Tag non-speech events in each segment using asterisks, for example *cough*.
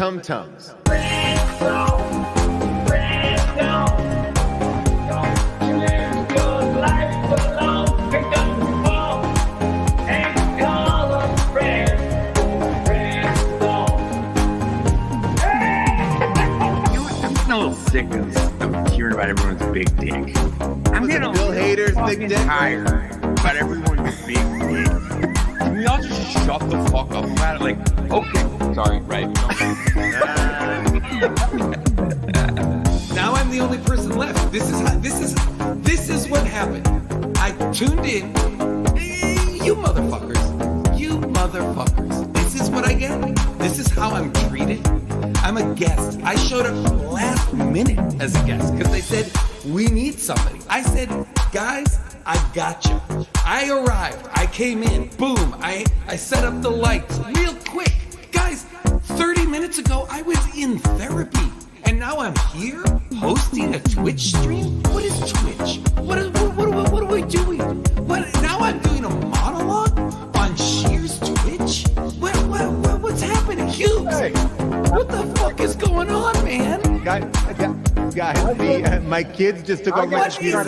in just took over my computer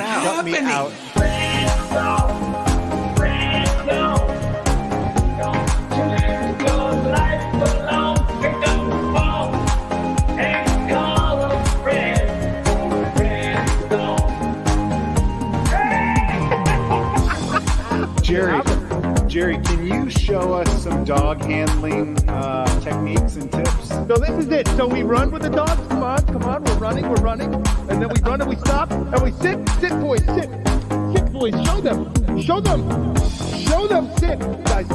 them. Show them. Show them. Sit. Guys.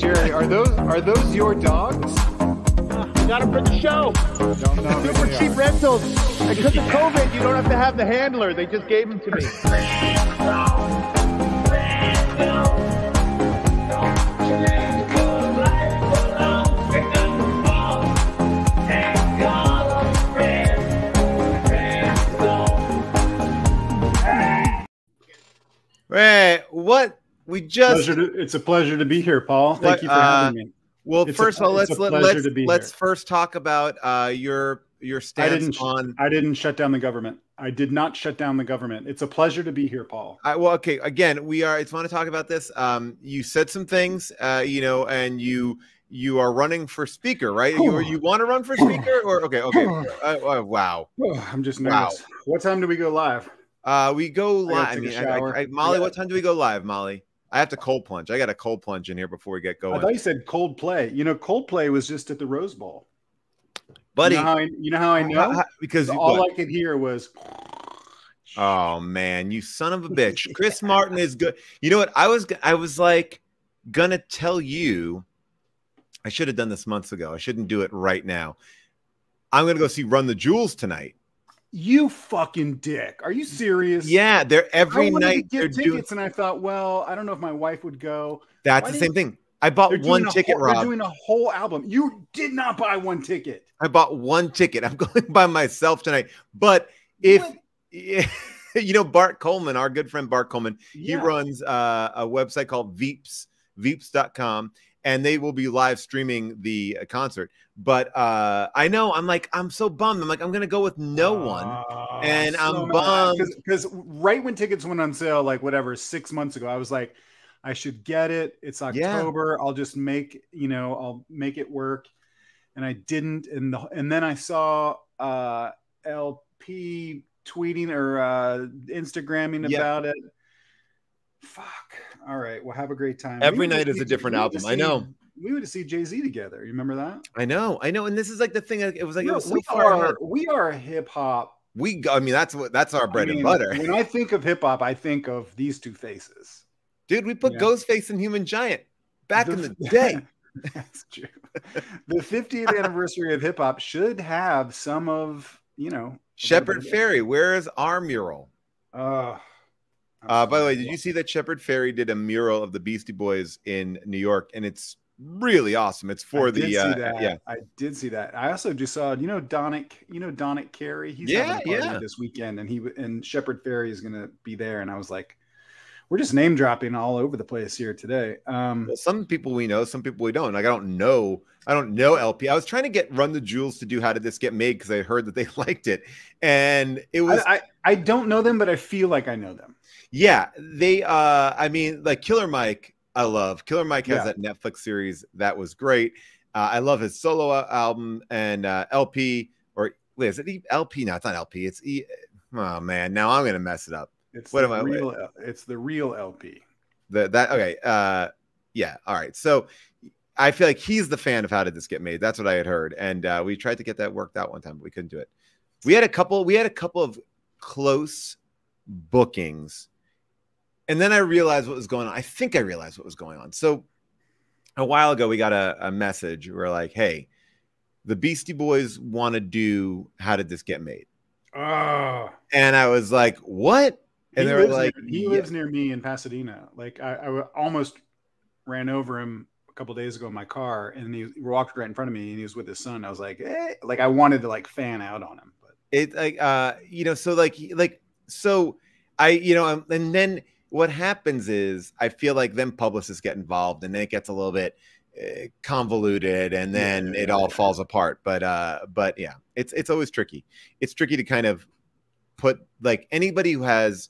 Jerry, are those are those your dogs? We got them for the show. Don't know. Super they cheap are. rentals. Because of COVID, you don't have to have the handler. They just gave them to me. *laughs* Right, what we just to, it's a pleasure to be here, Paul. Thank What, you for uh, having me. well. It's a- first of all, let's let, let's let's here. first talk about uh, your your I stance didn't. on. I didn't shut down the government. I did not shut down the government. It's a pleasure to be here, Paul. I, well, okay. Again, we are. I just want to talk about this. Um, you said some things, uh, you know, and you you are running for speaker, right? You you *sighs* want to run for speaker, or okay, okay. *sighs* Uh, uh, wow. *sighs* I'm just nervous. Wow. What time do we go live? Uh, we go live. I, take mean, I. I, I, Molly, Yeah. what time do we go live, Molly? I have to cold plunge. I got a cold plunge in here before we get going. I going, thought you said Coldplay. You know, Coldplay was just at the Rose Bowl. buddy. You know how I, you know how I know? how- how- because you- all what? I could hear was. Oh man, you son of a bitch. *laughs* Chris Martin is good. You know what? I was I was like gonna tell you I should have done this months ago. I shouldn't do it right now. I'm gonna go see Run the Jewels tonight. You fucking dick. Are you serious? Yeah, they're every I night to they're get doing tickets, and I thought, well, I don't know if my wife would go. that's Why the same thing. I bought one ticket, whole, They're doing a whole album. You did not buy one ticket. I bought one ticket. *laughs* I'm going by myself tonight. But if *laughs* you know Bart Coleman, our good friend Bart Coleman, he runs uh, a website called Veeps, Veeps.com, and they will be live streaming the uh, concert. But uh, I know I'm like, I'm so bummed. I'm like, I'm gonna go with no one. Oh, And I'm bummed. because right when tickets went on sale, like whatever, six months ago, I was like, I should get it. It's Yeah. October. I'll just make, you know, I'll make it work. And I didn't. And the, and then I saw uh LP tweeting or uh Instagramming Yeah. about it. Fuck. All right. Well, have a great time. Every We night is a different album. I know. We went to see Jay Z together. You remember that? I know, I know, and this is like the thing. It was like it was so we far are we are hip hop. We, I mean, that's what that's our bread I and butter, When I think of hip hop, I think of these two faces. dude. We put Yeah. Ghostface and Human Giant back in the The- day. *laughs* That's true. The 50th anniversary of hip hop should have some of, you know, Shepard Fairey, where is our mural? Uh, Uh, by the way, did you see that Shepard Fairey did a mural of the Beastie Boys in New York, and it's really awesome. It's for I the did see uh, that. yeah, I did see that. I also just saw, you know, Donick, you know, Donick Cary. He's Yeah, having a party yeah. this weekend, and he and Shepard Fairey is going to be there. And I was like, we're just name dropping all over the place here today. Um, Well, some people we know, some people we don't. Like I don't know, I don't know LP. I was trying to get Run the Jewels to do How Did This Get Made because I heard that they *laughs* liked it, and it was I, I I don't know them, but I feel like I know them. Yeah. They, uh, I mean, like Killer Mike, I love. Killer Mike has Yeah. that Netflix series that was great. Uh, I love his solo uh, album and uh, LP or wait, is it E- LP? No, it's not LP. It's E. Oh man, now I'm gonna mess it up. It's What the am I- real. L- It's the real LP. The, that okay uh yeah all right so i feel like he's the fan of how did this get made that's what i had heard and uh we tried to get that worked out one time but we couldn't do it we had a couple we had a couple of close bookings and then i realized what was going on i think i realized what was going on so a while ago we got a, a message we are like hey the beastie boys want to do how did this get made Oh, and i was like what and he they were like near, he "Yeah." lives near me in Pasadena. Like I almost ran over him a couple days ago in my car, and he walked right in front of me, and he was with his son. I was like, eh. like I wanted to like fan out on him, but it like uh you know so like like so i you know um, and then what happens is i feel like then publicists get involved and then it gets a little bit uh, convoluted and then it all falls apart but uh but yeah it's it's always tricky it's tricky to kind of put like anybody who has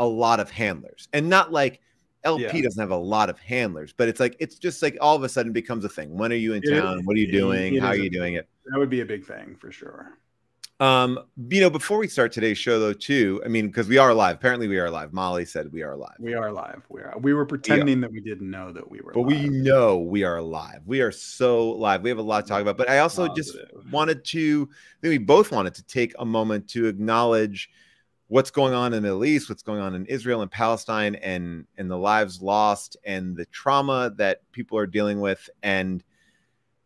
a lot of handlers and not like LP Yeah. doesn't have a lot of handlers, but it's like it's just like all of a sudden becomes a thing. When are you in It is- town? What are you doing? How are is you doing it? that would be a big thing for sure. Um, you know, before we start today's show, though, too, I mean, because we are live. Apparently, we are live. Molly said we are live, We are live. We are. We were pretending that we didn't know that we were. but we know we are live. We are so live. We have a lot to talk about. But I also just wanted to, I think we both wanted to take a moment to acknowledge what's going on in the Middle East, what's going on in Israel and Palestine, and and the lives lost and the trauma that people are dealing with. And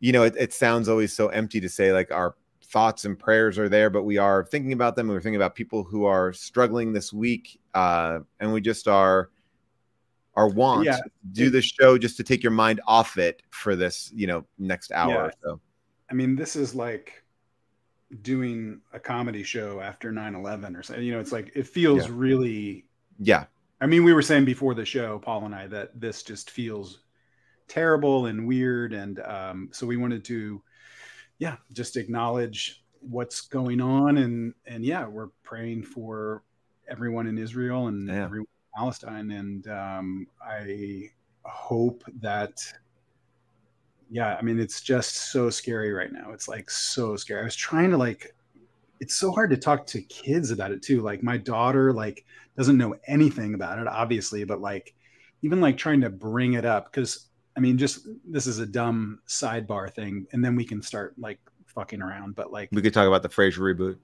you know, it, it sounds always so empty to say like our thoughts and prayers are there, but we are thinking about them. We're thinking about people who are struggling this week, uh, and we just are are want Yeah, to do the show just to take your mind off it for this, you know, next hour Yeah. or so. I mean, this is like doing a comedy show after 9-11 or something. You know, it's like it feels Yeah. really Yeah, I mean, we were saying before the show, Paul and I, that this just feels terrible and weird. And um, so we wanted to, yeah, just acknowledge what's going on. And, and yeah, we're praying for everyone in Israel and Yeah. everyone in Palestine. And um, I hope that, yeah, I mean, it's just so scary right now. It's like so scary. I was trying to like, it's so hard to talk to kids about it too. Like my daughter, like, doesn't know anything about it, obviously, but like even like trying to bring it up because I mean, just this is a dumb sidebar thing, and then we can start like fucking around. But like we could talk about the Frasier reboot.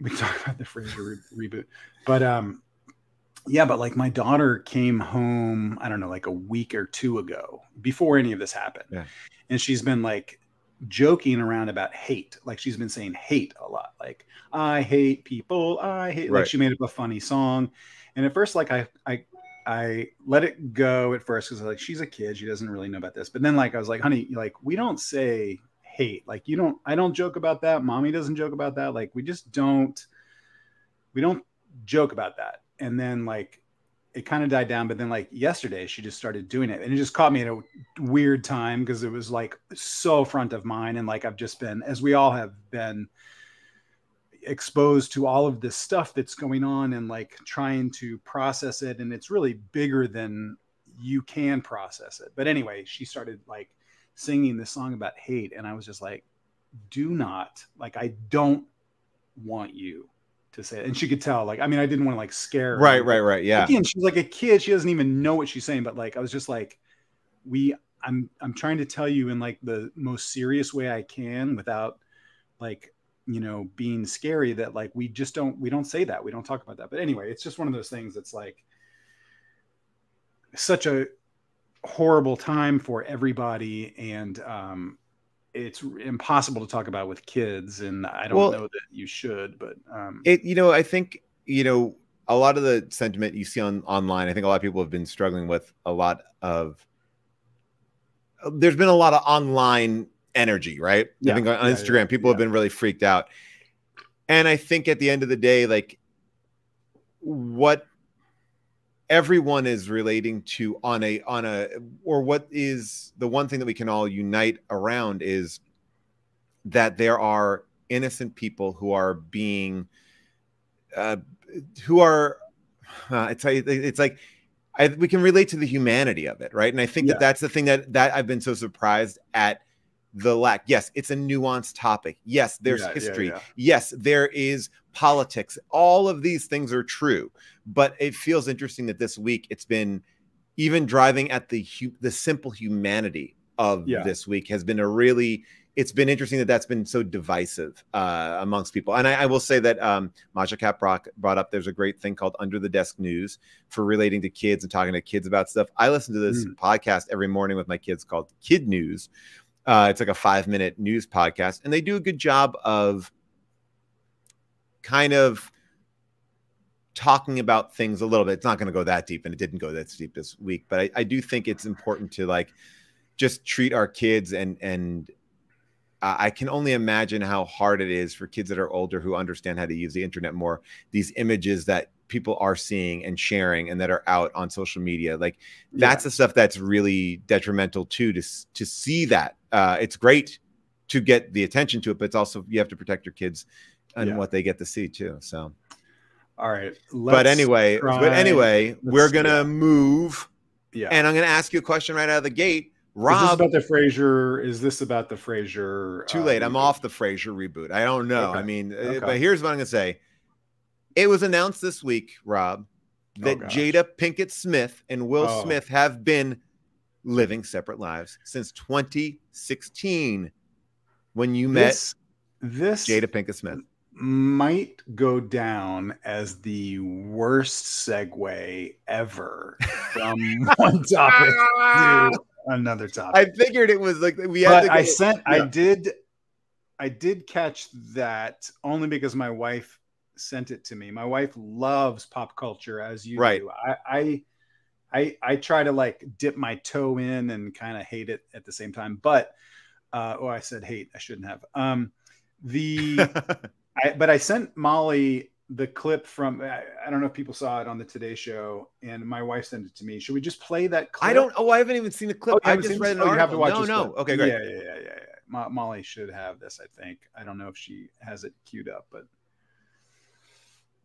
we can talk about the Frasier re- reboot, but um, yeah, but like my daughter came home, I don't know, like a week or two ago before any of this happened, Yeah. and she's been like joking around about hate, like she's been saying hate a lot, like I hate people, I hate. Right. Like she made up a funny song, and at first, like I I I let it go at first because like she's a kid, she doesn't really know about this, but then like I was like, honey, like we don't say hate, like you don't, I don't joke about that, mommy doesn't joke about that, like we just don't, we don't joke about that, and then like it kind of died down, but then like yesterday she just started doing it, and it just caught me at a weird time because it was like so front of mind, and like I've just been, as we all have been exposed to all of this stuff that's going on and like trying to process it and it's really bigger than you can process it. But anyway, she started like singing this song about hate, and I was just like, do not like I don't want you to say it. And she could tell, like, I mean, I didn't want to like scare her. Right, right, right. Yeah. Again, she's like a kid. She doesn't even know what she's saying, but like I was just like, we I'm I'm trying to tell you in like the most serious way I can without like you know being scary that like we just don't we don't say that we don't talk about that. But anyway it's just one of those things that's like such a horrible time for everybody and um it's impossible to talk about with kids and i don't Well- know that you should but um it you know i think you know a lot of the sentiment you see on online i think a lot of people have been struggling with a lot of there's been a lot of online energy right? Yeah, i think on yeah, instagram yeah, people have been really freaked out. And i think at the end of the day like what everyone is relating to on a on a or what is the one thing that we can all unite around is that there are innocent people who are being uh, who are uh, it's like it's like I, we can relate to the humanity of it right? And i think Yeah. that that's the thing that that i've been so surprised at the lack yes it's a nuanced topic yes there's Yeah, yeah, history yeah. yes there is politics all of these things are true but it feels interesting that this week it's been even driving at the hu- the simple humanity of Yeah. this week has been a really it's been interesting that that's been so divisive uh, amongst people. And I, I will say that um, Cap brought, brought up there's a great thing called Under the Desk News for relating to kids and talking to kids about stuff. I listen to this podcast every morning with my kids called KidNuz. Uh, it's like a five minute news podcast, and they do a good job of kind of talking about things a little bit. It's not going to go that deep, and it didn't go that deep this week, but I, I do think it's important to like just treat our kids and and I I can only imagine how hard it is for kids that are older who understand how to use the internet more. These images that people are seeing and sharing and that are out on social media, like that's the stuff that's really detrimental too. To to see that, uh, it's great to get the attention to it, but it's also you have to protect your kids and Yeah. what they get to see too. So, all right but anyway, but anyway, let's- we're gonna yeah. move, yeah and I'm gonna ask you a question right out of the gate. Rob, is this about the Frasier? Is this about the Frasier? Too uh, late. I'm off the Frasier reboot. I don't know. I mean, uh, Okay. but here's what I'm going to say. It was announced this week, Rob, oh, that Oh. Jada Pinkett Smith and Will Oh. Smith have been living separate lives since 2016 when you met This, Jada Pinkett Smith. might go down as the worst segue ever *laughs* from one topic to another topic. I figured it was like we had but to I sent, I did, I did catch that only because my wife sent it to me. My wife loves pop culture, as you Right. do. I, I, I, I try to like dip my toe in and kind of hate it at the same time. But, uh, oh, I said hate. I shouldn't have. Um, the *laughs* I, but I sent Molly the clip from I, I don't know if people saw it on the Today Show, and my wife sent it to me. Should we just play that clip? I don't. Oh, I haven't even seen the clip. Oh, I just read an Oh, you have to watch no, no. clip. Okay, great. Yeah, yeah, yeah, yeah. yeah. Mo- Molly should have this. I think. I don't know if she has it queued up, but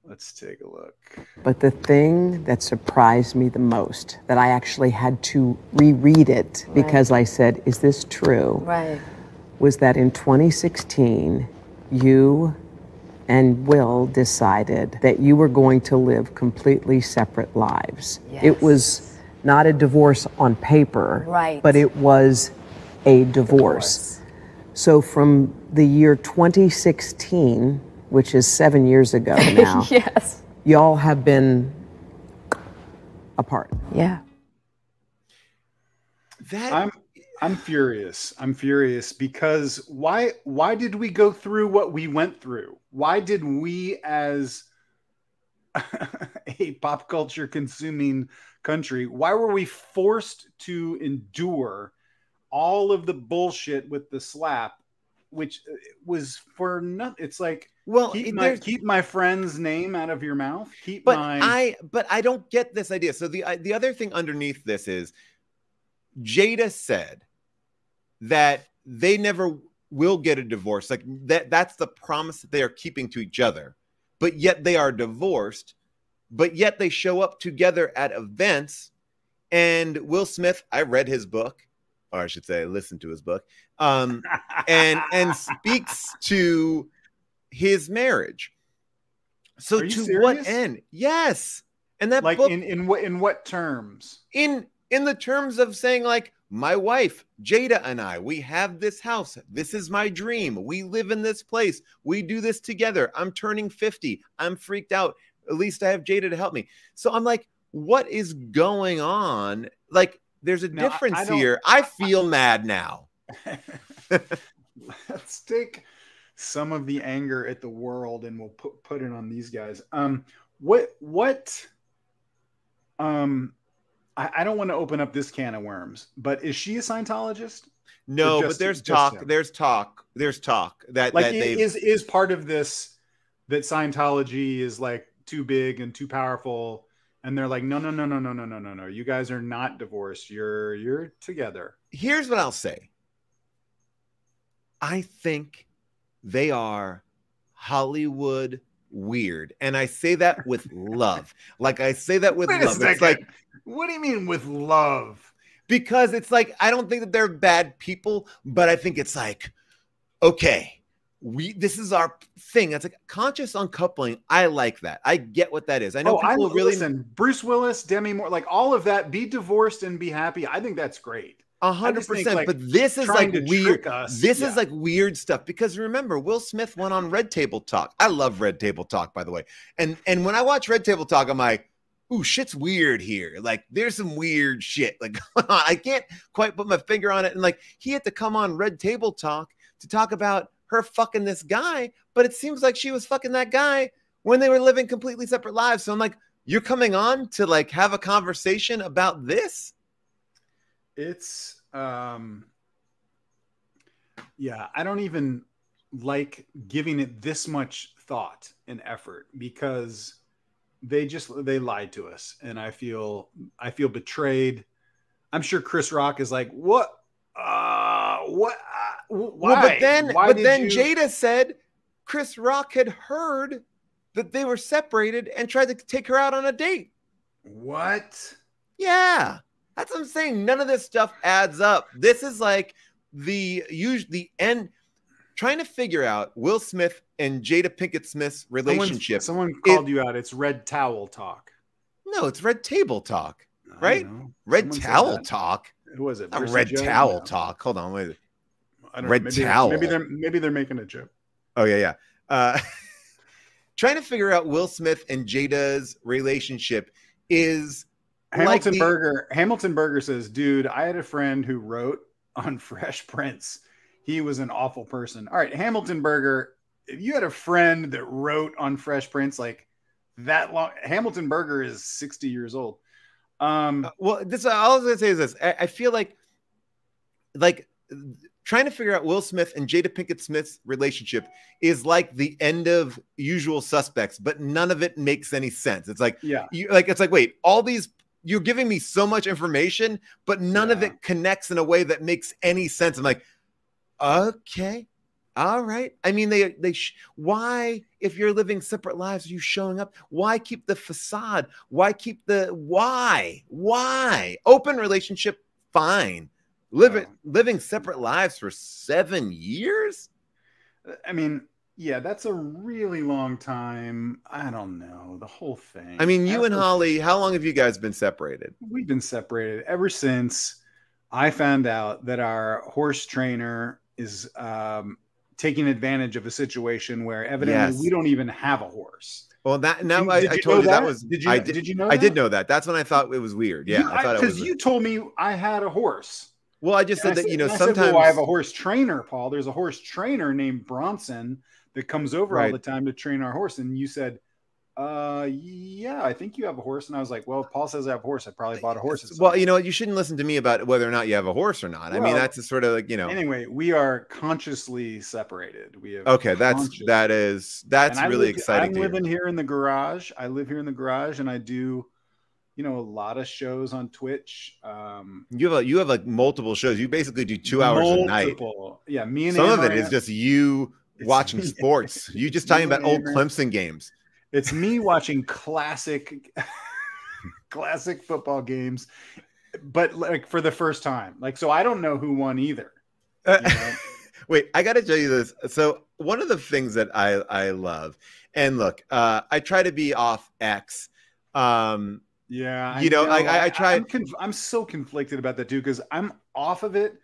let's take a look. But the thing that surprised me the most, that I actually had to reread it because I said, Is this true? Right. was that in 2016, you and Will decided that you were going to live completely separate lives. Yes. It was not a divorce on paper, Right. but it was a divorce. So from the year 2016, which is seven years ago *laughs* now, Yes. y'all have been apart. Yeah. That I'm I'm furious. I'm furious because why why did we go through what we went through? Why did we as *laughs* a pop culture consuming country, why were we forced to endure all of the bullshit with the slap which uh, was for nothing. It's like well, keep my keep my friend's name out of your mouth. Keep but my I but I don't get this idea. So the the other thing underneath this is Jada said that they never will get a divorce. Like that that's the promise that they are keeping to each other. But yet they are divorced, but yet they show up together at events And Will Smith, I read his book, or I should say, listen to his book, um, and and speaks to his marriage. So to what end? Yes. And that like book in in what in what terms? in in the terms of saying like my wife Jada and I we have this house. This is my dream. We live in this place. We do this together. I'm turning 50 I'm freaked out. At least I have Jada to help me. So I'm like what is going on? Like there's a Now, I- I difference here I feel mad now *laughs* Let's take some of the anger at the world and we'll put put it on these guys. Um, what what? Um, I, I don't want to open up this can of worms, but is she a Scientologist? no just- but there's talk him. there's talk there's talk that Like, that is is part of this that Scientology is like too big and too powerful, and they're like, no, no, no, no, no, no, no, no, no. You guys are not divorced. You're you're together. here's what I'll say. I think they are Hollywood weird. And I say that with *laughs* love. Like I say that with Wait love. It's like what do you mean with love? because it's like I don't think that they're bad people, but I think it's like, okay, we this is our thing. It's like conscious uncoupling. I like that. I get what that is. I know oh, I people really listen. Bruce Willis, Demi Moore, like all of that. Be divorced and be happy. I think that's great. A I hundred percent. But this is like weird. This yeah. is like weird stuff because remember, Will Smith went on Red Table Talk. I love Red Table Talk, by the way. And and when I watch Red Table Talk, I'm like, ooh, shit's weird here. Like there's some weird shit *laughs* like. *laughs* I can't quite put my finger on it. And like he had to come on Red Table Talk to talk about her fucking this guy, but it seems like she was fucking that guy when they were living completely separate lives. So I'm like, you're coming on to like have a conversation about this? It's um yeah, I don't even like giving it this much thought and effort because they just they lied to us and I feel I feel betrayed. I'm sure Chris Rock is like, "What uh what uh, why?" Well, but then, Why but then you- Jada said Chris Rock had heard that they were separated and tried to take her out on a date. What? Yeah, that's what I'm saying. None of this stuff adds up. This is like the usual the end. Trying to figure out Will Smith and Jada Pinkett Smith's relationship. Someone called you out. It's red towel talk. no, it's Red Table Talk. Right? Red Someone Towel. Talk. Who was it? Brucey Red? Towel No. Talk. Hold on, wait. I don't Red know. Maybe, towel. Maybe they're maybe they're making a joke. Oh yeah, yeah. Uh, *laughs* trying to figure out Will Smith and Jada's relationship is like Hamilton the- Berger. Hamilton Berger says, "Dude, I had a friend who wrote on *laughs* Fresh Prince. He was an awful person." All right, Hamilton Berger. If you had a friend that wrote on Fresh Prince like that long, Hamilton Berger is sixty years old. Um, Uh, well, this all I was gonna say is this. I, I feel like, like, trying to figure out Will Smith and Jada Pinkett Smith's relationship is like the end of Usual Suspects, but none of it makes any sense. It's like yeah, you like it's like wait, all these you're giving me so much information, but none of it connects in a way that makes any sense. I'm like, okay. All right. I mean, they they sh- why if you're living separate lives, are you showing up? Why keep the facade? Why keep the why? Why open relationship? Fine. Living Oh. living separate lives for seven years. I mean, yeah, that's a really long time. I don't know the whole thing. I mean, you and Holly, how long have you guys been separated? we've been separated ever since I found out that our horse trainer is um, taking advantage of a situation where evidently Yes. we don't even have a horse. Well, that now Did- I, did I told you that? that? was Did you- I did you know I did know that. That's when I thought it was weird. Yeah, I thought it because you told me I had a horse. Well, I just And I said that you know I said, sometimes well, I have a horse trainer, Paul. There's a horse trainer named Bronson that comes over all the time to train our horse. And you said, uh, yeah, I think you have a horse. And I was like, well, if Paul says I have a horse. I probably bought a horse. well, point." you know, you shouldn't listen to me about whether or not you have a horse or not. I mean, that's a sort of like you know. Anyway, we are consciously separated. We have Okay, that's that is that's really live- exciting. I'm to hear. living here in the garage. I live here in the garage, and I do, you know, a lot of shows on Twitch. Um, You have a, you have like multiple shows. You basically do two hours a night. Yeah, me and Some of it is just you watching sports. You just *laughs* talking about old. Clemson games. It's me watching classic, *laughs* classic football games, but like for the first time. Like, so I don't know who won either. you know? *laughs* Wait, I got to tell you this. So one of the things that I I love, and look, uh, I try to be off X. Um, Yeah, You know, like, I- I tried- I'm, conf- I'm so conflicted about that too because I'm off of it,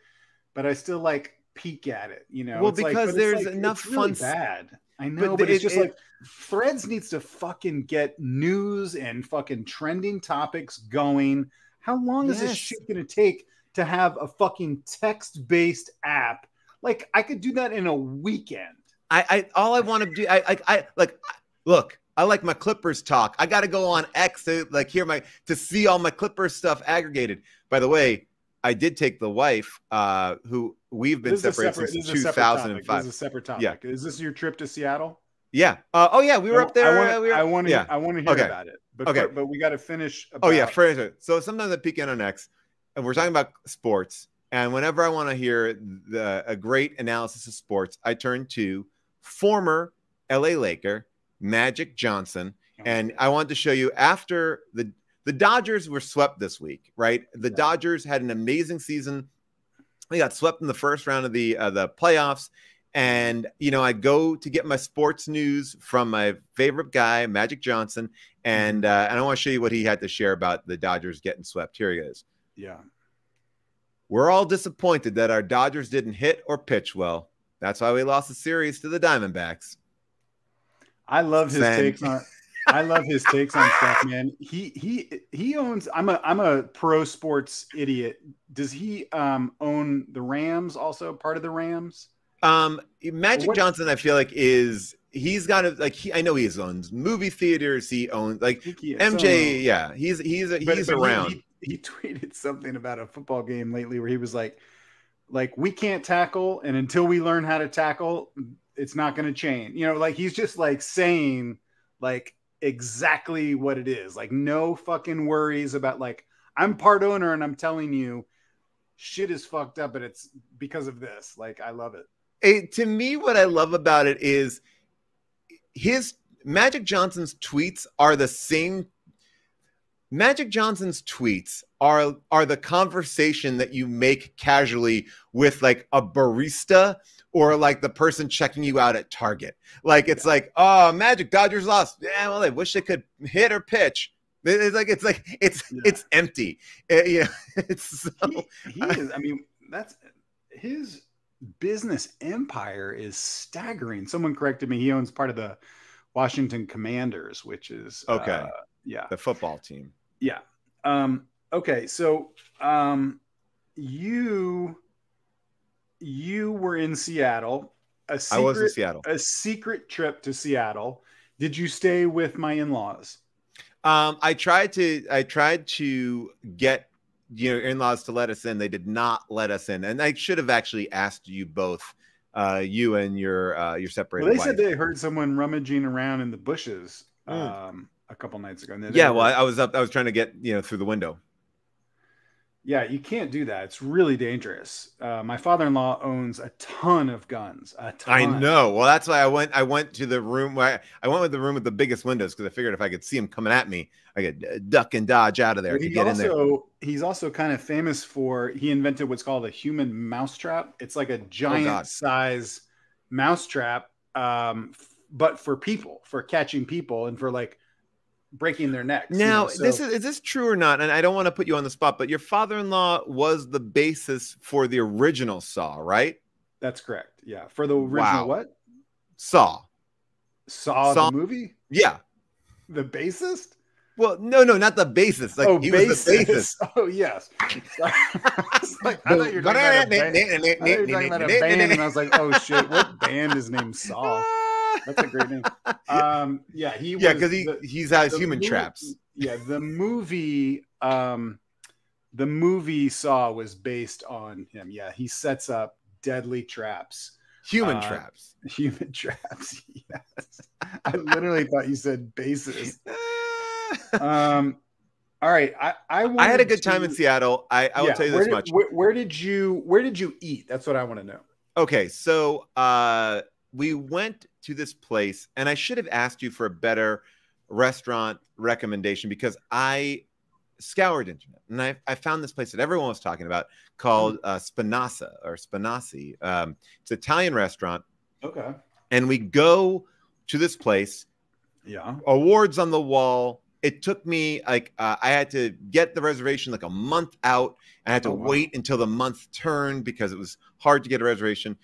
but I still like peek at it. You know, Well, It's like- because it's there's like- enough really fun Bad, I know, But but, the- it's it- just it- like Threads needs to fucking get news and fucking trending topics going. How long is this shit gonna take to have a fucking text based app? Like I could do that in a weekend. I, I all I want to do, I, I, I like, look, I like my Clippers talk. I got to go on X to like hear my to see all my Clippers stuff aggregated. By the way, I did take the wife, uh, who we've been separated separate- since this is a 2005. This is a separate topic. Yeah. Is this your trip to Seattle? Yeah. Uh, oh yeah, we were up there. I want uh, to. we I want to. yeah. I want to hear Okay. about it. But Okay. fir- but we got to finish. About, Oh yeah, for so sometimes I peek in on X, and we're talking about sports. And whenever I want to hear the, a great analysis of sports, I turn to former LA Laker Magic Johnson, and I want to show you after the the Dodgers were swept this week, right? The Yeah. Dodgers had an amazing season. They got swept in the first round of the uh, the playoffs, and you know I go to get my sports news from my favorite guy, Magic Johnson, and uh, and I want to show you what he had to share about the Dodgers getting swept. Here he is. yeah. We're all disappointed that our Dodgers didn't hit or pitch well. That's why we lost the series to the Diamondbacks. I love his Send. takes on. I love his takes on stuff, man. He he he owns. I'm a I'm a pro sports idiot. Does he um own the Rams? Also part of the Rams? Um, Magic What- Johnson, I feel like is he's got a like he. I know he owns movie theaters. He owns like he. MJ. Yeah, he's he's But- he's but he- around. He, he tweeted something about a football game lately where he was like, like we can't tackle, and until we learn how to tackle, it's not going to change. You know, like he's just like saying like exactly what it is. Like no fucking worries about like I'm part owner and I'm telling you, shit is fucked up, and it's because of this. Like I love it. it, to me, what I love about it is his Magic Johnson's tweets are the same. Magic Johnson's tweets are are the conversation that you make casually with like a barista or like the person checking you out at Target. Like it's like, oh, Magic Dodgers lost. Yeah, well, I wish they could hit or pitch. It's like it's like it's Yeah. it's empty. Uh, yeah, *laughs* it's so, he, he is. I mean, that's his business empire is staggering. Someone corrected me. He owns part of the Washington Commanders, which is Okay. uh, yeah, the football team. yeah. Um, okay, so um, you you were in Seattle. A secret, I was in Seattle. a secret trip to Seattle. Did you stay with my in-laws? Um, I tried to I tried to get your in-laws to let us in. They did not let us in, and I should have actually asked you both, uh, you and your uh, your separated Well, they wife. said they heard someone rummaging around in the bushes Mm. um, a couple nights ago. and yeah, well, I, I was up. I was trying to get you know through the window. Yeah, you can't do that. It's really dangerous. Uh, my father-in-law owns a ton of guns. A ton. I know. Well, that's why I went. I went to the room where I, I went with the room with the biggest windows because I figured if I could see him coming at me, I could uh, duck and dodge out of there. He's get in there. also he's also kind of famous for he invented what's called a human mousetrap. It's like a God. giant size mousetrap, um, but for people, for catching people and for like breaking their necks. you Now, know, so- this is is this true or not? And I don't want to put you on the spot, but your father-in-law was the basis for the original Saw, right? that's correct. Yeah, for the original Wow. what Saw. Saw, Saw- the movie, Yeah. the bassist. Well, no, no, not the basis. Like oh, he was the basis. bassist. *laughs* Oh yes. *laughs* Like, I thought you were talking about a band. I thought you were talking about a band, and I was like, "Oh shit, what band is named Saw?" *laughs* That's a great name. *laughs* Um, yeah, he yeah, because he the- he's has human mo- traps. Yeah, the movie, um, the movie Saw was based on him. Yeah, he sets up deadly traps, Human uh, traps. human *laughs* traps. Yes, I literally thought you said bases. *laughs* Um, all right, I I, I had a good time in Seattle. I, I will tell you where this did, much. Where, where did you Where did you eat? That's what I want to know. Okay, so uh, we went to this place, and I should have asked you for a better restaurant recommendation because I scoured internet and I, I found this place that everyone was talking about called uh, Spinasa or Spinassi. Um, it's an Italian restaurant, Okay. and we go to this place. Yeah. Awards on the wall. It took me like uh, I had to get the reservation like a month out. I had to Oh, wow. wait until the month turned because it was hard to get a reservation.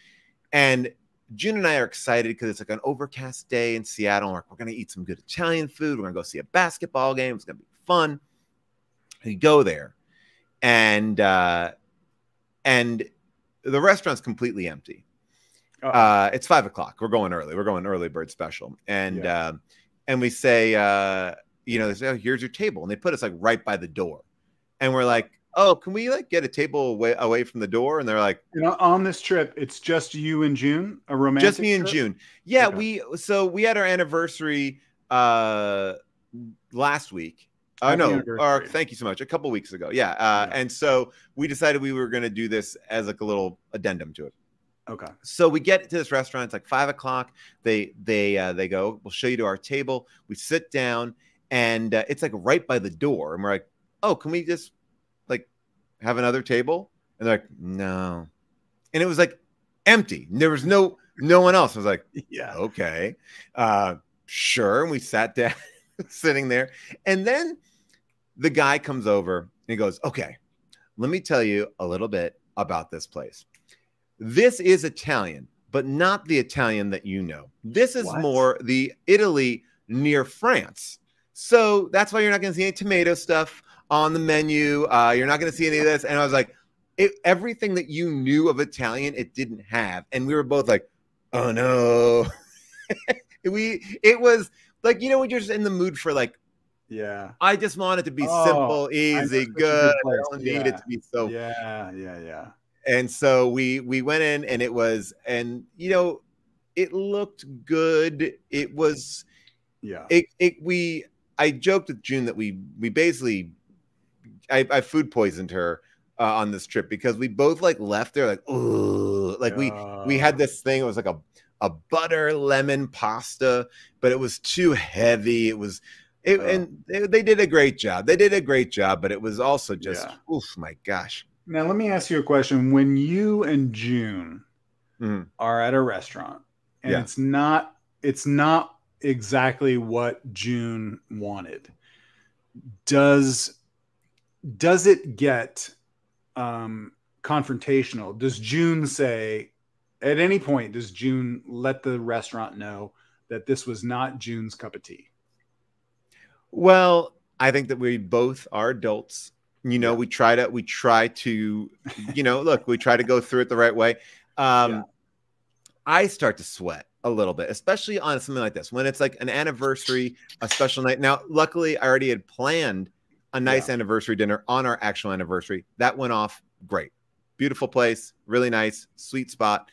And June and I are excited because it's like an overcast day in Seattle. We're, we're going to eat some good Italian food. We're going to go see a basketball game. It's going to be fun. We go there, and uh, and the restaurant's completely empty. Oh, Uh, it's five o'clock. We're going early. We're going early bird special, and Yeah. uh, and we say, uh, you know, they say, oh, here's your table, and they put us like right by the door, and we're like, oh, can we like get a table away away from the door? And they're like, you know, on this trip, it's just you and June, a romantic. just me and trip? June. Yeah, Okay. we so we had our anniversary uh last week. Uh, Happy no, or thank you so much. A couple weeks ago, yeah. Uh, Yeah. And so we decided we were going to do this as like a little addendum to it. Okay. so we get to this restaurant it's like five o'clock they they uh, they go we'll show you to our table we sit down and uh, it's like right by the door and we're like oh can we just have another table? And they're like no. And it was like empty. There was no no one else. I was like *laughs* Yeah. okay. Uh sure. And we sat *laughs* down sitting there. And then the guy comes over and he goes okay let me tell you a little bit about this place. This is italian but not the italian that you know. This is What? more the italy near france. So that's why you're not going to see any tomato stuff on the menu uh, you're not going to see any of this and i was like it, everything that you knew of italian it didn't have and we were both like oh no *laughs* we it was like you know when you're just in the mood for like Yeah. i just want it to be Oh, simple easy good i don't need it to be so Yeah. Yeah. Yeah. and so we we went in and it was and you know it looked good it was Yeah. it, it we i joked with june that we we basically i, I food poisoned her uh, on this trip because we both like left there like oh like we we had this thing it was like a a butter lemon pasta but it was too heavy it was it, Oh. and they, they did a great job they did a great job but it was also just Yeah. oof my gosh Now let me ask you a question. When you and June Mhm. are at a restaurant and Yeah. it's not it's not exactly what June wanted, does does it get um confrontational? Does June say at any point does June let the restaurant know that this was not June's cup of tea? Well, I think that we both are adults. You know, we try to we try to, you know, look, we try to go through it the right way. Um Yeah. I start to sweat a little bit, especially on something like this when it's like an anniversary, a special night. Now, luckily, I already had planned a nice anniversary dinner on our actual anniversary. That went off great. Beautiful place, really nice, sweet spot.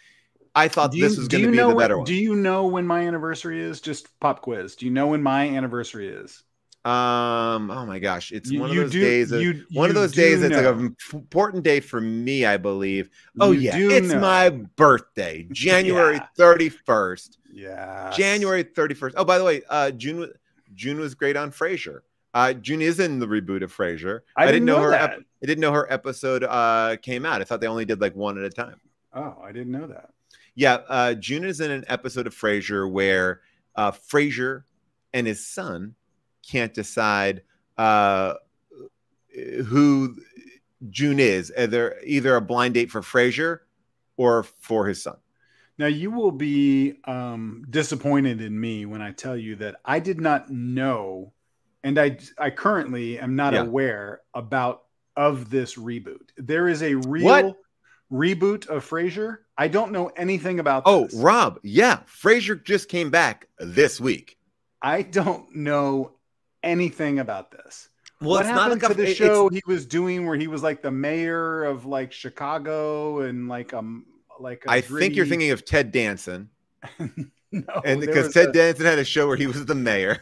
I thought you, this was going to be know the when- better one. Do you know when my anniversary is? Just pop quiz. Do you know when my anniversary is? Um. Oh my gosh, it's You- one of you those do- days. Of, you- one of those days that's like an important day for me, I believe. Oh yeah, it's know. my birthday, *laughs* January Yeah. thirty first. Yeah. January thirty first. Oh, by the way, uh, June June was great on Frasier. Uh, June is in the reboot of Frasier. I didn't know her. that. ep- I didn't know her episode uh, came out. I thought they only did like one at a time. Oh, I didn't know that. Yeah, uh, June is in an episode of Frasier where uh, Frasier and his son can't decide uh, who June is. Either either a blind date for Frasier or for his son. Now you will be um, disappointed in me when I tell you that I did not know, and I I currently am not Yeah. aware about of this reboot. There is a real What? reboot of Frasier. I don't know anything about. Oh, this. Rob, yeah, Frasier just came back this week. I don't know anything about this. Well, what it's not happened like a- to the show he was doing where he was like the mayor of like Chicago and like um like I I think you're thinking of Ted Danson, *laughs* no, and because Ted a- Danson had a show where he was the mayor,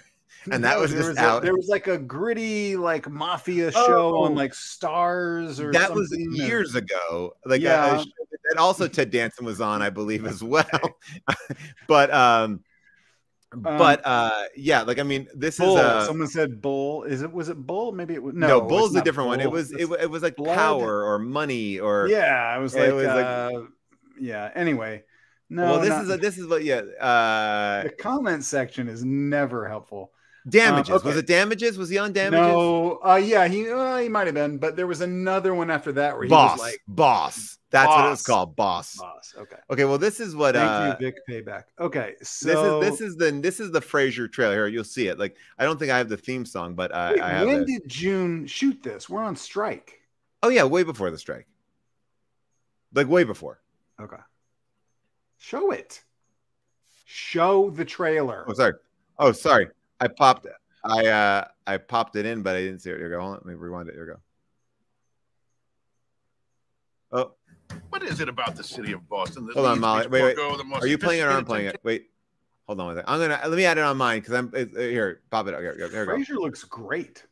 and that no, was there just was a- out. there was like a gritty like mafia show Oh. on like Starz or that was something, and- years ago. Like a- a Yeah. show that also Ted Danson was on, I believe, as *laughs* well. *laughs* but um, but uh, yeah, like I mean, this Bull. is uh, Someone said bull. Is it? Was it bull? Maybe it was. No, no, Bull's a different one. It was it, it was like blood. power or money or yeah, I was it like. was like- uh, yeah. Anyway, no. well, this not- is a, this is what yeah uh the comment section is never helpful. Damages. Was okay. it damages? Was he on damages? No, uh, yeah, he uh, he might have been, but there was another one after that where he boss, was like, boss. That's what it was called, boss. "Boss." Okay, Okay, well, this is what thank uh, you, Vic. Payback. Okay, so this is. This is the this is the Frasier trailer. Here, you'll see it. Like I don't think I have the theme song, but I, Wait, I have. when it. did June shoot this? We're on strike. Oh yeah, way before the strike. Like way before. Okay, show it. Show the trailer. Oh sorry. Oh sorry. I popped. it. I uh I popped it in, but I didn't see it. Here we go. Hold on, Let me rewind it. Here we go. Oh, What is it about the city of Boston that hold on, Molly. Wait, wait. forego the most Are you playing it or I'm playing it? Wait. Hold on with it. I'm gonna let me add it on mine because I'm it, here. Pop it. Okay, here, here we go. Frasier looks great.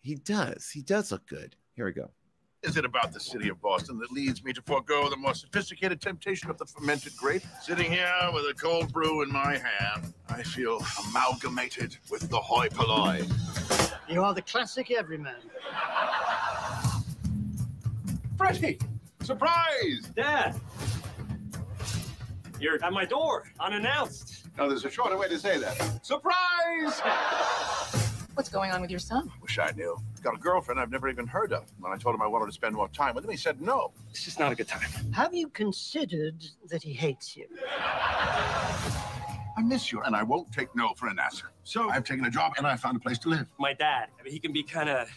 He does. He does look good. Here we go. Is it about the city of Boston that leads me to forego the more sophisticated temptation of the fermented grape? Sitting here with a cold brew in my hand, I feel amalgamated with the hoi polloi. You are the classic everyman. Freddie! Surprise! Dad! You're at my door, unannounced. Now, there's a shorter way to say that. Surprise! *laughs* What's going on with your son? Wish I knew. He's got a girlfriend I've never even heard of. When I told him I wanted to spend more time with him, he said no. It's just not a good time. Have you considered that he hates you? I miss you, and I won't take no for an answer. So I've taken a job, and I found a place to live. My dad, I mean, he can be kind of.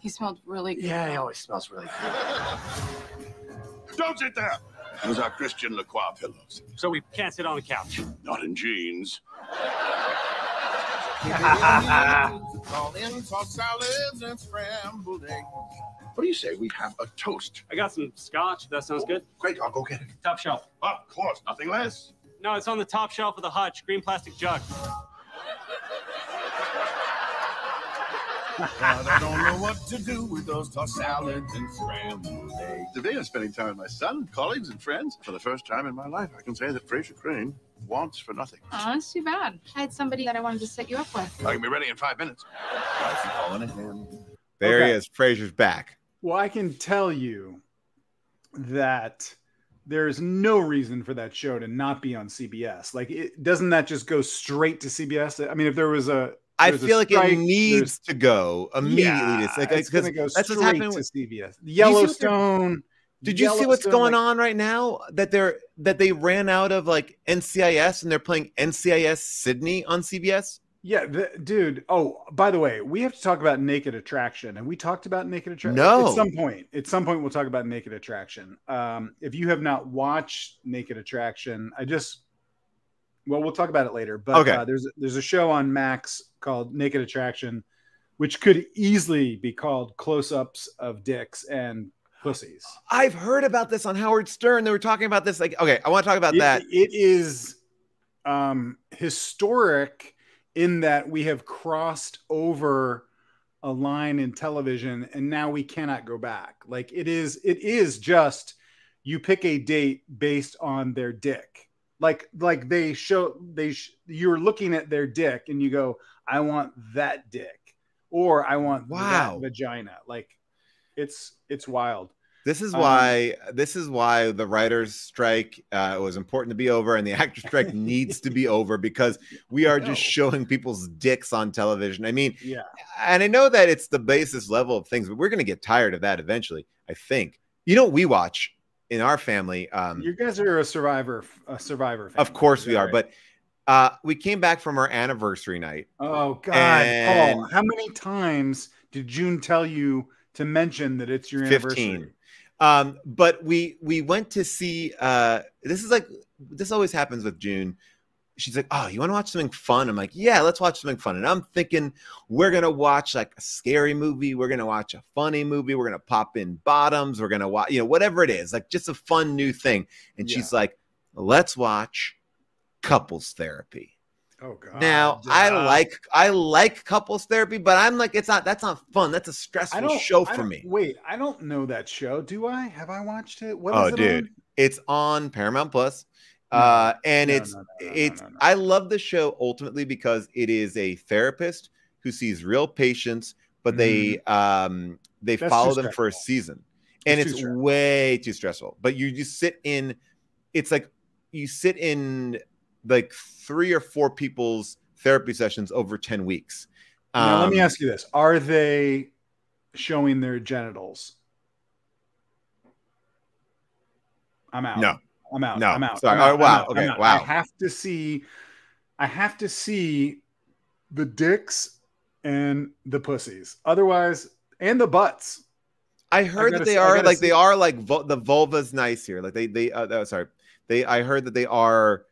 He smelled really good. Yeah, he always smells really good. Don't sit there! Those are Christian Lacroix pillows. So we can't sit on the couch. Not in jeans. Call in for salads and scrambled eggs. What do you say we have a toast? I got some scotch. if That sounds good. Oh, great, I'll go get it. Top shelf. Of course, nothing less. No, it's on the top shelf of the hutch. Green plastic jug. God, I don't know what to do with those tossed salads and scrambled eggs. Today I'm spending time with my son, colleagues, and friends. For the first time in my life, I can say that Frasier Crane wants for nothing. Oh, that's too bad. I had somebody that I wanted to set you up with. I can be ready in five minutes. I can call in a hand. There he is. Frasier's back. Well, I can tell you that there's no reason for that show to not be on CBS. Like, it doesn't that just go straight to CBS? I mean, if there was a, I there's feel like strike, it needs to go immediately. Yeah, it's like it's gonna go that's straight to with CBS. Yellowstone. Did you see what's going like- on right now? That they're that they ran out of like NCIS and they're playing NCIS Sydney on CBS. Yeah, the, dude. Oh, by the way, we have to talk about Naked Attraction, and we talked about Naked Attraction. No. at some point. At some point, we'll talk about Naked Attraction. Um, if you have not watched Naked Attraction, I just well, we'll talk about it later. But Okay. uh, there's there's a show on Max called Naked Attraction, which could easily be called close-ups of dicks and pussies. I've heard about this on Howard Stern. They were talking about this. Like, okay, I want to talk about It- that. it is um historic in that we have crossed over a line in television and now we cannot go back like it is it is just you pick a date based on their dick like like they show they sh- you're looking at their dick and you go i want that dick or i want Wow. that vagina like it's it's wild This is Um, why this is why the writers' strike uh, was important to be over, and the actors' strike *laughs* needs to be over because we are just showing people's dicks on television. I mean, yeah and I know that it's the basis level of things, but we're going to get tired of that eventually. I think. You know, what we watch in our family. Um, you guys are a survivor a survivor of course we are, right? but uh, we came back from our anniversary night. Oh God, And- Paul! How many times did June tell you to mention that it's your anniversary? 15 um but we we went to see uh this is like this always happens with june. She's like oh you want to watch something fun? I'm like yeah let's watch something fun. And i'm thinking we're gonna watch like a scary movie. We're gonna watch a funny movie. We're gonna pop in bottoms. We're gonna watch you know whatever it is like just a fun new thing. And she's like let's watch couples therapy Oh God! now i like i like couples therapy but i'm like it's not that's not fun that's a stressful show for me Wait, I don't know that show. Do I? Have I watched it? What oh is it dude on? it's on paramount plus Uh, and No, it's no, it's. I love the show ultimately because it is a therapist who sees real patients, but they um they Mm-hmm. That's follow them for a season, and It's it's too way too stressful. But you just sit in, it's like you sit in like three or four people's therapy sessions over ten weeks. Now, let me Um, ask you this: Are they showing their genitals? I'm out. No. I'm out. No. I'm out. Sorry. I'm out. Oh, wow. Out. Okay. Wow. I have to see. I have to see the dicks and the pussies. Otherwise, and the butts. I heard gotta that they s- I are like they are like vul- the vulva's nice here. Like they they uh, oh, sorry they I heard that they are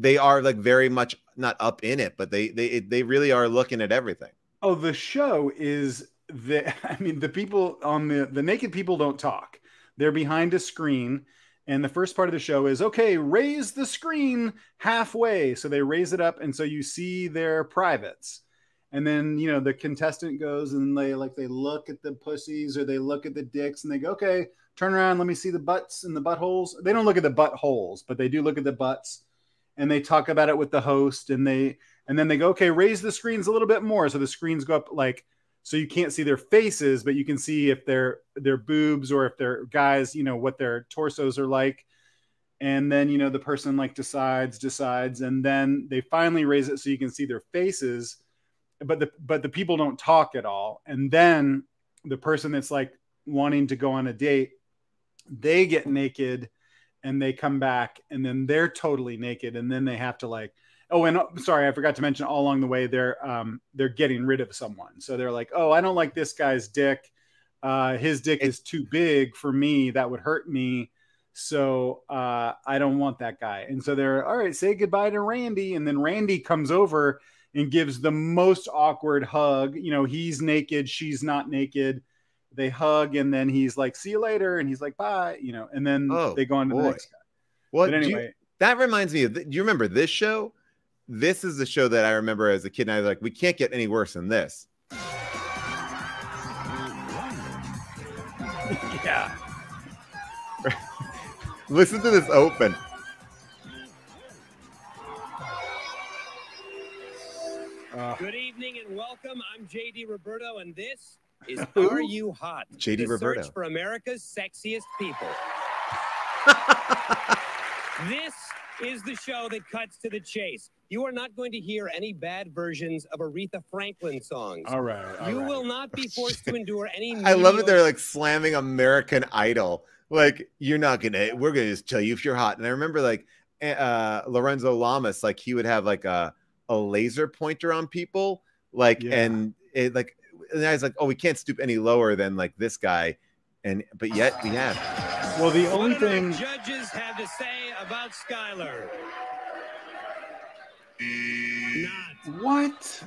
they are like very much not up in it, but they they they really are looking at everything. Oh, the show is the. *laughs* I mean, the people on the the naked people don't talk. They're behind a screen, and the first part of the show is okay. Raise the screen halfway, so they raise it up, and so you see their privates. And then you know the contestant goes and they like they look at the pussies or they look at the dicks and they go, okay, turn around, let me see the butts and the buttholes. They don't look at the buttholes, but they do look at the butts, and they talk about it with the host, and they and then they go, okay, raise the screens a little bit more, so the screens go up like so you can't see their faces, but you can see if they're their boobs or if they're guys, you know, what their torsos are like. And then you know the person like decides, decides, and then they finally raise it so you can see their faces, but the but the people don't talk at all. And then the person that's like wanting to go on a date, they get naked and they come back and then they're totally naked and then they have to like oh and uh, sorry i forgot to mention all along the way they're um they're getting rid of someone. So they're like oh i don't like this guy's dick. Uh his dick is too big for me. That would hurt me. So uh i don't want that guy. And so they're all right say goodbye to randy. And then randy comes over and gives the most awkward hug. You know he's naked she's not naked they hug and then he's like see you later and he's like bye you know and then Oh, they go on to the next guy Well, but do you- anyway that reminds me of do you remember this show? This is the show that I remember as a kid, and I was like, we can't get any worse than this. *laughs* yeah *laughs* Listen to this open. Good evening and welcome. I'm JD Roberto, and this is? Are You Hot? JD Roberto. Search for America's sexiest people. *laughs* this is the show that cuts to the chase. You are not going to hear any bad versions of Aretha Franklin songs. all right all you right. will not be forced to endure any. *laughs* I love that they're like slamming American Idol. Like you're not gonna, we're gonna just tell you if you're hot. And I remember like eh, uh, Lorenzo Lamas, like he would have like a a laser pointer on people, like Yeah. and it like, and I was like, oh, we can't stoop any lower than like this guy, and but yet we have. well the only do my thing judges have to say about Skylar? Not. what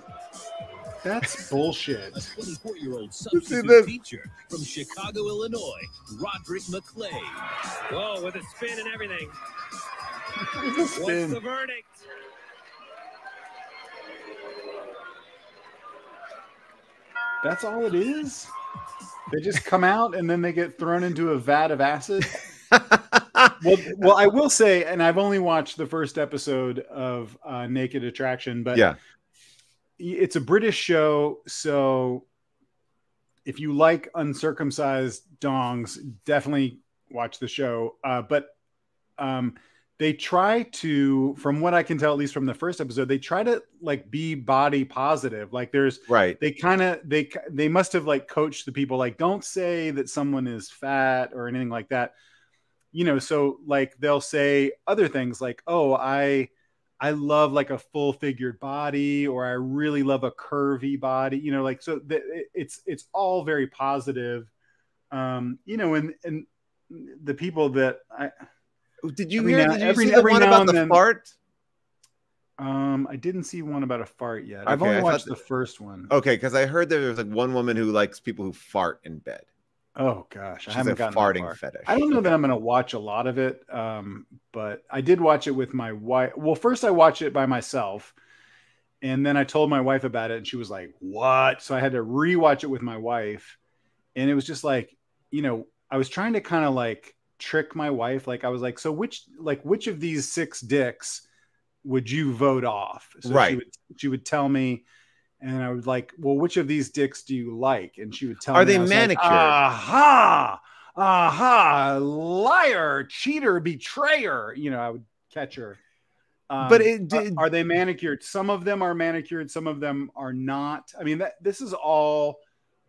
that's *laughs* bullshit 24-year-old See substitute teacher from Chicago, Illinois, Roderick McClay. Whoa, oh, with a spin and everything. *laughs* What's the verdict? That's all it is. They just come out and then they get thrown into a vat of acid. *laughs* well, well, I will say, and I've only watched the first episode of uh, Naked Attraction, but yeah, it's a British show, so if you like uncircumcised dongs, definitely watch the show. Uh, but um, they try to, from what I can tell, at least from the first episode, they try to like be body positive. Like there's right. they kind of they they must have like coached the people like don't say that someone is fat or anything like that you know so like they'll say other things like oh i i love like a full figured body or i really love a curvy body you know like so the, it's it's all very positive um you know and and the people that i Did you Every hear? now- did you every- see the one about the then- fart? um i didn't see one about a fart yet i've Okay, only watched that- the first one. Okay, because I heard there was like one woman who likes people who fart in bed. Oh gosh, I haven't a gotten farting far. fetish. I don't know that I'm going to watch a lot of it, um, but I did watch it with my wife. Well, first I watched it by myself, and then I told my wife about it, and she was like, "What?" So I had to rewatch it with my wife, and it was just like, you know, I was trying to kind of like trick my wife. Like I was like, so which like which of these six dicks would you vote off? So Right. She would, she would tell me, and I would like, well, which of these dicks do you like? And she would tell Are me. Are they was like, manicured? Aha! Aha! Liar, cheater, betrayer. You know, I would catch her. Um, But it are- did- are, they manicured? Some of them are manicured, some of them are not. I mean, that this is all,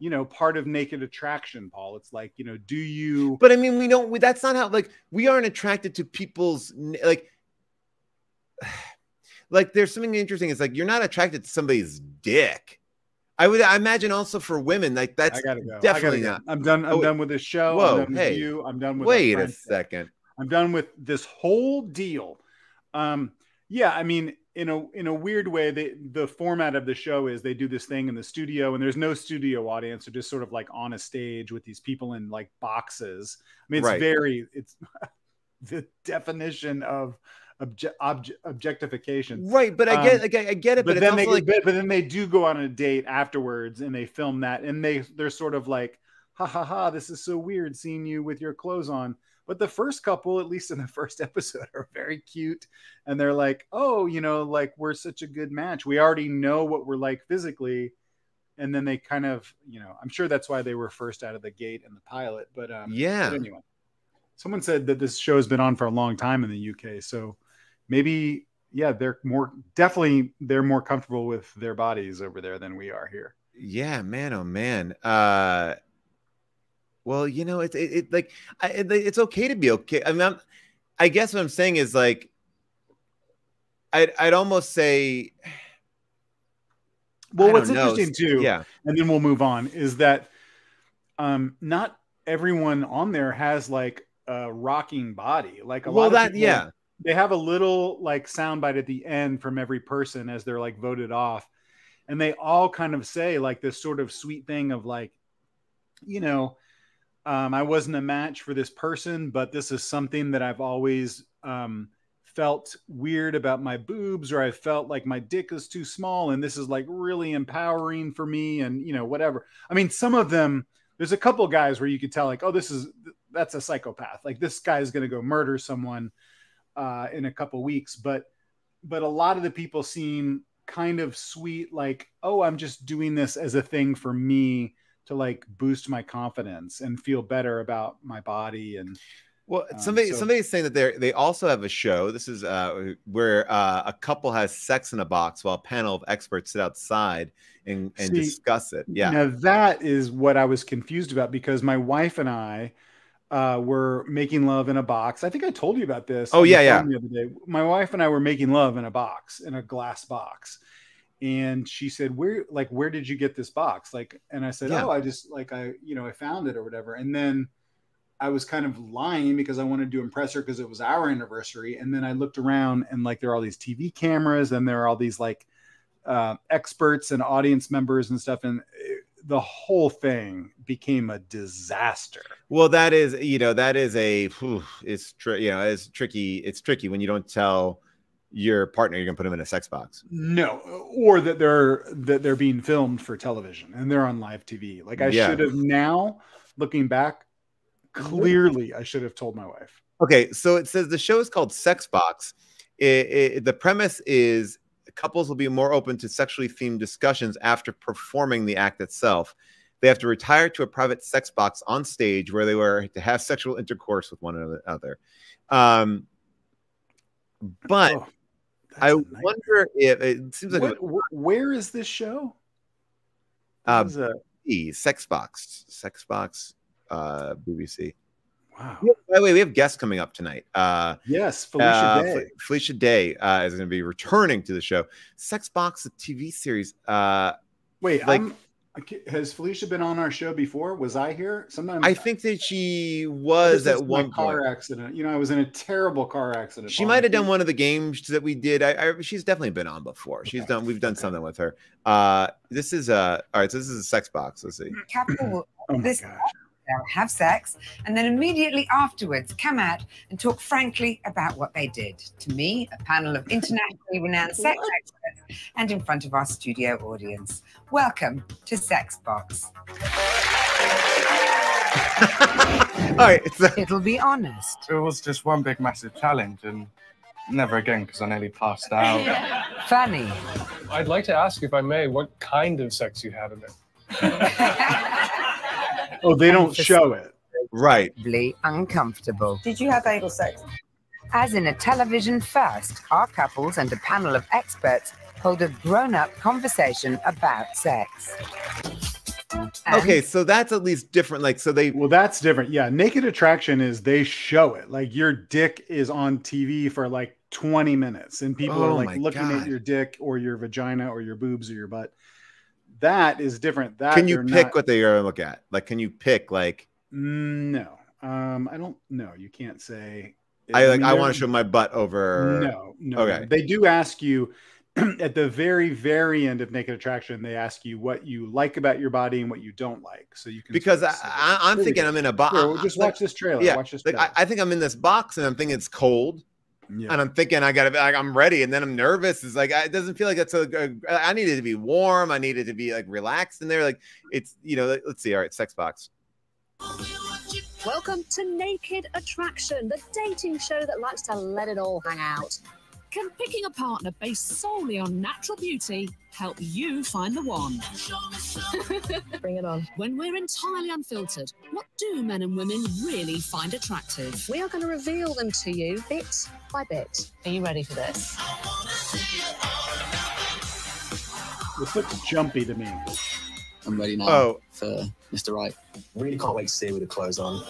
you know, part of naked attraction, Paul. It's like, you know, do you But I mean, we don't. we- That's not how. Like, we aren't attracted to people's like. *sighs* Like, there's something interesting. It's like you're not attracted to somebody's dick. I would. I imagine also for women, like that's go. Definitely not. I'm done. I'm Oh, done with this show. whoa, I'm done with hey, you. I'm done with. Wait a second. I'm done with this whole deal. Um, yeah, I mean, in a in a weird way, they, the format of the show is they do this thing in the studio, and there's no studio audience. They're just sort of like on a stage with these people in like boxes. I mean, it's Right. very it's *laughs* the definition of obje- obje- objectification. Right, but I get, Um, I get it, but, but then they like, but, but then they do go on a date afterwards and they film that and they they're sort of like ha ha ha this is so weird seeing you with your clothes on but the first couple at least in the *laughs* first episode are very cute. And they're like oh you know like we're such a good match. We already know what we're like physically. And then they kind of you know i'm sure that's why they were first out of the gate in the pilot but um Yeah. but anyway. Someone said that this show has been on for a long time in the uk so maybe yeah they're more definitely they're more comfortable with their bodies over there than we are here. Yeah, man, oh man. Uh, well, you know, it's it, it like I, it, it's okay to be okay. I mean, I'm, I guess what I'm saying is like, I'd I'd almost say, well I what's know. interesting too yeah, and then we'll move on is that um not everyone on there has like a rocking body like a Well, lot that- people, yeah. they have a little like soundbite at the end from every person as they're like voted off and they all kind of say like this sort of sweet thing of like you know um, i wasn't a match for this person but this is something that i've always um, felt weird about my boobs or i felt like my dick is too small and this is like really empowering for me and you know whatever. I mean some of them there's a couple guys where you could tell like oh this is that's a psychopath. Like this guy is going to go murder someone uh, in a couple weeks. But but a lot of the people seem kind of sweet like oh i'm just doing this as a thing for me to like boost my confidence and feel better about my body and Well, Um, somebody so- somebody's saying that they they also have a show. This is uh, where uh, a couple has sex in a box while a panel of experts sit outside and and See, discuss it. Yeah. Now that is what I was confused about because my wife and I uh, were making love in a box. I think I told you about this. Oh, yeah, yeah. The other day, my wife and I were making love in a box, in a glass box, and she said, "Where, like, where did you get this box?" Like, and I said, Yeah. "Oh, I just like I, you know, I found it or whatever." And then I was kind of lying because I wanted to impress her because it was our anniversary. And then I looked around and like there are all these TV cameras and there are all these like uh, experts and audience members and stuff. And it- the whole thing became a disaster. Well, that is you know that is a whew, it's tri- you know it's tricky. It's tricky when you don't tell your partner you're gonna put them in a sex box. No, or that they're that they're being filmed for television and they're on live TV. Like I Yeah. should have now, looking back, clearly I should have told my wife. Okay, so it says the show is called Sex Box. It, it, the premise is couples will be more open to sexually themed discussions after performing the act itself. They have to retire to a private sex box on stage where they were to have sexual intercourse with one another. Um, but Oh, I wonder if it seems like What- wh- where is this show? uh, is a- Sex Box, Sex Box, uh, BBC. Wow. Yeah, by the way, we have guests coming up tonight. Uh, Yes, Felicia uh, Day. Felicia Day uh, is going to be returning to the show. Sex Box, the TV series. Uh, Wait, like- I'm, has Felicia been on our show before? Was I here? Sometimes I think that she was at one car point. accident. You know, I was in a terrible car accident. She might have done one of the games that we did. I, I she's definitely been on before. She's done. We've done something with her. Uh, this is uh, all right. So this is a sex box. Let's see. couple *clears throat* will Oh my this gosh. They'll have sex and then immediately afterwards come out and talk frankly about what they did to me a panel of internationally renowned sex experts and in front of our studio audience welcome to sex box *laughs* All right, so It'll be honest. It was just one big massive challenge and never again because I nearly passed *laughs* out. Funny. I'd like to ask, if I may, what kind of sex you had in it. *laughs* Oh, they don't show it. Right. Uncomfortable. Did you have anal sex? As in a television first, our couples and a panel of experts hold a grown up conversation about sex. okay, so that's at least different. Like, so they Well, that's different. Yeah, naked attraction is they show it. Like your dick is on TV for like 20 minutes and people are Oh like looking God. at your dick or your vagina or your boobs or your butt. That is different. That can you pick not- what they are look at? Like, can you pick like Mm, No. Um, I don't know. You can't say I like I want to show my butt over No, no. Okay. no. They do ask you *clears throat* at the very, very end of Naked Attraction, they ask you what you like about your body and what you don't like. So you can because I, sort of say- I, I'm thinking. I'm in a box. We'll just watch this trailer. Yeah, Watch this like I, I think I'm in this box and I'm thinking it's cold, Yeah. and I'm thinking I gotta be like I'm ready, and then I'm nervous. It's like I, it doesn't feel like that's a, a. I need it to be warm. I need it to be like relaxed in there. Like it's you know. Let's see. All right, sex box. Welcome to Naked Attraction, the dating show that likes to let it all hang out. Can picking a partner based solely on natural beauty help you find the one? *laughs* Bring it on. When we're entirely unfiltered, what do men and women really find attractive? We are going to reveal them to you bit by bit. Are you ready for this? This looks jumpy to me. I'm ready now Oh. for Mr. Right. Really can't wait to see you with the clothes on.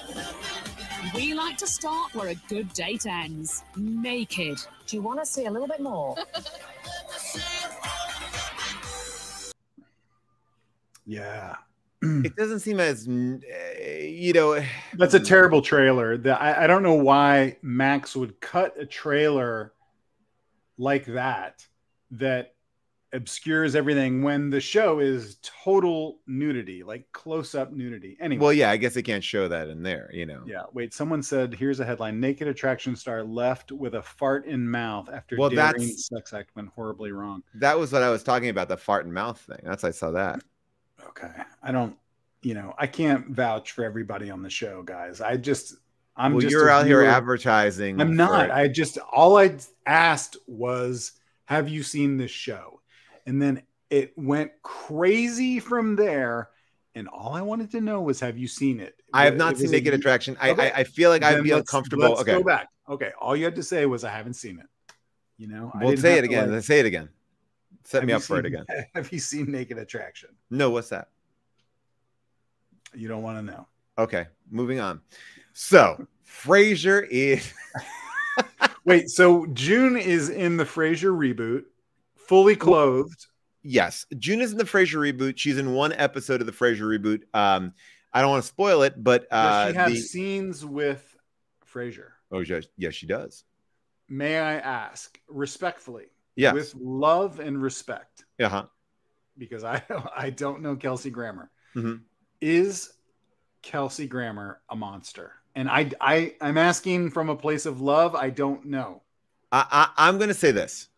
We like to start where a good date ends naked. Do you want to see a little bit more? *laughs* Yeah. it doesn't seem as eh, you know. *sighs* That's a terrible trailer. That I, I don't know why Max would cut a trailer like that that obscures everything when the show is total nudity, like close up nudity. Anyway. Well, yeah, I guess they can't show that in there. You know. Yeah. Wait, someone said here's a headline Naked attraction star left with a fart in mouth after Well, daring that's- sex act went horribly wrong. That was what I was talking about. The fart in mouth thing. That's I saw that. Okay. I don't, you know, I can't vouch for everybody on the show, guys. I just, I'm well, just you're out here advertising. I'm not. I just, all I asked was, have you seen this show? And then it went crazy from there. And all I wanted to know was, have you seen it? I have not was seen a- Naked Attraction. I, Okay. I I feel like I'd be let's- uncomfortable. Let's okay, go back. Okay. All you had to say was, I haven't seen it. You know, I Well, say it again. like- say it again. Set Have me up for it again. *laughs* Have you seen Naked Attraction? No, what's that? You don't want to know. Okay, moving on. So Frasier is *laughs* Wait, so June is in the Frasier reboot, fully clothed. yes. June is in the Frasier reboot. She's in one episode of the Frasier reboot. Um, I don't want to spoil it, but uh, Does she have the scenes with Frasier? oh yes, yes, she does. May I ask, respectfully, Yes. with love and respect, Uh huh. because I *laughs* I don't know Kelsey Grammer. Mhm. Is Kelsey Grammer a monster? And I I I'm asking from a place of love. I don't know. I, I I'm gonna say this: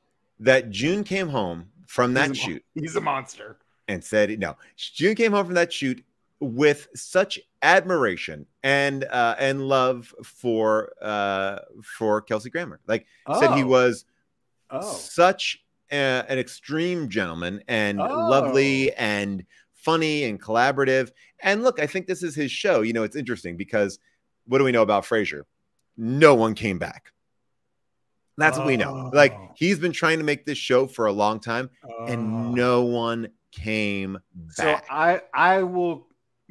that June came home from that He's a shoot He's a monster. and said no. June came home from that shoot with such admiration and uh, and love for uh, for Kelsey Grammer. Like said, he Oh. was Oh. such a- an extreme gentleman and lovely Oh. and funny and collaborative. And look, I think this is his show. You know, it's interesting because what do we know about Frasier? No one came back. That's what we know. Like Oh. he's been trying to make this show for a long time, and oh. no one came back. So. I I will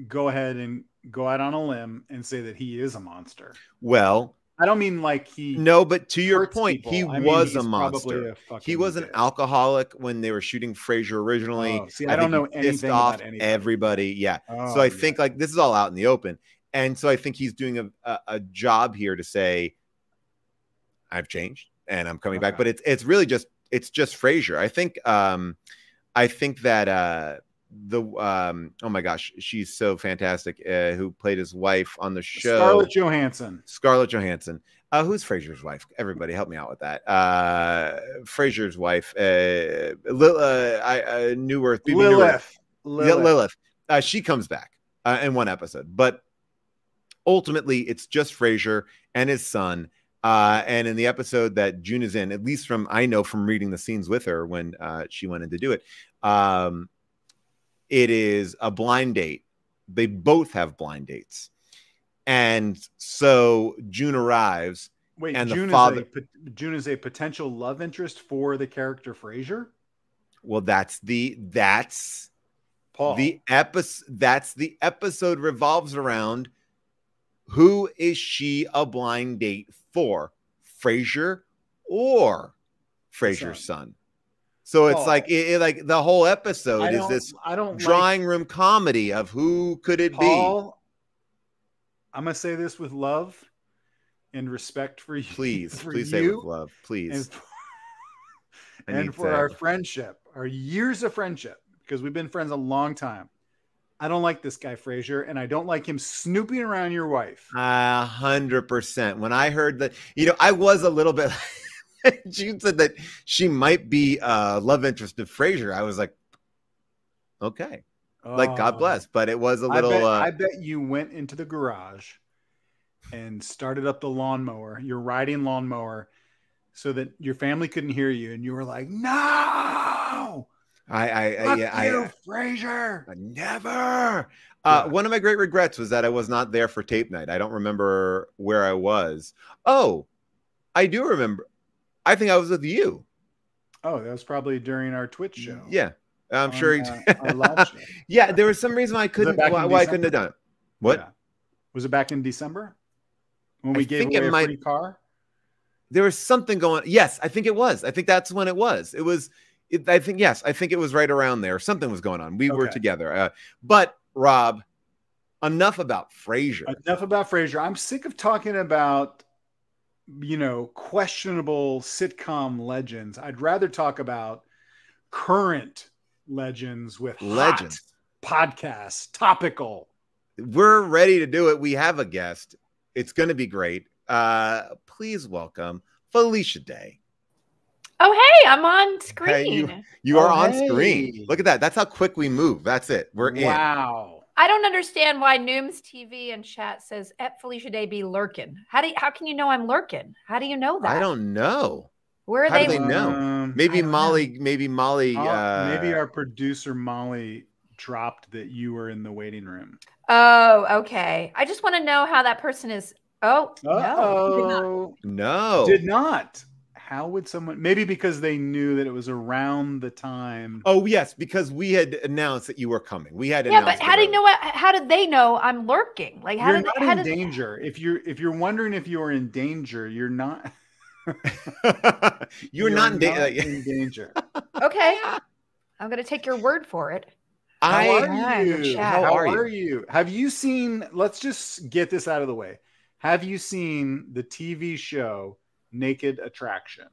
go ahead and go out on a limb and say that he is a monster. well, I don't mean like he no, but to your point, people. he I was he's a monster. a he was an alcoholic when they were shooting Frasier originally. Oh, see, I don't know anything off anybody. everybody. Yeah. so Oh, I yeah. think like this is all out in the open, and so I think he's doing a a, a job here to say, I've changed and I'm coming back. But it's it's really just it's just Frasier. I think um I think that uh the um oh my gosh she's so fantastic uh, who played his wife on the show Scarlett Johansson. Scarlett Johansson. Uh, who's Frasier's wife? Everybody, help me out with that. Uh, Frasier's wife, uh, Lil, uh, I, uh, Neuwirth, BB New Earth. Lilith. Lilith. Lilith. Uh, she comes back uh, in one episode, but ultimately it's just Frasier and his son. Uh, and in the episode that June is in, at least from I know from reading the scenes with her when uh, she went in to do it, um, it is a blind date. They both have blind dates, and so June arrives. Wait, and June the father. is a June is a potential love interest for the character Frasier. Well, that's the that's Paul. the episode. That's the episode revolves around who is she a blind date for, Frasier or Frasier's son. So it's Paul. like it, it- like the whole episode is this I don't like- drawing room comedy of who could it Paul, I'm gonna say this with love and respect for you. Please, for please say you with love, please. and, and for our friendship, our years of friendship, because we've been friends a long time. I don't like this guy Frasier, and I don't like him snooping around your wife. A hundred percent. When I heard that, you know, I was a little bit. *laughs* June said that she might be a love interest of Frasier. I was like, okay, like God Oh. bless. But it was a little. bet, uh, I bet you went into the garage and started up the lawnmower, your riding lawnmower, so that your family couldn't hear you, and you were like, "No, I, I, I yeah, you, I, Frasier." never. Uh, One of my great regrets was that I was not there for tape night. I don't remember where I was. Oh, I do remember. I think I was with you. Oh, that was probably during our Twitch show. Yeah, I'm On, sure. uh, our live *laughs* show. yeah, there was some reason why I couldn't. Why, why I couldn't have done it. What? Yeah. Was it back in December when we I gave away a might- free car? there was something going yes i think it was i think that's when it was it was it, i think yes i think it was right around there. Something was going on. We were together. Uh, but rob enough about frasier. Enough about Frasier. I'm sick of talking about, you know, questionable sitcom legends. I'd rather talk about current legends with Legends. podcasts, topical. we're ready to do it. We have a guest. It's going to be great. Uh please welcome felicia day Oh, hey, I'm on Hey, screen. you, you are Oh, on hey. screen look at that that's how quick we move that's it we're in Wow. I don't understand why Nooms TV and chat says at Felicia Day be lurking. How do you, how can you know I'm lurking? How do you know that? i don't know Where are how they? do they know Um, maybe I don't know. molly maybe molly I'll- uh maybe our producer Molly dropped that you were in the waiting room. Oh, okay. I just want to know how that person is. Oh, no. did not. Oh, no did not. How would someone? Maybe because they knew that it was around the time. Oh yes, because we had announced that you were coming. We had Yeah, but announced how it do you know what? How did they know I'm lurking? Like, how you're did? not How in did? danger. If you're if you're wondering if you're in danger, you're not. *laughs* You're not in da- in danger. *laughs* Okay, I'm gonna take your word for it. How I- are Yeah, you? How, How are are, you? you? Have you seen? Let's just get this out of the way. Have you seen the TV show Naked Attraction?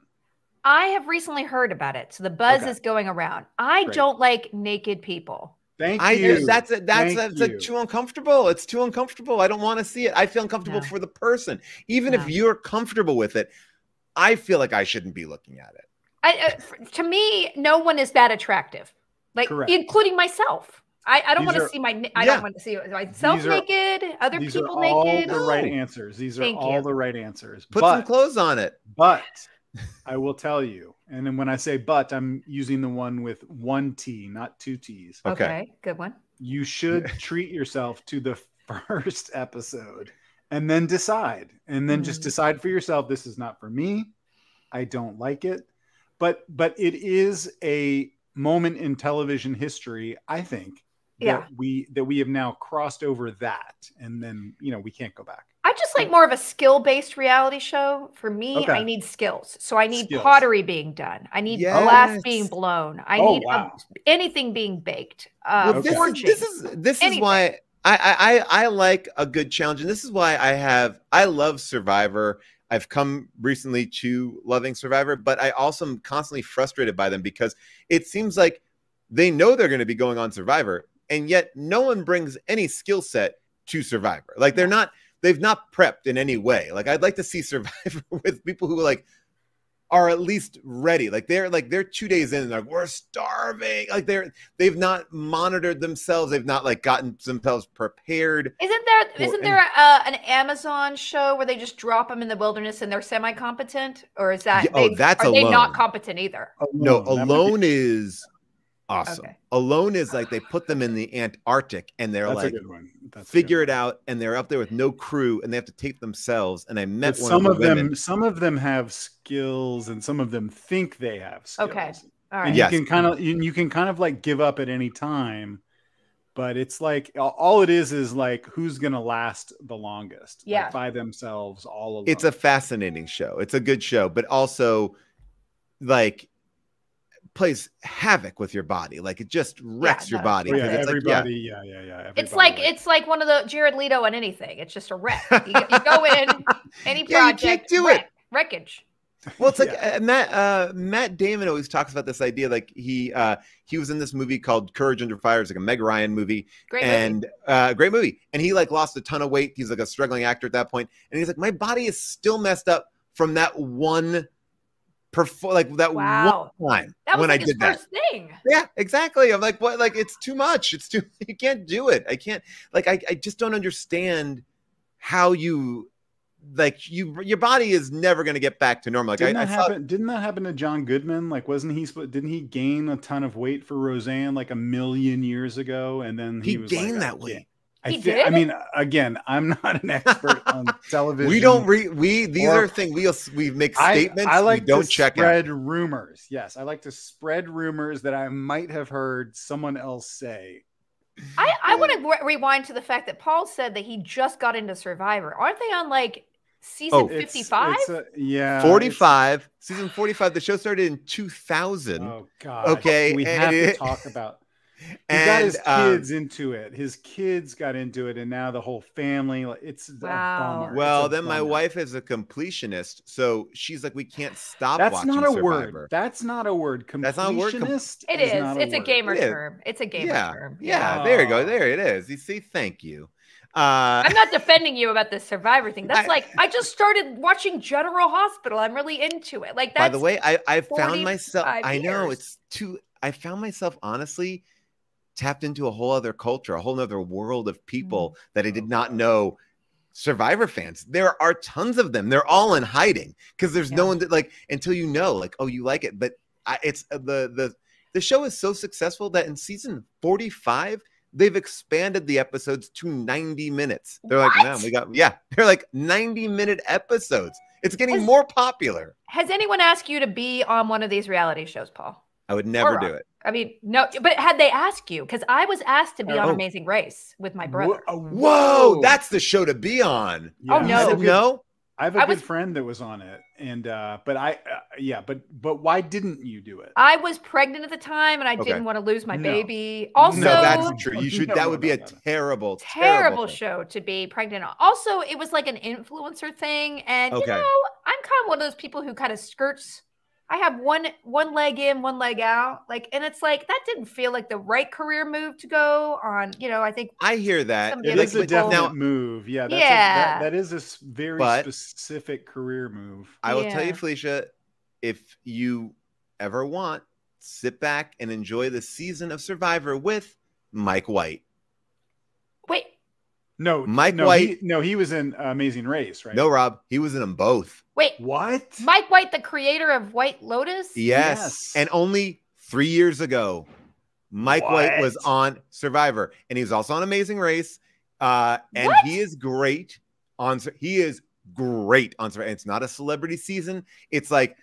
I have recently heard about it, so the buzz Okay. is going around. I Great. don't like naked people. Thank I you. that's a, that's Thank that's a, too uncomfortable. It's too uncomfortable. I don't want to see it. I feel uncomfortable No. for the person. Even No. if you're comfortable with it, I feel like I shouldn't be looking at it. I, uh, to me, no one is that attractive, like Correct. including myself. I, I don't want to see my. I Yeah. don't want to see myself These are- naked, other These people are all naked. the right No. answers. These are Thank all you. the right answers. Put but, some clothes on it. But *laughs* I will tell you, and then when I say but, I'm using the one with one T, not two T's. Okay. Okay, good one. You should *laughs* treat yourself to the first episode and then decide. And then just Mhm. decide for yourself this is not for me. I don't like it. But but it is a moment in television history, I think, that Yeah. we that we have now crossed over that and then, you know, we can't go back. I just like more of a skill-based reality show. For me, Okay. I need skills. So I need Skills. pottery being done. I need glass being blown. I Oh, need wow. um, anything being baked. Uh, Well, this, is, this is this is why I, I I I like a good challenge, and this is why I have I love Survivor. I've come recently to loving Survivor, but I also am constantly frustrated by them because it seems like they know they're going to be going on Survivor, and yet no one brings any skill set to Survivor. Like they're not they've not prepped in any way. Like I'd like to see *laughs* Survivor with people who like are at least ready. Like they're like they're two days in, and they're like we're starving. Like they're they've not monitored themselves. They've not like gotten themselves prepared. Isn't there Well, isn't and- there a, an Amazon show where they just drop them in the wilderness and they're semi competent, or is that Yeah, oh, that's are they Alone. not competent either? No, Alone, be- alone is awesome. Okay. Alone is like they put them in the Antarctic and they're That's a like good one. That's a good figure it out, and they're up there with no crew, and they have to tape themselves. And I met But one some of, of them women. some of them have skills and some of them think they have skills. Okay. All And. Yes. you can kind of you, you can kind of like give up at any time but it's like all- all it is is like who's gonna last the longest like, Yeah. by themselves all alone It's a fascinating show. It's a good show, but also like plays havoc with your body. Like it just wrecks your no. body. Oh, yeah, 'cause it's like, yeah. everybody yeah yeah yeah It's everybody, like it's like one of the Jared Leto on anything. It's just a wreck. You, you go in *laughs* any Yeah, you project, can't do wreck, it. wreckage. Well, it's like uh, Matt uh, Matt Damon always talks about this idea. Like he uh, he was in this movie called Courage Under Fire. It's like a Meg Ryan movie, Great movie. and uh, great movie. And he like lost a ton of weight. He's like a struggling actor at that point, and he's like, my body is still messed up from that one, perfor- like that Wow. one time That was when like I his did that. thing. Yeah, exactly. I'm like, what? Like, it's too much. It's too. *laughs* You can't do it. I can't. Like, I, I just don't understand how you, like, you your body is never going to get back to normal. Like, didn't I, I that saw, happen didn't that happen to john goodman like wasn't he sp- didn't he gain a ton of weight for roseanne like a million years ago and then he, He was gained like, that I weight. Can't- I, He thi- I mean, again, I'm not an expert *laughs* on television. we don't re we these or- are things we we make statements. I, like we don't to check out. spread rumors. Yes, I like to spread rumors that I might have heard someone else say. I, I want to re- rewind to the fact that Paul said that he just got into Survivor. Aren't they on like season Oh. 55? it's a- yeah, 45 season 45 the show started in 2000 Oh God. okay we and have to talk about. He and got his um, kids into it. His kids got into it, and now the whole family. like, It's a Wow. bummer. well It's a then my wife is a completionist so she's like we can't stop That's watching not a Survivor. word. That's not a word. That's not a word. Com- Completionist It is. not It's a word. gamer It is. term. It's a gamer yeah term. yeah there you go there it is you see thank you uh I'm not defending you about the Survivor thing. That's like I just started watching General Hospital. I'm really into it. Like that's by the way i i found 45 myself i know it's too i found myself honestly tapped into a whole other culture a whole other world of people Mm. that i did not know survivor fans. There are tons of them. They're all in hiding because there's no one that like until you know like oh you like it. But I, it's uh, the the the show is so successful that in season 45 they've expanded the episodes to 90 minutes. They're like man we got yeah. *laughs* They're like 90 minute episodes. It's getting Has- more popular. Has anyone asked you to be on one of these reality shows, Paul? I would never Or do it I mean, no, but had they asked you? Because I was asked to be on Oh. Amazing Race with my brother. Whoa, that's the show to be on. Oh, I no. have a good- No? I have a I good was- friend that was on it, and uh, but I, uh, yeah, but but why didn't you do it? I was pregnant at the time and I Okay. didn't want to lose my No. baby. Also, no, that's true. You should. No, that would be a no, no. terrible, terrible show to be pregnant on. Also, it was like an influencer thing, and you know, I'm kind of one of those people who kind of skirts. I have one one leg in, one leg out, like, and it's like that didn't feel like the right career move to go on. You know, I think I hear that. Some It other is a definite now, move. Yeah, that's Yeah. A, that, that is a s- very But- specific career move. I will tell you, Felicia, if you ever want, sit back and enjoy the season of Survivor with Mike White. wait, No, Mike no, White- He, no, he was in Amazing Race, right? No, Rob, he was in them both. wait, What? Mike White, the creator of White Lotus. Yes. Yes. And only three years ago, Mike White was on Survivor, and he was also on Amazing Race. Uh, and What? he is great on. He is great on Survivor. It's not a celebrity season. It's like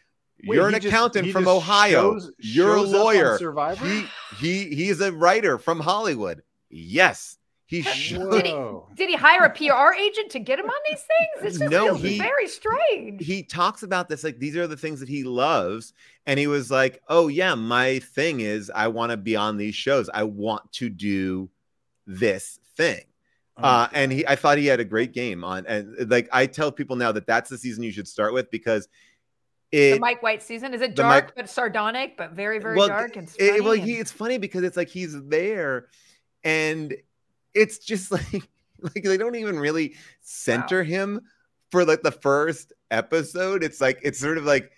Wait, you're an he just- accountant from Ohio. shows- you're a shows up on lawyer. Survivor? He he he is a writer from Hollywood. Yes, he shows. Did he, did he hire a PR agent to get him on these things? This just No, feels he- very strange. he talks about this like these are the things that he loves and he was like oh yeah my thing is i want to be on these shows i want to do this thing Oh, uh and he i thought he had a great game on and like i tell people now that that's the season you should start with because the it Mike White season is it dark Mike- but sardonic, but very very well, dark and it- well he it's funny because it's like he's there and it's just *laughs* like like they don't even really center him for like the first episode it's like it's sort of like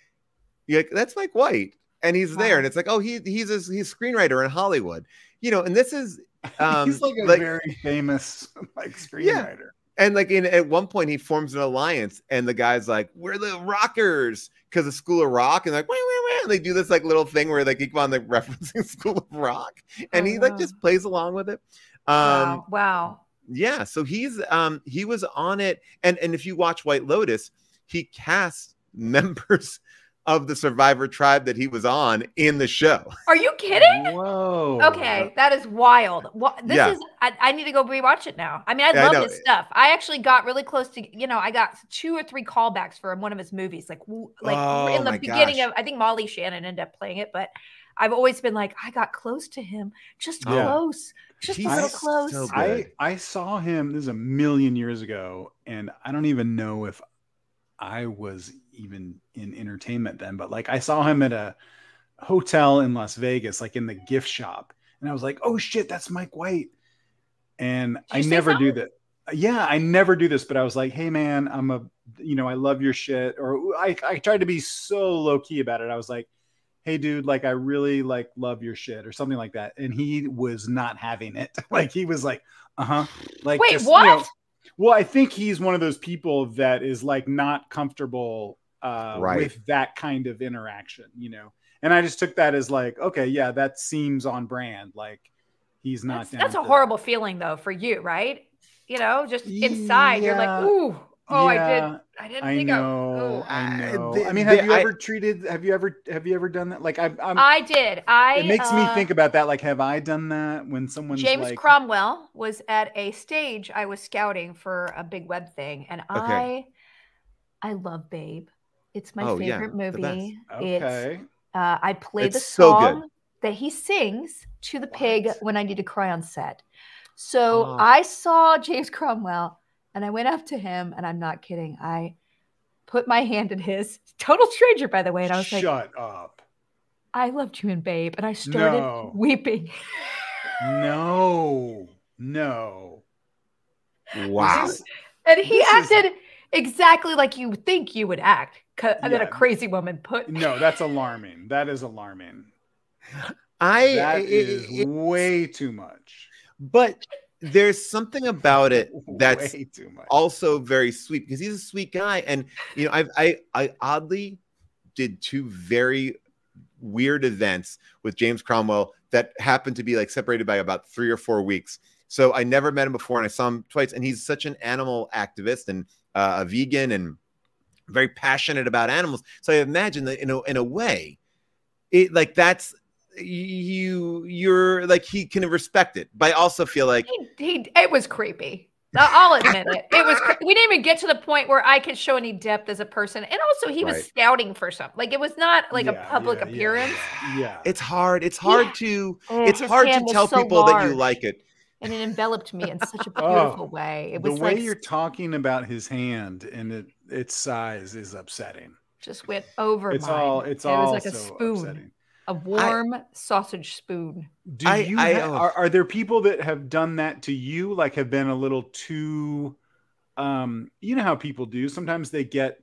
You're like, that's Mike White. And he's there. And it's like, oh, he he's a he's a screenwriter in Hollywood. You know, and this is *laughs* um He's like a very famous *laughs* like screenwriter. Yeah. And like in at one point he forms an alliance, and the guy's like, "We're the Rockers," because of School of Rock, and like, wah, wah, wah, and they do this like little thing where they keep on like referencing School of Rock, and Oh, he like wow. just plays along with it. Um, wow. Wow. yeah, so he's um he was on it, and and if you watch White Lotus, he cast *laughs* members of the Survivor tribe that he was on in the show. Are you kidding? Whoa. Okay, that is wild. What this Yeah. is I, I need to go rewatch it now. I mean, I Yeah, I love know. his stuff. I actually got really close to, you know, I got two or three callbacks for one of his movies, like like Oh, in the beginning gosh. of. I think Molly Shannon ended up playing it, but I've always been like, I got close to him, just Yeah. close, just a little close. I I saw him this is a million years ago, and I don't even know if I was even in entertainment then, but like I saw him at a hotel in Las Vegas, like in the gift shop, and I was like, oh shit, that's Mike White. And I never do something? that. Yeah, I never do this, but I was like, hey man, I'm a you know, I love your shit. Or I, I tried to be so low key about it. I was like, hey dude, like I really like love your shit or something like that. And he was not having it. *laughs* like he was like, uh-huh. Like Wait, just, you what? know, well, I think he's one of those people that is like not comfortable uh, Right. with that kind of interaction, you know. And I just took that as like, okay, yeah, that seems on brand. Like he's not. down That's a for that. horrible feeling though for you, right? You know, just inside, you're like, ooh, oh, I Yeah, did, I didn't I think know. I. I know. the- I mean, the- have you I- ever treated? Have you ever? Have you ever done that? Like, I, I'm. I did. I. it makes me uh, think about that. Like, have I done that when someone? James like, Cromwell was at a stage I was scouting for a big web thing, and I, I love Babe. It's my Oh, favorite the best. movie. Okay. It's uh, I play the It's so song that he sings to the pig when I need to cry on set. So Oh. I saw James Cromwell, and I went up to him, and I'm not kidding. I put my hand in his, *laughs* total stranger by the way, and I was like, "Shut up." "I loved you and Babe," and I started No. weeping. No, no. Wow. And he This is- acted exactly like you think you would act. That Yeah. a crazy woman put. No, that's alarming. That is alarming. I That it- is it- way too much. but there's something about it *laughs* that's Way too much. also very sweet because he's a sweet guy and you know I've, i i oddly did two very weird events with james cromwell that happened to be like separated by about three or four weeks so i never met him before and i saw him twice and he's such an animal activist and uh, a vegan and very passionate about animals so i imagine that in a, in a way it like that's you you're like he can respect it but i also feel like He, he, it was creepy. I- I'll admit it. It was. cre- We didn't even get to the point where I could show any depth as a person, and also he was Right. scouting for something. Like it was not like a public yeah, yeah, appearance, Yeah. it's hard it's hard to Oh, it's hard to tell so people that you like it and it enveloped me in such a *laughs* Oh, beautiful way. It was the way like you're talking about his hand and it, its size is upsetting. just went over. It's mine. all- it's it was all like a so spoon, upsetting. A warm sausage spoon. Do I- you I, ha- uh, are, are there people that have done that to you like have been a little too um you know how people do sometimes they get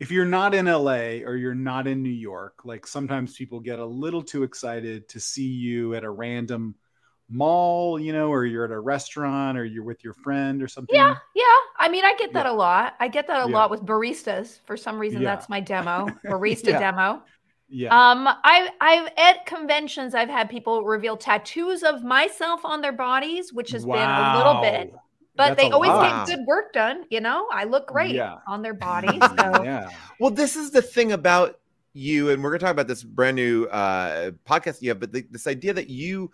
if you're not in LA or you're not in New York like sometimes people get a little too excited to see you at a random mall you know or you're at a restaurant or you're with your friend or something Yeah, yeah. I mean, I get that a lot. I get that a Yeah. lot with baristas. For some reason, Yeah. that's my demo, *laughs* barista Yeah. demo. Yeah Um, I, I've at conventions, I've had people reveal tattoos of myself on their bodies, which has been a little bit, but That's they always lot. get good work done. You know, I look great Yeah. on their *laughs* bodies. So yeah Well, this is the thing about you, and we're going to talk about this brand new uh, podcast you have, but the, this idea that you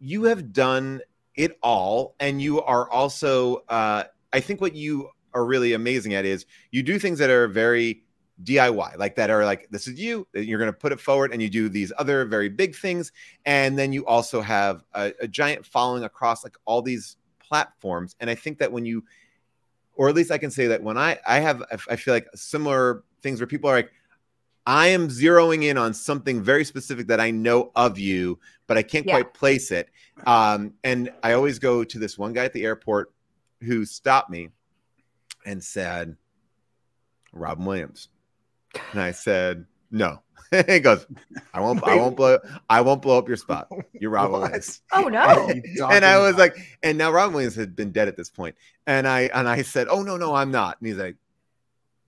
you have done it all, and you are also, uh, I think, what you are really amazing at is you do things that are very DIY, like that are like this is you. You're going to put it forward, and you do these other very big things, and then you also have a, a giant following across like all these platforms. And I think that when you or at least I can say that when I I have I feel like similar things where people are like I am zeroing in on something very specific that I know of you, but I can't Yeah. quite place it. Um, and I always go to this one guy at the airport who stopped me and said, Robin Williams. And I said, No. *laughs* he goes, I won't I won't blow I won't blow up your spot. You're Robin What? Williams. *laughs* Oh no. *laughs* and I was like, and now Robin Williams had been dead at this point. And I and I said, Oh no, no, I'm not. And he's like,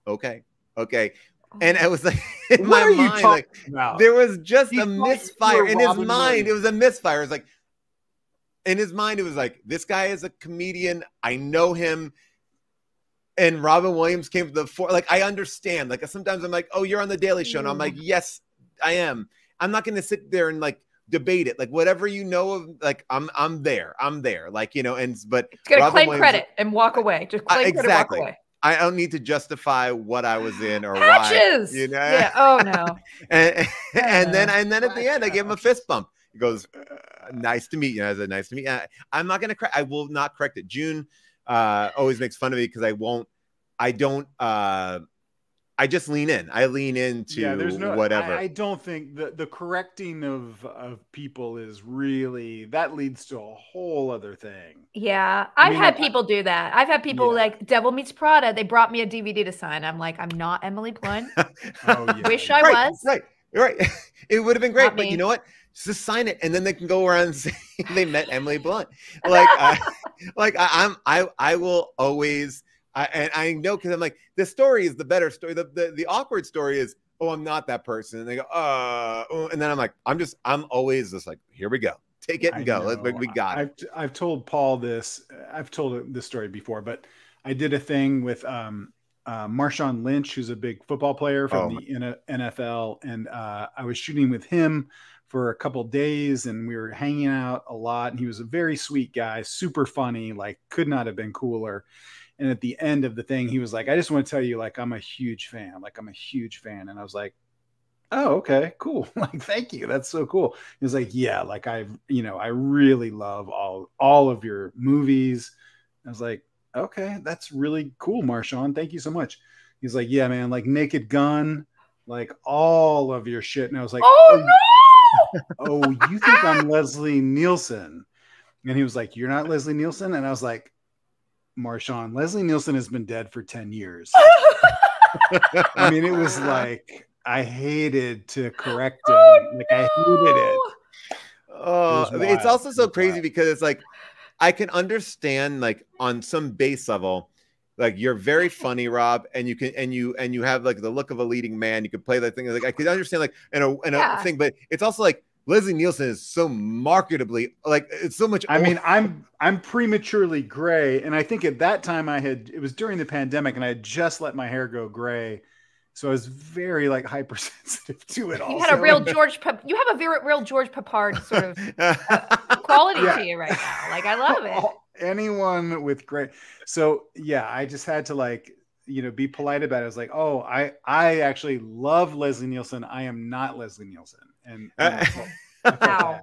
Okay, okay. And I was like, in What my mind, like about? there was just He a misfire in his Robin mind. It was a misfire. It's like in his mind, it was like, this guy is a comedian. I know him. And Robin Williams came to the fore. Like, I understand. Like, sometimes I'm like, oh, you're on the Daily Show. And I'm like, yes, I am. I'm not going to sit there and like debate it. Like, whatever you know of, like, I'm I'm there. I'm there. Like, you know, and but It's gonna claim Williams- credit and walk away. Just claim credit, walk exactly. away. I don't need to justify what I was in or Patches. why. You know? Yeah. Oh no. *laughs* and, and then and then at the end, I gave him a fist bump. He goes, uh, "Nice to meet you." I said, "Nice to meet you." I- I'm not gonna correct. I will not correct it. June uh, always makes fun of me because I won't. I don't. Uh, I just lean in. I lean into yeah, there's no whatever. I, I don't think the the correcting of of people is really that leads to a whole other thing. Yeah, I I've mean, had I- people do that. I've had people like Devil Meets Prada. They brought me a DVD to sign. I'm like, I'm not Emily Blunt. *laughs* Oh yeah. Wish I right, was. right, right. *laughs* It would have been great, Not but me. you know what? Just sign it, and then they can go around and *laughs* say they met Emily Blunt. Like, I, like I, I'm, I, I will always. I, and I know because I'm like the story is the better story. The, the the awkward story is oh I'm not that person. And they go uh, oh," and then I'm like I'm just I'm always just like here we go, take it and I go. Let's, we, got it. I've I've told Paul this. I've told this story before, but I did a thing with um, uh, Marshawn Lynch, who's a big football player from Oh, the N- NFL, and uh, I was shooting with him for a couple days, and we were hanging out a lot. And he was a very sweet guy, super funny, like could not have been cooler. And at the end of the thing, he was like, "I just want to tell you, like, I'm a huge fan. Like, I'm a huge fan." And I was like, oh okay cool *laughs* like thank you that's so cool he was like yeah like i you know i really love all all of your movies i was like okay that's really cool marshawn thank you so much he's like yeah man like naked gun like all of your shit and i was like Oh, oh no! *laughs* oh you think i'm leslie nielsen and he was like you're not leslie nielsen and i was like marshawn leslie nielsen has been dead for 10 years *laughs* i mean it was like i hated to correct oh, him like i hated it Oh, It it's also so crazy because it's like I can understand like on some base level, like you're very funny, Rob, and you can and you and you have like the look of a leading man. You could play that thing. Like I could understand like in a in a Yeah. thing, but it's also like Leslie Nielsen is so marketably like it's so much. I mean, I'm I'm prematurely gray, and I think at that time I had it was during the pandemic, and I had just let my hair go gray, so I was very like hypersensitive to it. all. You had a real *laughs* George. Pep- you have a very real George Peppard sort of *laughs* uh, quality Yeah. to you right now. Like I love it. anyone with gray. So yeah, I just had to like you know be polite about it. I was like, oh, I I actually love Leslie Nielsen. I am not Leslie Nielsen, and, and I felt- I felt Wow. bad.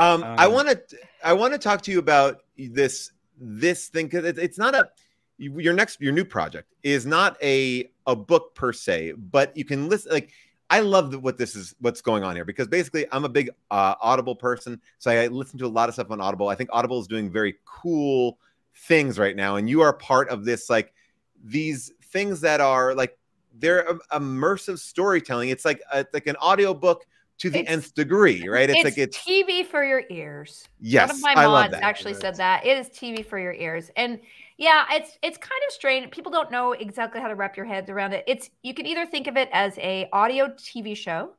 Um, I Um, want to I want to talk to you about this this thing because it, it's not a your next your new project is not a a book per se, but you can listen like. I love what this is, what's going on here, because basically I'm a big uh, Audible person, so I listen to a lot of stuff on Audible. I think Audible is doing very cool things right now, and you are part of this, like these things that are like they're immersive storytelling. It's like a, like an audiobook to the It's- nth degree, right? It's, It's, like it's TV for your ears. One Yes, of my I love mods that. actually said that it is TV for your ears, and yeah, it's it's kind of strange. People don't know exactly how to wrap your heads around it. It's you can either think of it as a audio TV show,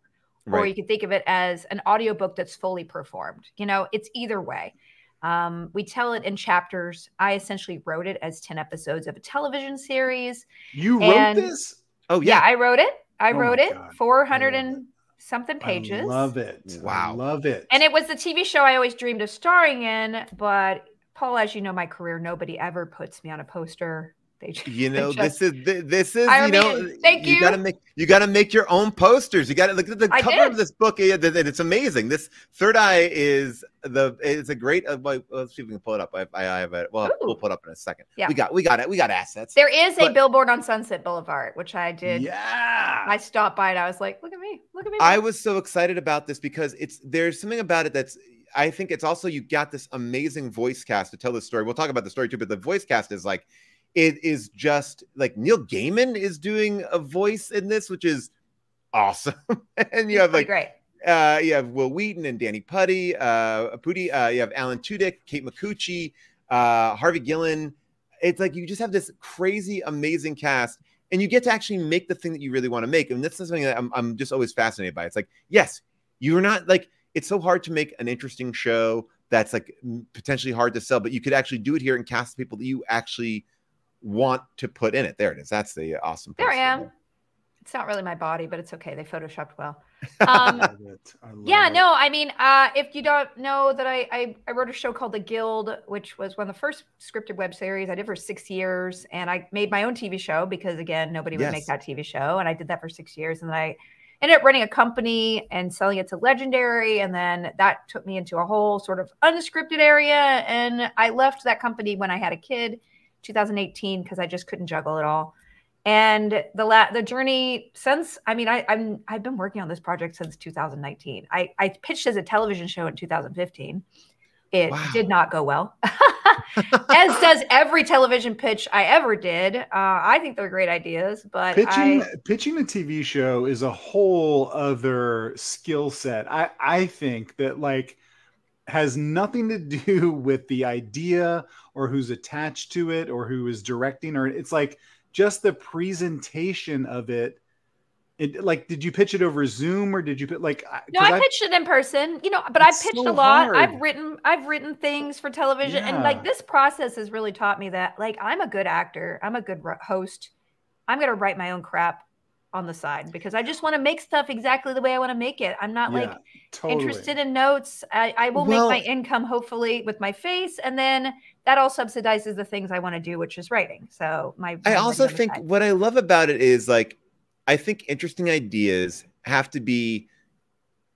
or you can think of it as an audiobook that's fully performed. You know, it's either way. Um, we tell it in chapters. I essentially wrote it as 10 episodes of a television series. You wrote And- this? Oh Yeah, I wrote it. I Oh wrote it. 400 and something pages. I love it. Wow. I love it. And it was the TV show I always dreamed of starring in. But Paul, as you know, my career, nobody ever puts me on a poster. They you *laughs* know just- this is this is I you know thank you. gotta make you gotta make your own posters you gotta look at the I cover of this book yeah, th- th- it's amazing this third eye is the it's a great uh, well, let's see if we can pull it up i, I, have it well we'll pull it up in a second Yeah. we got we got it we got assets There is a billboard on Sunset Boulevard, which I did. Yeah. I stopped by and I was like, look at me. Look at me. I was so excited about this because it's there's something about it that's I think it's also you got this amazing voice cast to tell the story. We'll talk about the story too, but the voice cast is like it is just like Neil Gaiman is doing a voice in this, which is awesome. *laughs* and you have like great. uh, you have Wil Wheaton and Danny Putty, uh, Pudi. Uh, you have Alan Tudyk, Kate Micucci, uh, Harvey Guillén. It's like you just have this crazy, amazing cast, and you get to actually make the thing that you really want to make. And this is something that I'm, I'm just always fascinated by. It's like, yes, you're not like it's so hard to make an interesting show that's like potentially hard to sell, but you could actually do it here and cast people that you actually want to put in it. There it is. That's the awesome. There I am. It's not really my body, but it's okay. They photoshopped well. *laughs* Um, I love it. I love yeah, it. no, I mean, uh, if you don't know that I, I I wrote a show called The Guild, which was one of the first scripted web series I did for six years, and I made my own TV show because again, nobody would make that TV show, and I did that for six years, and then I ended up running a company and selling it to Legendary, and then that took me into a whole sort of unscripted area, and I left that company when I had a kid, 2018, because I just couldn't juggle it all. And the la- the journey since i mean I, i'm i've been working on this project since 2019 i i pitched as a television show in 2015 it did not go well *laughs* *laughs* as does every television pitch i ever did. Uh, i think they're great ideas but pitching I, pitching a TV show is a whole other skill set. I I think that like has nothing to do *laughs* with the idea or who's attached to it or who is directing or it's like just the presentation of it. It like did you pitch it over Zoom or did you put like I- no i pitched it in person. You know but i've pitched so a lot. hard. i've written i've written things for television and like this process has really taught me that like i'm a good actor. I'm a good host. I'm going to write my own crap on the side because i just want to make stuff exactly the way i want to make it i'm not like totally. interested in notes i, I will Well- make my income hopefully with my face and then that all subsidizes the things i want to do which is writing so my I also writing on the think side. what I love about it is like I think interesting ideas have to be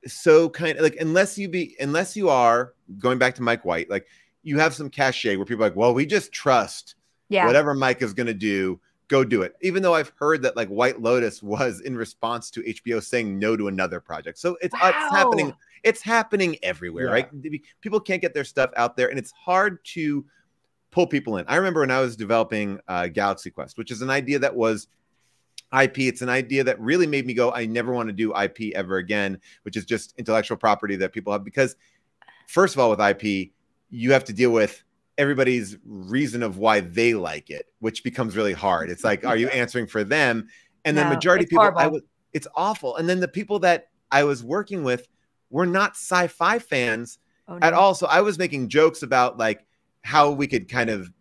so kind of like unless you be unless you are going back to Mike White, like you have some cachet where people are like, well, we just trust Yeah. whatever Mike is gonna do, go do it. Even though I've heard that like White Lotus was in response to HBO saying no to another project. So it's, it's happening, it's happening everywhere, Yeah. right? People can't get their stuff out there, and it's hard to pull people in. I remember when I was developing uh, Galaxy Quest, which is an idea that was IP. It's an idea that really made me go, I never want to do IP ever again, which is just intellectual property that people have. Because, first of all, with IP, you have to deal with everybody's reason of why they like it, which becomes really hard. It's like, are you *laughs* answering for them? And the majority of people, I was, it's awful. And then the people that I was working with were not sci-fi fans Oh, at all. So I was making jokes about like how we could kind of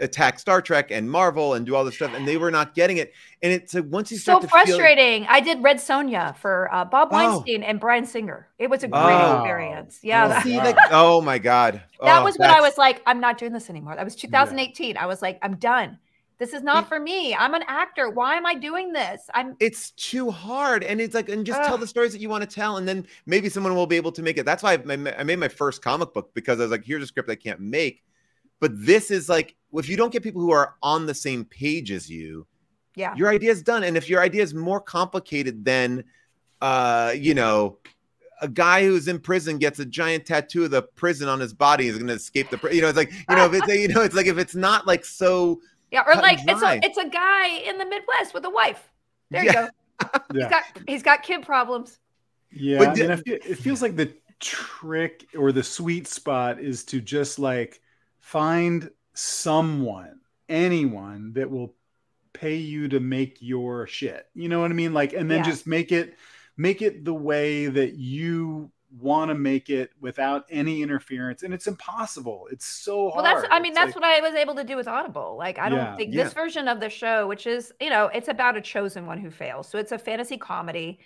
attack Star Trek and Marvel and do all this stuff, and they were not getting it. And it's like once you so start feel- frustrating. I did Red Sonja for uh, Bob Oh. Weinstein and Bryan Singer. It was a great Oh. experience. Yeah, See, like, *laughs* oh my god, that Oh, was when I was like, I'm not doing this anymore. That was 2018. I was like, I'm done. This is not for me. I'm an actor. Why am I doing this? I'm It's too hard, and it's like, and just tell the stories that you want to tell, and then maybe someone will be able to make it. That's why I made my first comic book because I was like, here's a script I can't make, but this is like, if you don't get people who are on the same page as you, yeah. your idea is done. And if your idea is more complicated than, uh, you know, a guy who's in prison gets a giant tattoo of the prison on his body is going to escape the, pri- you know, it's like, you know, if it's, you know, it's like if it's not like so, Yeah, or like it's a it's a guy in the Midwest with a wife. There Yeah. you go. *laughs* He's Yeah. got he's got kid problems. Yeah, But I mean, the- it feels like the trick or the sweet spot is to just like find someone, anyone that will pay you to make your shit. You know what I mean? Like, and then Yeah. just make it make it the way that you want to make it without any interference. And it's impossible. It's so hard Well, that's I mean It's that's like- what I was able to do with Audible. Like I don't think yeah. this version of the show, which is you know it's about a chosen one who fails, so it's a fantasy comedy,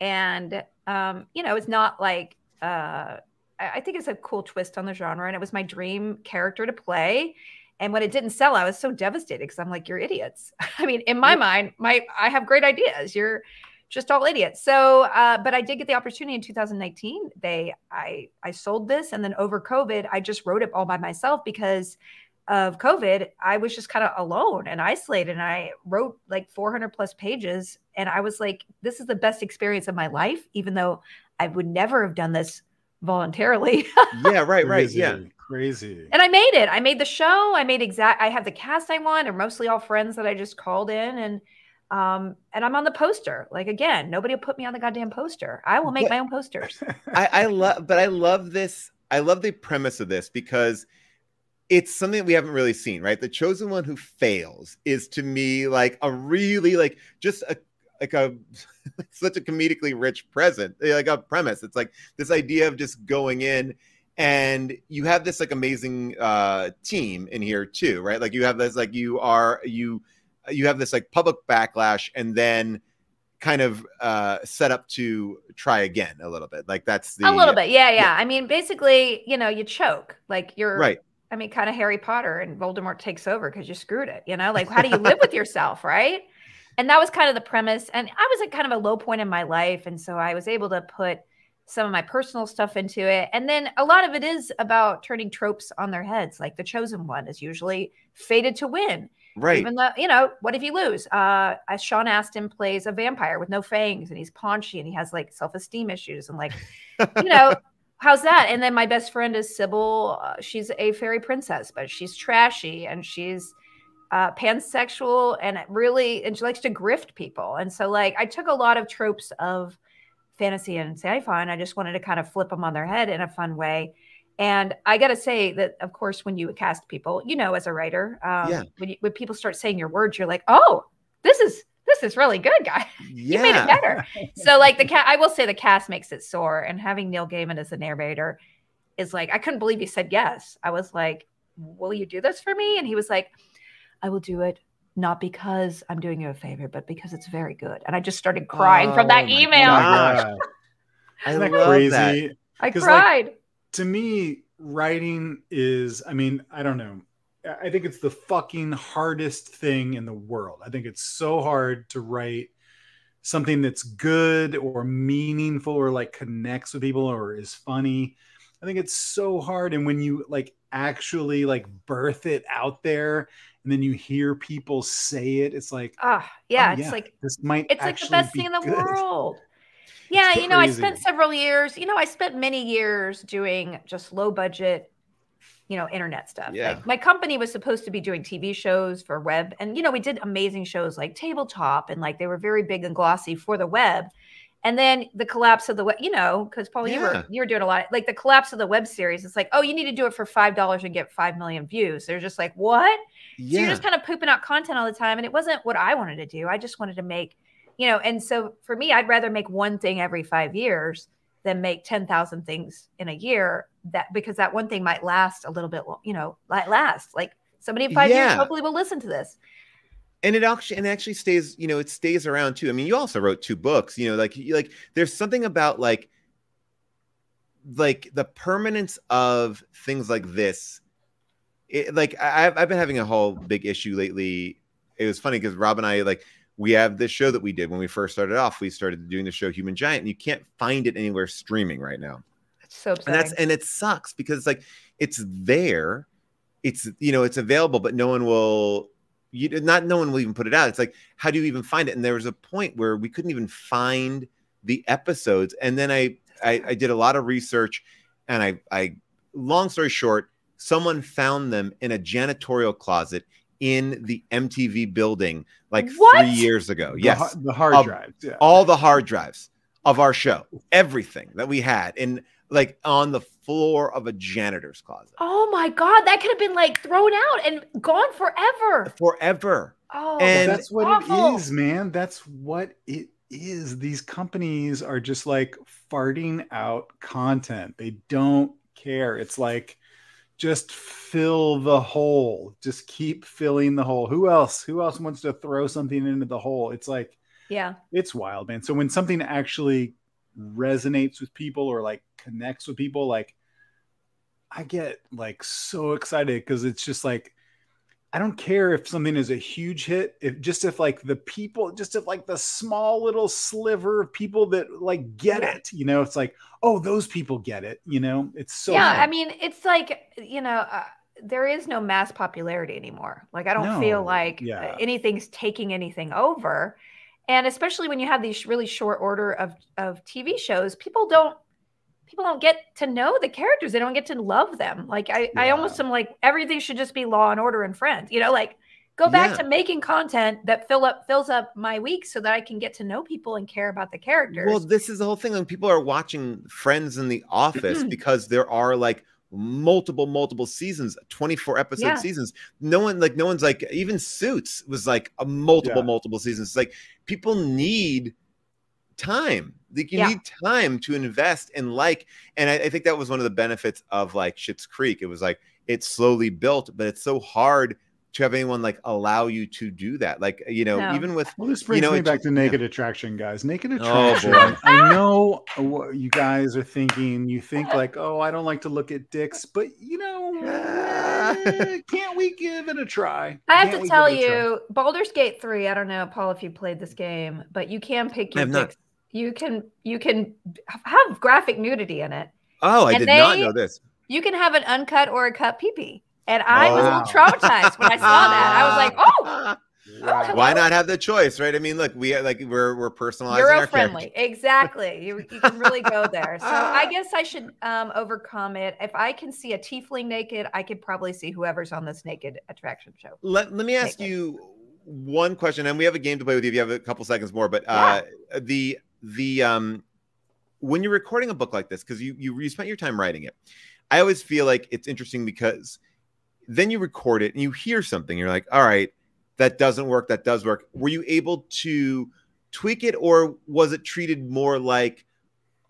and um, you know it's not like uh, I think it's a cool twist on the genre, and it was my dream character to play. And when it didn't sell, I was so devastated because I'm like, you're idiots. *laughs* I mean, in my mind, my I have great ideas. You're just all idiots. So, uh, but I did get the opportunity in 2019. They, I, I sold this, and then over COVID, I just wrote it all by myself because of COVID. I was just kind of alone and isolated, and I wrote like 400 plus pages, and I was like, this is the best experience of my life, even though I would never have done this voluntarily. *laughs* yeah, right, right. crazy, Yeah. Crazy. and I made it. I made the show. I made exact. I have the cast I want, or mostly all friends that I just called in, and Um, and I'm on the poster. Like again, nobody will put me on the goddamn poster. I will make But- my own posters. *laughs* I, I love, but I love this. I love the premise of this because it's something that we haven't really seen, right? The chosen one who fails is to me like a really like just a like a *laughs* such a comedically rich present, like a premise. It's like this idea of just going in and you have this like amazing uh team in here too, right? Like you have this like you are you you have this like public backlash and then kind of uh set up to try again a little bit. Like that's the a little bit, yeah, yeah, I mean, basically, you know, you choke. Like you're Right. I mean, kind of Harry Potter and Voldemort takes over because you screwed it. You know, like how do you live with yourself, right? And that was kind of the premise. And I was at kind of a low point in my life, and so I was able to put some of my personal stuff into it. And then a lot of it is about turning tropes on their heads. Like the chosen one is usually fated to win. Right. Even though, you know, what if you lose? Uh, as Sean Astin plays a vampire with no fangs and he's paunchy and he has like self esteem issues and like, you know, *laughs* how's that? And then my best friend is Sybil. Uh, she's a fairy princess, but she's trashy and she's uh, pansexual and really, and she likes to grift people. And so, like, I took a lot of tropes of fantasy and sci fi and I just wanted to kind of flip them on their head in a fun way. And I got to say that, of course, when you cast people, you know, as a writer, um, Yeah. when, you, when people start saying your words, you're like, oh, this is this is really good, guy. *laughs* you made it better. *laughs* so, like the cat, I will say the cast makes it soar, and having Neil Gaiman as the narrator is like, I couldn't believe he said yes. I was like, will you do this for me? And he was like, I will do it. Not because I'm doing you a favor, but because it's very good. And I just started crying from that Oh email. God. *laughs* I Isn't that love crazy? that. I 'Cause, cried. Like, to me, writing is, I mean, I don't know. I I think it's the fucking hardest thing in the world. I think it's so hard to write something that's good or meaningful or like connects with people or is funny. I think it's so hard. And when you like actually like birth it out there and then you hear people say it, it's like, Ah, yeah, oh, it's like this might it's like the best be thing in the good. *laughs* world. Yeah, you know, I spent several years, you know, I spent many years doing just low budget, you know, internet stuff. Yeah. Like my company was supposed to be doing TV shows for web. And, you know, we did amazing shows like Tabletop and like they were very big and glossy for the web. And then the collapse of the web, you know, because Paul, you were you were doing a lot. Like the collapse of the web series, it's like, oh, you need to do it for five dollars and get five million views. They're just like, what? So you're just kind of pooping out content all the time. And it wasn't what I wanted to do. I just wanted to make, you know, and so for me, I'd rather make one thing every five years than make 10,000 things in a year that because that one thing might last a little bit, you know, might last. Like somebody in five years hopefully will listen to this. And it actually and it actually stays you know it stays around too. I mean you also wrote two books you know like like there's something about like like the permanence of things like this. It, like I've, I've been having a whole big issue lately. It was funny because rob and i like we have this show that we did when we first started off. We started doing the show human giant and you can't find it anywhere streaming right now. It's so upsetting. and that's and it sucks because it's like it's there. It's you know it's available but no one will you not no one will even put it out. It's like how do you even find it? And there was a point where we couldn't even find the episodes. And then i i, I did a lot of research and i i long story short someone found them in a janitorial closet in the mtv building like What? three years ago. The yes. har- the hard Of drives, yeah. all the hard drives of our show everything that we had in like on the floor of a janitor's closet oh my God, that could have been like thrown out and gone forever. forever Oh, And- that's what awful. it is, man. That's what it is. These companies are just like farting out content. They don't care. It's like just fill the hole. Just keep filling the hole. Who else? Who else wants to throw something into the hole? It's like Yeah. it's wild, man. So when something actually resonates with people or like connects with people, like I get like so excited because it's just like I don't care if something is a huge hit, if just if like the people, just if like the small little sliver of people that like get it, you know, it's like, oh, those people get it, you know, it's so yeah, fun. I mean, it's like you know, uh, there is no mass popularity anymore. Like I don't feel like yeah. anything's taking anything over, and especially when you have these really short order of of TV shows, people don't people don't get to know the characters. They don't get to love them. Like I, I almost am like everything should just be Law and Order and Friends. You know, like go back Yeah. to making content that fill up fills up my week so that I can get to know people and care about the characters. Well, this is the whole thing. When people are watching Friends in the Office Mm-hmm. because there are like multiple, multiple seasons, 24 episode Yeah. seasons. No one like no one's like even Suits was like a multiple, Yeah. multiple seasons. It's like people need time. Like you Yeah. need time to invest in like, and I, I think that was one of the benefits of like Schitt's Creek. It was like it slowly built, but it's so hard to have anyone like allow you to do that. Like you know, No. even with Well, this you brings know, me it back just- to Naked Attraction, guys. Naked Oh, Attraction. boy. I know what you guys are thinking. You think like, oh, I don't like to look at dicks, but you know, *laughs* eh, can't we give it a try? I have Can't to tell give it a try? you, Baldur's Gate 3, I don't know, Paul, if you played this game, but you can pick your have not. dicks. You can you can have graphic nudity in it. Oh, I And did not know this. You can have an uncut or a cut pee And I was a little traumatized when I saw that. I was like, oh, Why not have the choice, right? I mean, look, we like we're we're personalizing Euro friendly. Exactly. You, you can really go there. So I *laughs* guess I should um, overcome it. If I can see a tiefling naked, I could probably see whoever's on this naked attraction show. Let Let me ask you one question, and we have a game to play with you if you have a couple seconds more. But uh, the the um when you're recording a book like this, because you you you spent your time writing it, I always feel like it's interesting because then you record it and you hear something, you're like, all right, that doesn't work, that does work. Were you able to tweak it, or was it treated more like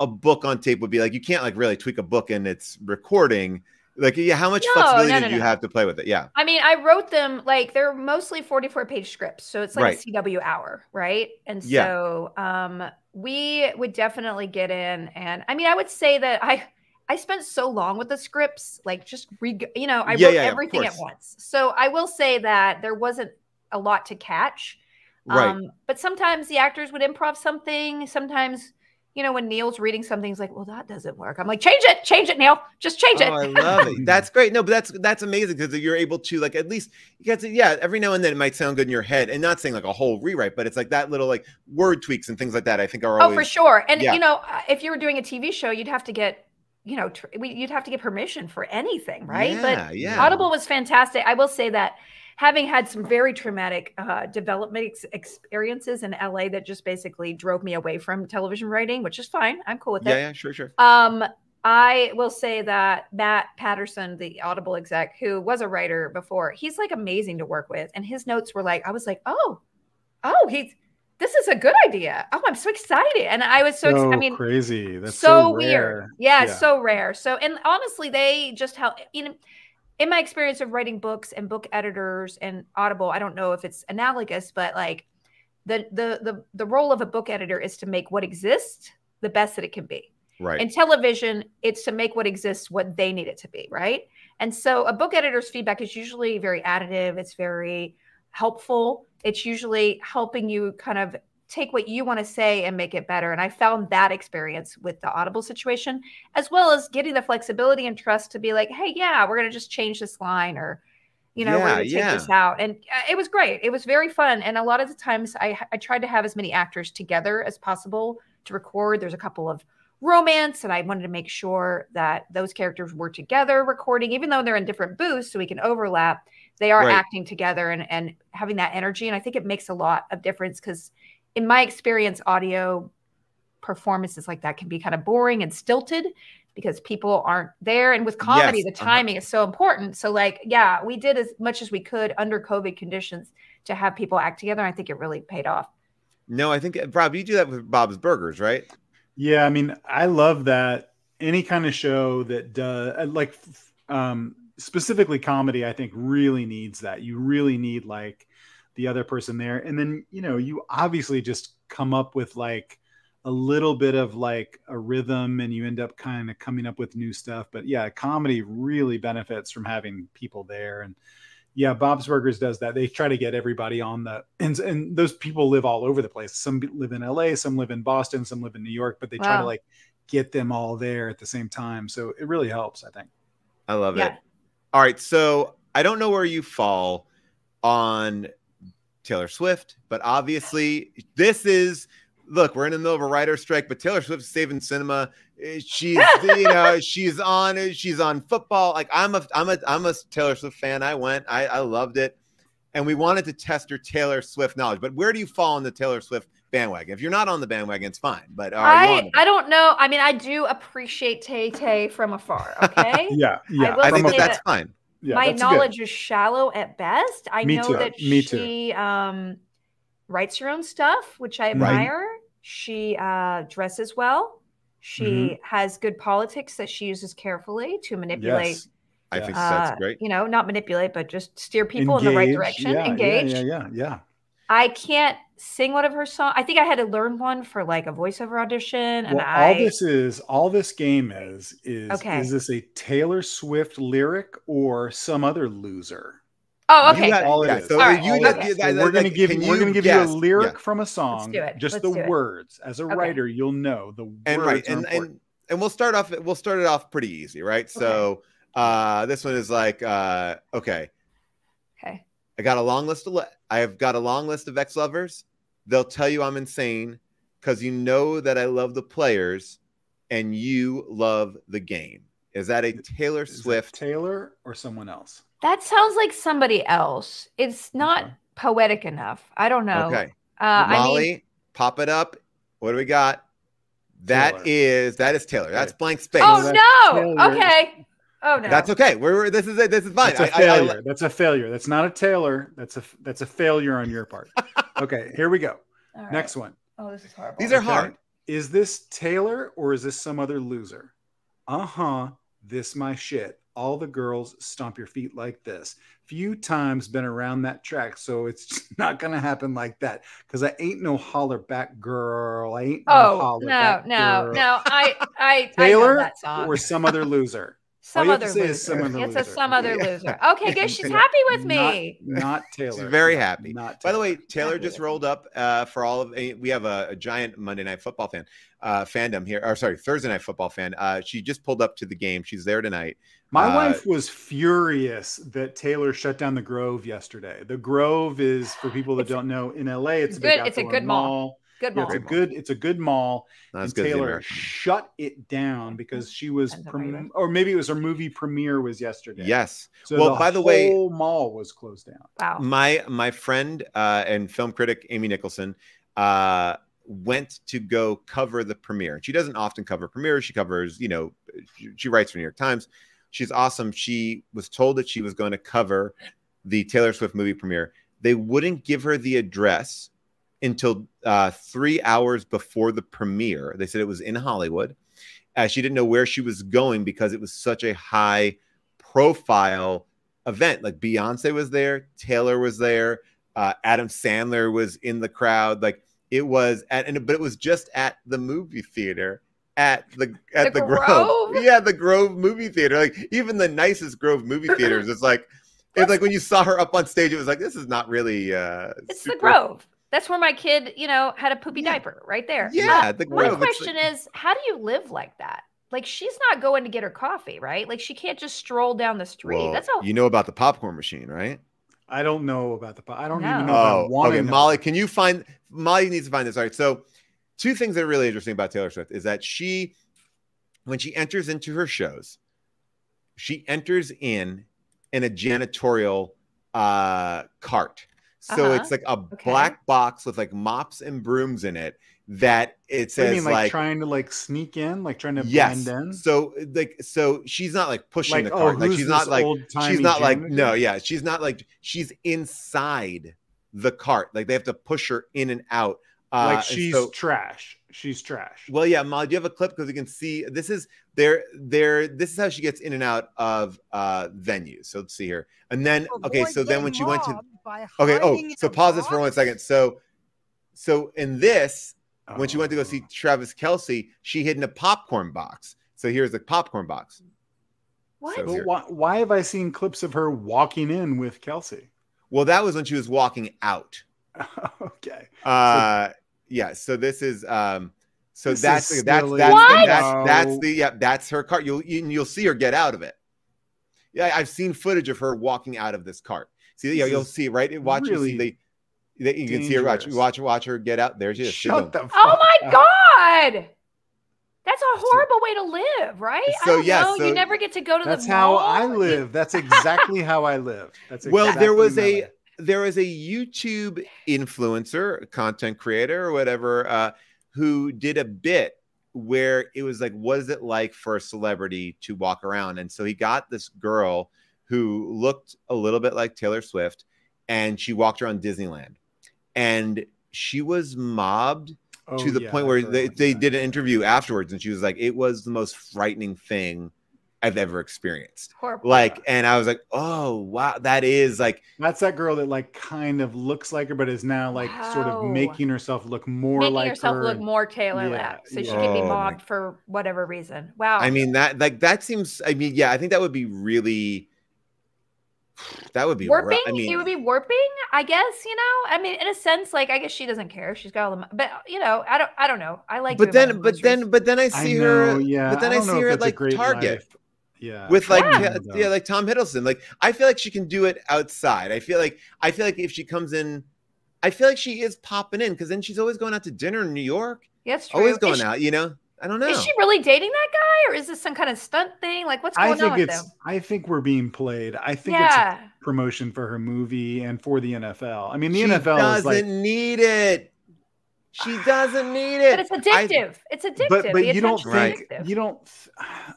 a book on tape would be like you can't like really tweak a book and it's recording? Like, yeah, how much No, flexibility no, did no, you no. have to play with it? Yeah. I mean, I wrote them like they're mostly 44 page scripts. So it's like Right. a CW hour, right? And Yeah. so um we would definitely get in and I mean, I would say that I I spent so long with the scripts, like just re you know, I Yeah, wrote yeah, everything at once. So I will say that there wasn't a lot to catch. Right. Um, but sometimes the actors would improv something. Sometimes, you know, when Neil's reading something, he's like, well, that doesn't work. I'm like, change it, change it, Neil. Just change it. Oh, I love it. That's *laughs* great. No, but that's that's amazing because you're able to like at least you get to yeah. Every now and then it might sound good in your head, and not saying like a whole rewrite, but it's like that little like word tweaks and things like that. I think are Oh, for sure. And yeah. you know, uh, if you were doing a TV show, you'd have to get, you know, tr- we, you'd have to get permission for anything, right? Yeah, but yeah. Audible was fantastic. I will say that having had some very traumatic uh, development ex- experiences in LA that just basically drove me away from television writing, which is fine. I'm cool with that. yeah, yeah, sure, sure. Um, I will say that Matt Patterson, the Audible exec, who was a writer before, he's like amazing to work with. And his notes were like, I was like, oh, oh, he's this is a good idea. Oh, I'm so excited. And I was so, So I mean, crazy. That's so, so weird. rare. Yeah, Yeah. so rare. So, and honestly, they just help. You know, in my experience of writing books and book editors and Audible, I don't know if it's analogous, but like the the the the role of a book editor is to make what exists the best that it can be. Right. In television, it's to make what exists what they need it to be, right? And so a book editor's feedback is usually very additive, it's very helpful. It's usually helping you kind of take what you want to say and make it better. And I found that experience with the Audible situation, as well as getting the flexibility and trust to be like, hey, yeah, we're going to just change this line or, you know, we're going to take yeah. this out. And uh, it was great. It was very fun. And a lot of the times I, I tried to have as many actors together as possible to record. There's a couple of romance and I wanted to make sure that those characters were together recording, even though they're in different booths so we can overlap. They are Right. acting together and, and having that energy. And I think it makes a lot of difference because in my experience, audio performances like that can be kind of boring and stilted because people aren't there. And with comedy, Yes, the uh-huh. timing is so important. So, like, yeah, we did as much as we could under COVID conditions to have people act together. I think it really paid off. No, I think Rob, you do that with Bob's Burgers, right? Yeah, I mean, I love that any kind of show that does like um specifically comedy I think really needs that. You really need like the other person there and then, you know, you obviously just come up with like a little bit of like a rhythm and you end up kind of coming up with new stuff, but yeah, comedy really benefits from having people there and yeah, Bob's Burgers does that. They try to get everybody on the and, and those people live all over the place. Some live in LA, some live in Boston, some live in New York, but they try to like get them all there at the same time. So it really helps, I think. I love Yeah. it. All right, so I don't know where you fall on Taylor Swift, but obviously this is look, we're in the middle of a writer strike, but Taylor Swift's saving cinema. Eh, She's *laughs* you know, she's on she's on football. Like I'm a I'm a I'm a Taylor Swift fan. I went, I, I loved it. and we wanted to test your Taylor Swift knowledge. But where do you fall on the Taylor Swift bandwagon? If you're not on the bandwagon, it's fine. But are you I I don't know. I mean, I do appreciate Tay Tay from afar. *laughs* Okay. Yeah, yeah. will I think that that's that fine. Yeah, my that's good. knowledge is shallow at best. I Me know too. that Me too. she um, writes her own stuff, which I Right. admire. She uh, dresses well. She Mhm. has good politics that she uses carefully to manipulate. Yes. I think uh, that's great. You know, not manipulate, but just steer people in the right direction. Yeah, yeah. Yeah, yeah, yeah. I can't sing one of her songs. I think I had to learn one for like a voiceover audition, and Well, I all this is, all this game is, is Okay. is this a Taylor Swift lyric or some other loser? Oh, You okay. got- all it yeah, is. so All right, you All got- it is. So that- we're gonna give can we're gonna give guess? you a lyric Yeah. from a song. do it. Just Let's the do it. words. As a Okay. writer, you'll know the and right are and, and and we'll start off we'll start it off pretty easy right so uh this one is like uh okay Okay. I got a long list of le- i have got a long list of ex-lovers they'll tell you i'm insane because you know that i love the players and you love the game is that a taylor Is swift Taylor or someone else. That sounds like somebody else. It's not Okay. poetic enough. I don't know. okay Uh, molly I mean, pop it up what do we got That Taylor. is that is taylor that's blank space oh no. Taylor. Okay. Oh no. that's okay we're, we're- this is it this is fine That's a I- I- I- failure. that's a failure. That's not a Taylor. That's a that's a failure on your part. *laughs* Okay, here we go. All right. Next one. Oh, this is horrible. these are Okay. hard Is this Taylor or is this some other loser? Uh huh. This my shit. All the girls stomp your feet like this. Few times been around that track, so it's just *laughs* not gonna happen like that. Cause I ain't no holler back girl. I ain't no Oh holler no, back no, girl. no! I, I, Taylor I know that song. or some other loser. Some all you have other loser. is some other it's a some other Yeah. loser. *laughs* Okay, good. She's Yeah. happy with me. Not, *laughs* not Taylor. She's very happy. Not By the way, Taylor. Taylor just rolled up uh, for all of. We have a, a giant Monday Night Football fan uh, fandom here, or sorry, Thursday Night Football fan. Uh, she just pulled up to the game. She's there tonight. My Uh, wife was furious that Taylor shut down the Grove yesterday. The Grove is for people that don't know in LA. It's, it's a big good- it's a outdoor good mall. Good Yeah, mall. it's a good. It's a good mall. Not and good Taylor shut it down because she was, Depends on where you prem- or maybe it was her movie premiere was yesterday. Yes. So well, by the way, whole mall was closed down. Wow. my my friend uh, and film critic Amy Nicholson uh, went to go cover the premiere. She doesn't often cover premieres. She covers, you know, she, she writes for New York Times. She's awesome. She was told that she was going to cover the Taylor Swift movie premiere. They wouldn't give her the address until uh, three hours before the premiere. They said it was in Hollywood. Uh, she didn't know where she was going because it was such a high profile event. Like Beyonce was there, Taylor was there, uh, Adam Sandler was in the crowd. Like it was at, and but it was just at the movie theater at the at The the, Grove. Grove? Yeah, the Grove movie theater. Like even the nicest Grove movie theaters, it's like it's like when you saw her up on stage, it was like this is not really. uh It's the Grove. That's where my kid, you know, had a poopy diaper right there. Yeah, Uh, the My Grove. It's question is, how do you live like that? Like she's not going to get her coffee, right? Like she can't just stroll down the street. Well, That's how you know about the popcorn machine, right? I don't know about the. po- I don't No. even know. if I Oh, want okay. to know. Molly, can you find Molly needs to find this? All right. So, two things that are really interesting about Taylor Swift is that she, when she enters into her shows, she enters in in a janitorial uh cart. So Uh-huh. it's like a Okay. black box with like mops and brooms in it that it What you says mean, like, like, trying to like sneak in, like trying to yes. blend in? So like so she's not like pushing Like, the oh, cart. like she's not like she's not like janitor? no, yeah, she's not like she's inside the cart. Like they have to push her in and out. Uh, like she's so- trash. She's trash. well, yeah, Molly, do you have a clip because you can see this is there. There, this is how she gets in and out of uh venues. So let's see here, and then okay, so then when she went to okay, oh, so pause this for one second. So, so in this, when she went to go see Travis Kelce, she hid in a popcorn box. So here's the popcorn box. what? So why, why have I seen clips of her walking in with Kelce? Well, that was when she was walking out. *laughs* okay. Uh, yeah. So this is um, so This that's is that's that's, that's that's the yeah that's her cart. You'll you, you'll see her get out of it. Yeah, I've seen footage of her walking out of this cart. See, yeah, This you'll see right. Watch you see the, they, they you can see her watch watch watch her get out. There she is. She's Shut the fuck Oh my up. god. That's a horrible way to live, right? I So, don't yeah, know. so- you never get to go to That's the how mall. I live. That's exactly how I live. That's Well, there was a life. there was a YouTube influencer, content creator, or whatever, uh, who did a bit where it was like, what is it like for a celebrity to walk around? And so he got this girl who looked a little bit like Taylor Swift, and she walked around Disneyland, and she was mobbed Oh, to the yeah, point where heard they, about they did an interview afterwards, and she was like, it was the most frightening thing I've ever experienced. Horrible. Like, and I was like, oh wow, that is like That's that girl that like kind of looks like her, but is now like sort of making herself look more Making like yourself her. look more Taylor Yeah, Lack, so she yeah. can be Oh, my- mobbed for whatever reason. Wow. I mean that like that seems. I mean, yeah, I think that would be really. That would be rough. warping. I mean, it would be warping, I guess. You know, I mean, in a sense, like I guess she doesn't care. If she's got all the, but you know, I don't, I don't know. I like. but then, but then, but then I I see know, her. yeah. But then I, don't see her at like Target. life. Yeah. with like Yeah. yeah, yeah, like Tom Hiddleston. Like I feel like she can do it outside. I feel like I feel like if she comes in, I feel like she is popping in because then she's always going out to dinner in New York. Yeah, true. Always going she- out, you know. I don't know. Is she really dating that guy, or is this some kind of stunt thing? Like, what's I going on think with it's. them? I think we're being played. I think Yeah. it's a promotion for her movie and for the NFL. I mean, the she NFL doesn't is like. need it. She doesn't need it. But it's addictive. it's addictive. But but you don't think addictive. you don't.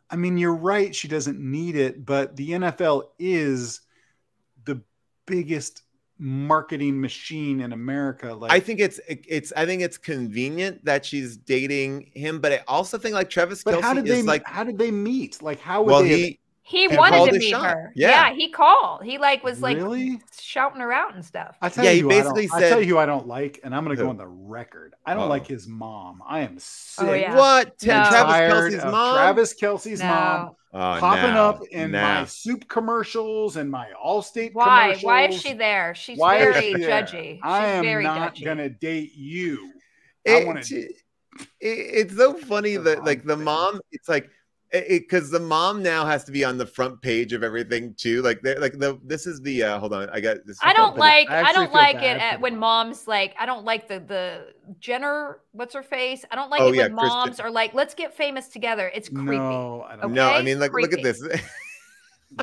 I mean, you're right. She doesn't need it, but the NFL is the biggest marketing machine in America. Like I think it's it's I think it's convenient that she's dating him, but I also think like Travis But Kelce how did is they like how did they meet? Like how would well they? he He He wanted to his meet shot. her. Yeah. he called. He like was like Really? shouting her out and stuff. I tell Yeah, he you, who I basically don't, I tell you who I don't like, and I'm going to go on the record. I don't Uh-oh. like his mom. I am oh, sick. Oh, yeah. what No. Travis Kelce's mom. Travis Kelce's mom No. Oh, popping now, up in now. my soup commercials and my Allstate Why? commercials. Why is she there? She's Why very she there? judgy. She's I am very not judgy. gonna date you. I want to. it- it's so funny that like the mom it's like because the mom now has to be on the front page of everything too like they're like the this is the uh hold on i got this I don't *laughs* like. I I, don't like it at, when moms like. I don't like the the Jenner. What's her face? I don't like Oh, it yeah, when Kristen. moms are like, "Let's get famous together." It's creepy. No, I don't. no i mean like look at this *laughs*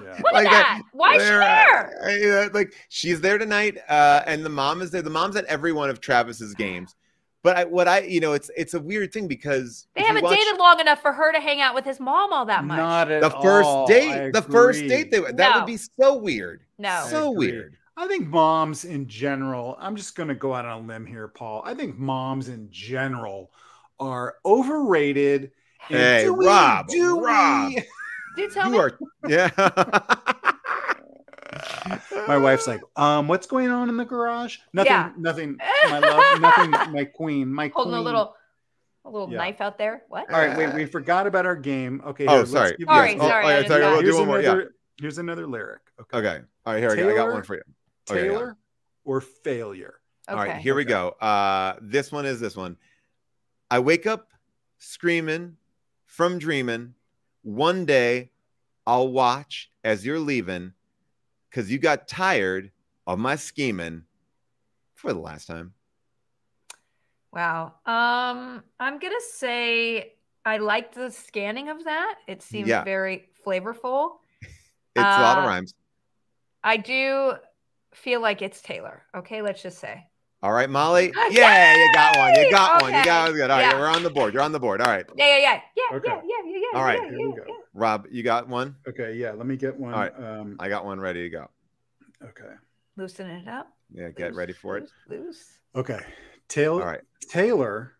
Yeah. Look Like that- that. Why is she uh, there? Uh, like she's there tonight, uh, and the mom is there. The mom's at every one of Travis's games. But I, what I, you know, it's it's a weird thing because They haven't watch dated long enough for her to hang out with his mom all that much. Not at the first all. date. The first date, they, that No. would be so weird. No. so agree. weird. I think moms in general. I'm just going to go out on a limb here, Paul. I think moms in general are overrated. and Hey, do we- Rob, do we- Do tell You me. are, yeah. *laughs* My wife's like, um, what's going on in the garage? Nothing, Yeah. nothing, my love, nothing, my queen, my Holding queen. a little, a little Yeah. knife out there. What? All right, wait, we forgot about our game. Okay. Oh, here, let's sorry. give- Sorry, Yes. Sorry, oh, I yeah, just sorry, we'll do Here's one more. Yeah. another, here's another lyric. Okay. Okay. All right. Here I go. I got one for you. Okay, yeah. Taylor or failure? All right, Okay. here we go. Uh, this one is this one. I wake up screaming from dreaming. One day I'll watch as you're leaving because you got tired of my scheming for the last time. Wow. Um, I'm gonna say I liked the scanning of that. It seems Yeah. very flavorful. *laughs* It's a lot of Uh, rhymes. I do feel like it's Taylor. Okay, let's just say. All right, Molly. *laughs* Yeah, you got one. You got one. You got one. All right, Yeah. we're on the board. You're on the board. All right. Yeah, yeah, yeah, yeah, Okay. yeah, yeah, yeah, yeah. All right. yeah, Here we go. yeah. Rob, you got one? Okay, yeah. Let me get one. All right. Um, I got one ready to go. okay. Loosen it up. Yeah, get ready for it. Loose, loose. Okay. Taylor. All right. Taylor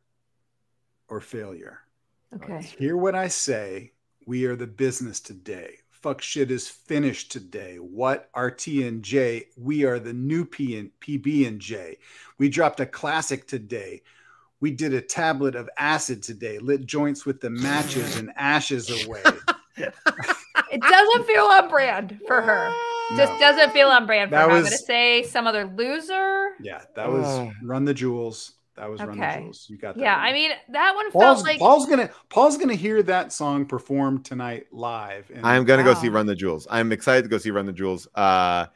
or failure? Okay. Hear what I say. We are the business today. Fuck shit is finished today. What RT and J? We are the new P and PB and J. We dropped a classic today. We did a tablet of acid today. Lit joints with the matches and ashes away. *laughs* It doesn't feel on brand for her. Just doesn't feel on brand for That her. I'm gonna say some other loser. Yeah, that was Oh. Run the Jewels. That was Run the Jewels. You got that. Yeah, one. I mean that one Paul's, felt like Paul's gonna Paul's gonna hear that song performed tonight live. And I'm gonna go see Run the Jewels. I'm excited to go see Run the Jewels. Uh,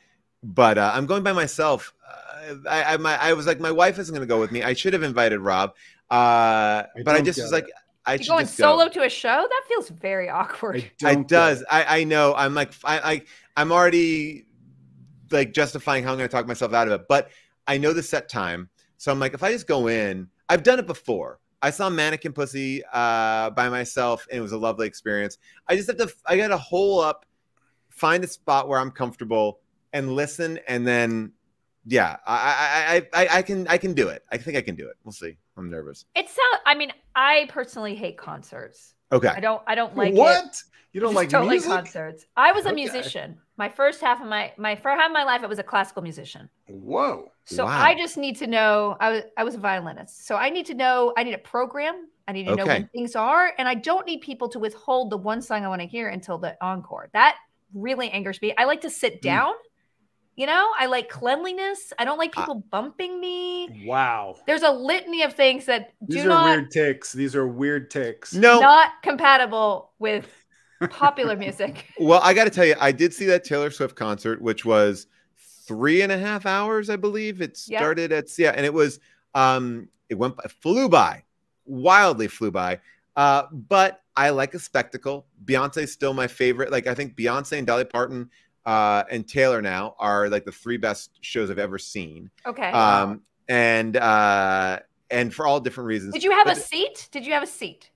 but uh, I'm going by myself. Uh, I, I, my, I was like, my wife isn't gonna go with me. I should have invited Rob. Uh, but I just get was like, it. I you should going just solo Go. to a show. That feels very awkward. I It does. it. I, I know. I'm like, I, I, I'm already like justifying how I'm going to talk myself out of it. But I know the set time, so I'm like, if I just go in, I've done it before. I saw Mannequin Pussy uh, by myself, and it was a lovely experience. I just have to, I got to hole up, find a spot where I'm comfortable, and listen, and then, yeah, I, I, I, I can, I can do it. I think I can do it. We'll see. I'm nervous. It sounds. I mean, I personally hate concerts. Okay. I don't. I don't like it. what? You don't *laughs* I like don't music? like concerts. I was a Okay. musician. My first half of my my first half of my life, I was a classical musician. Whoa. So I just need to know. I was I was a violinist, so I need to know. I need a program. I need to know Okay. when things are, and I don't need people to withhold the one song I want to hear until the encore. That really angers me. I like to sit mm. down. You know, I like cleanliness. I don't like Ah. people bumping me. Wow. There's a litany of things that These do are not weird ticks. These are weird ticks. No. not compatible with *laughs* popular music. Well, I got to tell you, I did see that Taylor Swift concert, which was three and a half hours, I believe. It Yeah. started at yeah, and it was um, it went by, flew by, wildly flew by. Uh, but I like a spectacle. Beyonce's still my favorite. Like I think Beyonce and Dolly Parton uh, and Taylor now are like the three best shows I've ever seen. Okay. Um, and uh, and for all different reasons. Did you have a But seat? Did you have a seat?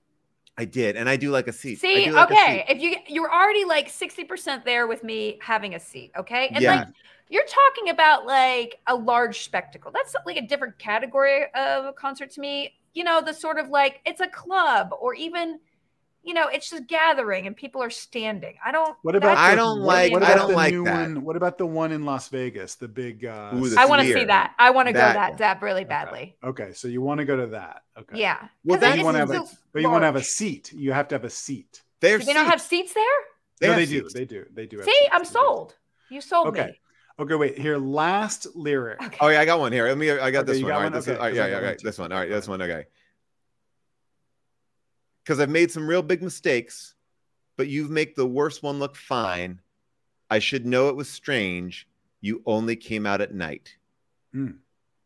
I did, and I do like a seat. I See, do like a okay. seat. If you you're already like 60% there with me having a seat, okay? And Yeah. like you're talking about like a large spectacle. That's like a different category of a concert to me. You know, the sort of like it's a club or even you know, it's just gathering and people are standing. I don't What about that's the- don't what- like- What I don't the like new that. one? What about the one in Las Vegas? The big. Uh, Ooh, the I want to see that. I want to go That- that that really badly. Okay, so you want to go to that? Okay. Yeah. Well, 'Cause that you want to is have a, but you want to have a seat. You have to have a seat. They're Do they not have seats there? They no, have they do. They do. They do. See. I'm sold. You sold Okay. me. Okay, wait. Here, last lyric. Oh yeah, I got one here. Let me. I got Okay, this one. got All right, one? this Okay, is, all right, 'cause yeah, I yeah, one okay. This one. All right, this one. Okay. Because I've made some real big mistakes, but you make the worst one look fine. I should know it was strange. You only came out at night. Hmm.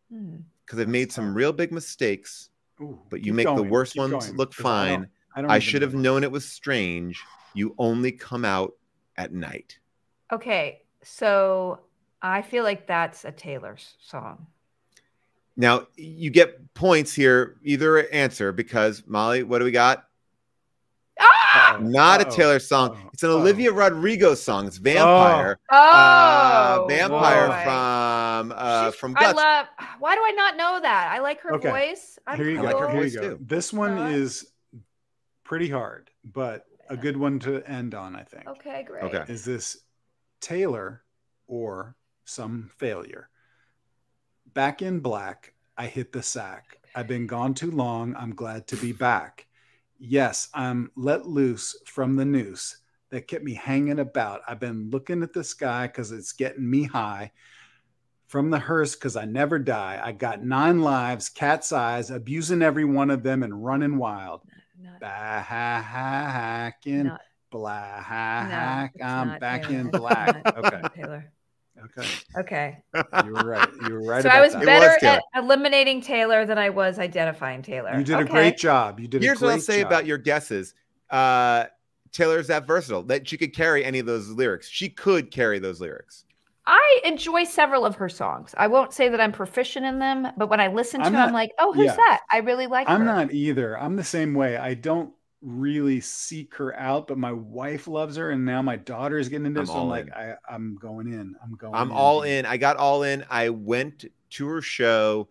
Because I've made some real big mistakes, Ooh, but you keep make the worst ones going, look 'cause I don't- fine. I don't I even should know have known it was strange. You only come out at night. Okay, so I feel like that's a Taylor's song. Now you get points here, either answer because Molly, what do we got? Ah! Not Uh-oh. a Taylor song. It's an Olivia Rodrigo song. It's Vampire. Oh, Uh, Vampire boy. from uh, from I love. Why do I not know that? I like her Okay. voice. I'm Here you I go. like her Here you go. too. This one Uh, is pretty hard, but a good one to end on. I think. Okay, great. Okay. Is this Taylor or some failure? Back in black, I hit the sack. I've been gone too long. I'm glad to be back. Yes, I'm let loose from the noose that kept me hanging about. I've been looking at the sky because it's getting me high. From the hearse because I never die. I got nine lives, cat's eyes, abusing every one of them and running wild. Back in *laughs* Not- black. I'm back in black. Okay. Taylor. Okay. Okay. You were right. You were right so about I was that. Better was at eliminating Taylor than I was identifying Taylor. You did a great job. You did Here's a great what I'll say job. about your guesses. Uh, Taylor's that versatile that she could carry any of those lyrics. She could carry those lyrics. I enjoy several of her songs. I won't say that I'm proficient in them, but when I listen to I'm them, I'm like, oh, who's yeah. that? I really like I'm her. not either. I'm the same way. I don't really seek her out, but my wife loves her, and now my daughter is getting into I'm it. So I'm like, in. I, I'm going in. I'm going. I'm in. all in. I got all in. I went to her show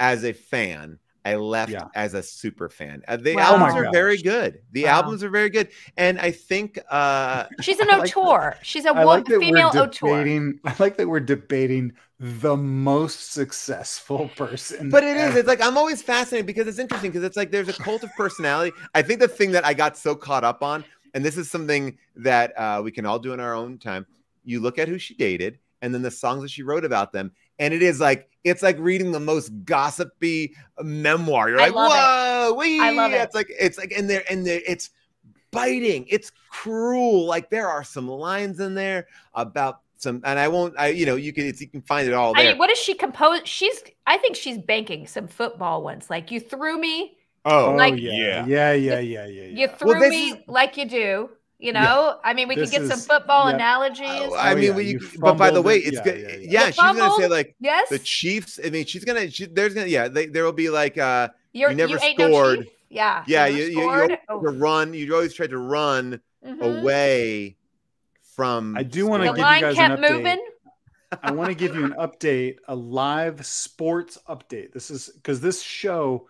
as a fan. I left Yeah. as a super fan. Uh, the Wow. Oh my albums are very good. The Wow. albums are very good, and I think uh, She's an *laughs* I like auteur. She's a I wo- like that female we're auteur. debating. *laughs* I like that we're debating the most successful *laughs* person. But it is. ever. It's like I'm always fascinated because it's interesting because it's like there's a cult of personality. I think the thing that I got so caught up on, and this is something that uh, we can all do in our own time. You look at who she dated, and then the songs that she wrote about them, and it is like it's like reading the most gossipy memoir. You're I like, love it. whoa, wee. I love it. It's like it's like and there and there it's biting. It's cruel. Like there are some lines in there about some, and I won't. I you know you can it's, you can find it all I mean, what does she compose? She's, I think she's banking some football ones. Like, you threw me, oh, like- yeah, yeah, yeah, yeah, yeah, yeah. you threw Well, me is- like you do. You know, I mean, we This can get some football yep. analogies. I Oh, mean, yeah, we, you but by the way, it's Yeah, good. yeah, Yeah, yeah. she's gonna say like Yes. the Chiefs. I mean, she's gonna. She, there's gonna. Yeah, they, there will be like. uh You're, you never ain't no scored. chief? Yeah. yeah, never you, you, you scored? always to run. You always tried to run Mhm. away from. I do want to The give you guys kept an update. moving. I want to give you an update, a live sports update. This is because this show,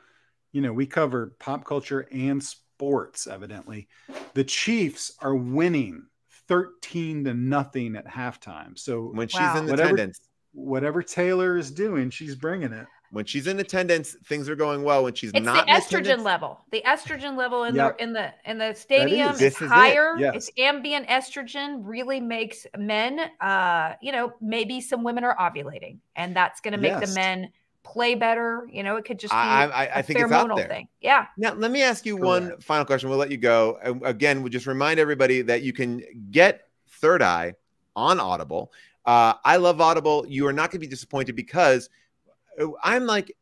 you know, we cover pop culture and sports, evidently. The Chiefs are winning 13 to nothing at halftime. So when she's Wow. in whatever, attendance. whatever Taylor is doing, she's bringing it. When she's in attendance, things are going well. When she's It's not the in estrogen level. The estrogen level in Yep. the in the in the stadium is. is, This is it, higher. yes. It's ambient estrogen really makes men uh you know, maybe some women are ovulating and that's going to make Yes. the men play better, you know, it could just be I- I- I a think it's out there. thing. Yeah. Now, let me ask you one final question. We'll let you go. Again, we'll just remind everybody that you can get Third Eye on Audible. Uh, I love Audible. You are not going to be disappointed because I'm like,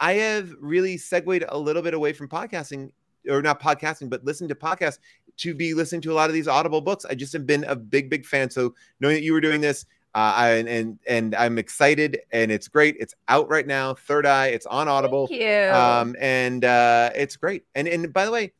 I have really segued a little bit away from podcasting, or not podcasting, but listening to podcasts to be listening to a lot of these Audible books. I just have been a big, big fan. So knowing that you were doing this, uh, I, and and I'm excited, and it's great. It's out right now. Third Eye. It's on Audible. Thank you. Um, and uh, it's great. And and by the way,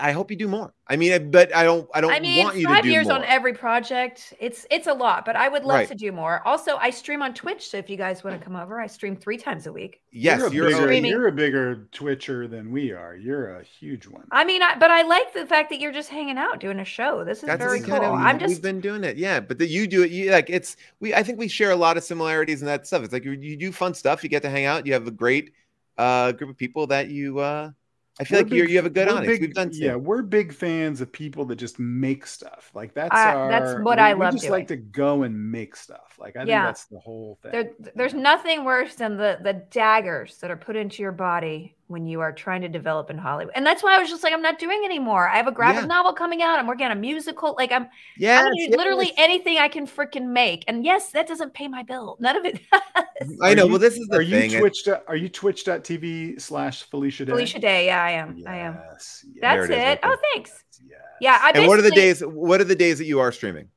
I hope you do more. I mean, I- but I don't. I don't I mean, want you to five do years more. on every project. It's it's a lot, but I would love Right. to do more. Also, I stream on Twitch, so if you guys want to come over, I stream three times a week. yes, you're a, you're, bigger, streaming. you're a bigger Twitcher than we are. You're a huge one. I mean, I, but I like the fact that you're just hanging out doing a show. This is That's very cool. kind of- I'm just we've just been doing it, yeah. But that you do it, you like it's we. I think we share a lot of similarities in that stuff. It's like you, you do fun stuff. You get to hang out. You have a great uh, group of people that you. uh I feel We're like you're, you have a good we're audience. big- We've done yeah, we're big fans of people that just make stuff. Like that's I- our that's what we, I we love just like to go and make stuff. Like I think Yeah. that's the whole thing. there. There's nothing worse than the the daggers that are put into your body when you are trying to develop in Hollywood. And that's why I was just like, I'm not doing anymore. I have a graphic Yeah. novel coming out. I'm working on a musical. Like I'm, Yes, I'm gonna literally anything I can freaking make. And yes, that doesn't pay my bill. None of it. *laughs* I know. you- well, this is the are thing. Uh, you Twitch? Are you Twitch.tv slash Felicia Day? Felicia Day. Yeah, I am. I am. Yes, yes. That's There it. it is right oh, there. thanks. Yeah, I and what are the days? What are the days that you are streaming?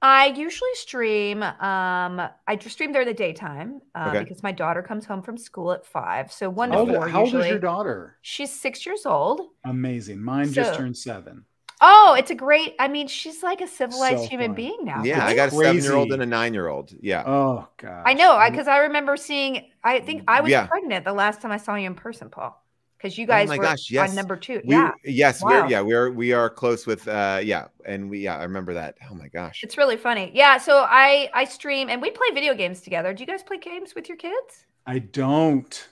I usually stream. Um, I just stream during the daytime uh, Okay. because my daughter comes home from school at five. So one to How, old- four how old is your daughter? She's six years old. Amazing. Mine just turned seven. Oh, it's a great. I mean, she's like a civilized So human fun. being now. Yeah, I It's got a seven-year-old and a nine-year-old. Yeah. Oh god. I know, because I, remember seeing. I think I was Yeah. pregnant the last time I saw you in person, Paul. Because you Oh guys my were gosh, yes. on number two. We, yeah, Yes, Wow. we're yeah, we're we are close with uh yeah, and we yeah, I remember that. Oh my gosh. it's really funny. Yeah, so I I stream and we play video games together. Do you guys play games with your kids? I don't.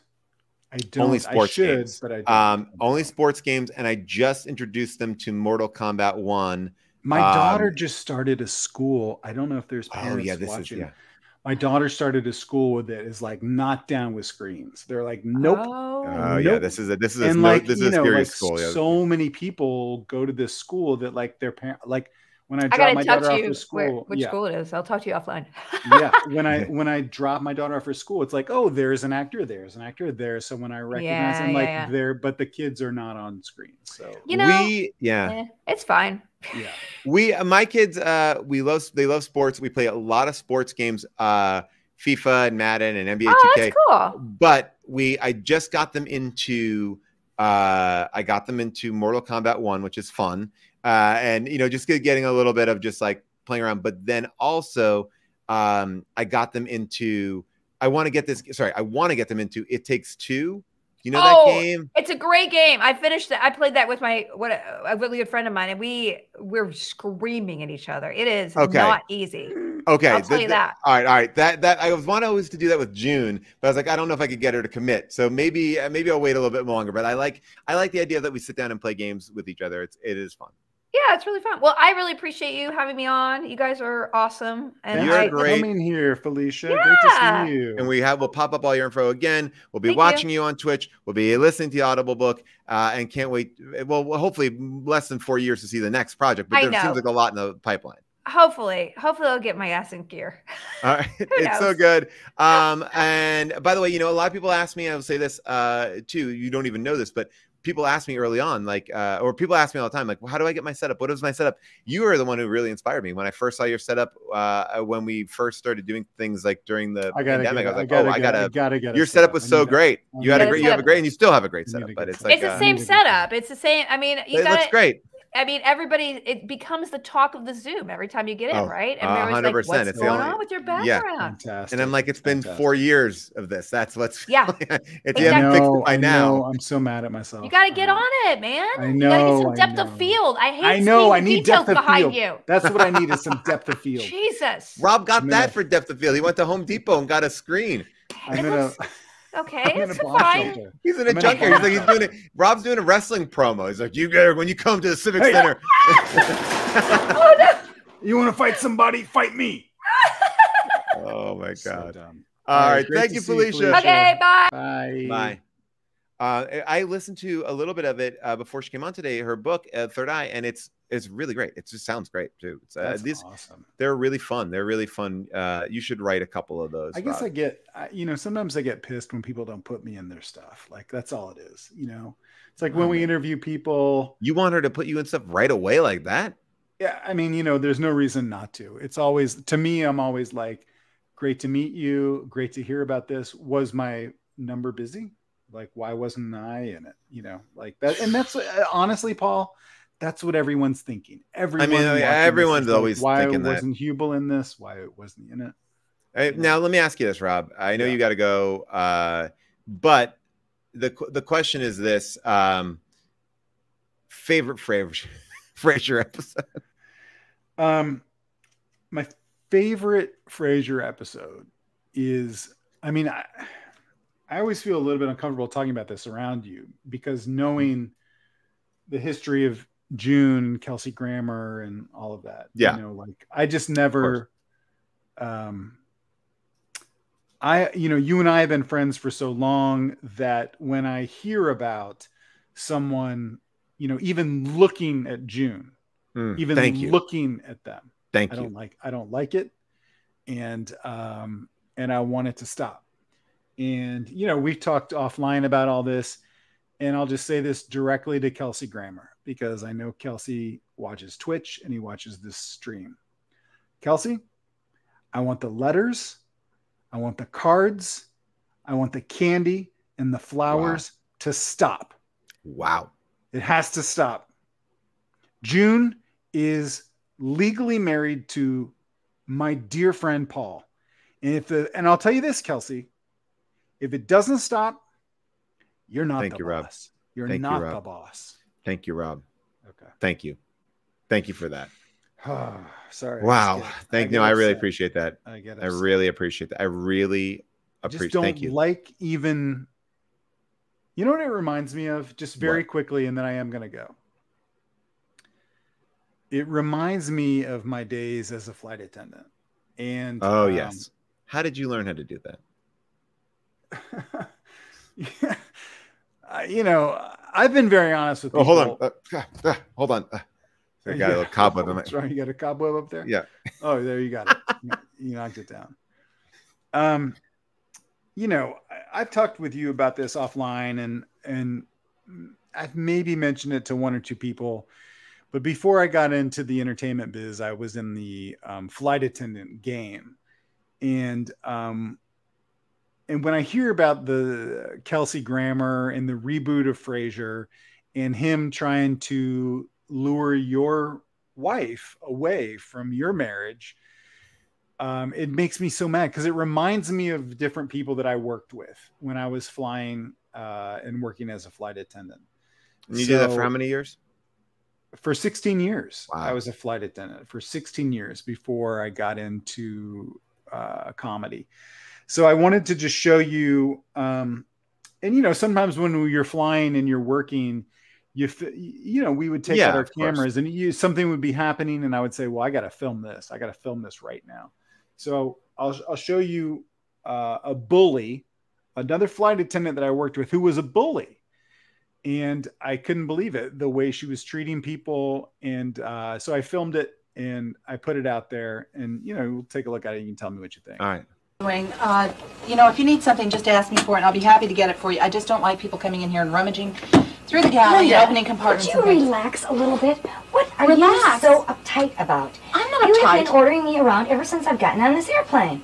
I don't. only I sports should, games. but I don't. um only sports games and I just introduced them to Mortal Kombat 1. My Um, daughter just started a school. I don't know if there's Oh, yeah, this is- yeah. My daughter started a school that is like not down with screens. They're like, nope. Oh, Oh yeah, this is a this is a and no- like this is you a know, serious like school. Yeah. so many people go to this school that like their parent like when I I drop gotta my daughter off you for school. where, which yeah, school it is. I'll talk to you offline. yeah. *laughs* When I *laughs* when I drop my daughter off for school, it's like, oh, there's an actor, there's an actor there. So when I recognize Yeah, them, yeah, like yeah. they're but the kids are not on screen. So You know, we yeah. eh, it's fine. Yeah. We uh, my kids uh we love they love sports. We play a lot of sports games, uh FIFA and Madden and NBA Oh, 2K. that's cool. But we I just got them into uh I got them into Mortal Kombat 1, which is fun. Uh and you know just getting a little bit of just like playing around, but then also um I got them into I want to get this sorry, I want to get them into It Takes Two. You know oh, that game? it's a great game. I finished it. I played that with my what a, really good friend of mine, and we we're screaming at each other. It is Okay. not easy. Okay, I'll tell th- you th- that. All right, all right. That that I was wanting always to do that with June, but I was like, I don't know if I could get her to commit. So maybe uh, maybe I'll wait a little bit longer. But I like I like the idea that we sit down and play games with each other. It's it is fun. Yeah, it's really fun. Well, I really appreciate you having me on. You guys are awesome, and You're I, great. Coming here, Felicia. Yeah. Great to see you. And we have we'll pop up all your info again. We'll be Thank watching you. on Twitch. We'll be listening to the Audible book, uh, and can't wait. Well, well, hopefully less than four years to see the next project. But I there know. seems like a lot in the pipeline. Hopefully, hopefully I'll get my ass in gear. *laughs* All right. it's so good. Um, and by the way, you know, a lot of people ask me, I will say this uh, too, you don't even know this, but people ask me early on, like, uh, or people ask me all the time, like, well, how do I get my setup? What is my setup? You are the one who really inspired me. When I first saw your setup, uh, when we first started doing things like during the I gotta pandemic, I was I like, gotta oh, I get it. gotta, I gotta get your setup. was so great. I You had a great, you have a great, and you still have a great setup, but it's like, it's the same setup. It's the same. I mean, you It got looks great. I mean, everybody. It becomes the talk of the Zoom every time you get in, Oh, right? a everyone's hundred like, percent. What's It's going only- on with your background? Yeah. background? And I'm like, it's been four years of this. That's what's Yeah. *laughs* if you haven't fixed it by I now. know, I'm so mad at myself. You got to get on it, man. I You got to get some depth of field. I hate I know. I seeing need details depth of behind field. you. That's what I need is some *laughs* depth of field. Jesus. Rob got I'm that gonna- for depth of field. He went to Home Depot and got a screen. I'm in a. Okay, I'm it's fine. shelter. He's in a I'm in a junkyard. He's like he's doing it. Rob's doing a wrestling promo. He's like, you get when you come to the Civic Hey. Center. *laughs* You want to fight somebody? Fight me. *laughs* oh my So god. dumb. All All right, right, thank you, Felicia. Felicia. Okay, bye. Bye. Bye. Uh, I I listened to a little bit of it uh, before she came on today. Her book, uh, Third Eye, and it's it's really great. It just sounds great too. It's, uh, these awesome. they're really fun. They're really fun. Uh, you should write a couple of those. I guess Rob. I get, I, you know, sometimes I get pissed when people don't put me in their stuff. Like that's all it is. You know, it's like when Oh, we man. interview people. you want her to put you in stuff right away like that. Yeah, I mean, you know, there's no reason not to. It's always to me. I'm always like, great to meet you. Great to hear about this. Was my number busy? Like, why wasn't I in it? You know, like that. And that's uh, honestly, Paul. That's what everyone's thinking. Everyone, I mean, everyone's always why thinking that. Why wasn't Huebel in this? Why it wasn't he in it? Hey, now let me ask you this, Rob. I know you got to go, uh, but the the question is this: um, favorite Frasier, *laughs* Frasier episode? Um, my favorite Frasier episode is, I mean, I, I always feel a little bit uncomfortable talking about this around you because knowing the history of June, Kelsey Grammer, and all of that. Yeah. You know, like I just never, um, I, you know, you and I have been friends for so long that when I hear about someone, you know, even looking at June, Mm, even looking at them, Thank I you. don't like I don't like it, and um, and I want it to stop. And you know, we've talked offline about all this, and I'll just say this directly to Kelsey Grammer because I know Kelsey watches Twitch and he watches this stream. Kelsey, I want the letters, I want the cards, I want the candy and the flowers to stop. Wow. It has to stop. June is legally married to my dear friend Paul. And if the and I'll tell you this, Kelsey, if it doesn't stop, you're not Thank the you, Rob. boss. You're Thank you, not Rob. the boss. Thank you, Rob. Okay. Thank you. Thank you for that. *sighs* Sorry. Wow. Thank you. I really appreciate that. I get it. I really appreciate that. I really I just appreciate. don't Thank you. like even. You know what it reminds me of? Just very quickly, and then I am going to go. It reminds me of my days as a flight attendant. And oh um, yes. How did you learn how to do that? *laughs* uh, you know, I've been very honest with Oh, people. hold on. Uh, uh, hold on. Uh, I got a little *laughs* cobweb. You got a cobweb up there? Yeah. Oh, there you got it. You- you knocked it down. Um, you know, I, I've talked with you about this offline, and and I've maybe mentioned it to one or two people. But before I got into the entertainment biz, I was in the um, flight attendant game, and um, and when I hear about the Kelsey Grammer and the reboot of Frasier, and him trying to lure your wife away from your marriage, um, it makes me so mad because it reminds me of different people that I worked with when I was flying uh, and working as a flight attendant. And you did that for how many years? for 16 years i was a flight attendant for 16 years before i got into uh, comedy so i wanted to just show you um, and you know sometimes when you're flying and you're working you f- you know we would take Yeah, out our of course. cameras and you something would be happening and i would say well i got to film this i got to film this right now so i'll, I'll show you uh, a bully another flight attendant that i worked with who was a bully and I couldn't believe it the way she was treating people. And uh, so I filmed it and I put it out there. And you know, we'll take a look at it. You can tell me what you think. All right. Doing. Uh, you know, if you need something, just ask me for it, and I'll be happy to get it for you. I just don't like people coming in here and rummaging Through the galley, Linda, opening compartments. Would you relax a little bit? What are Relax? you so uptight about? I'm not You have been ordering me around ever since I've gotten on this airplane.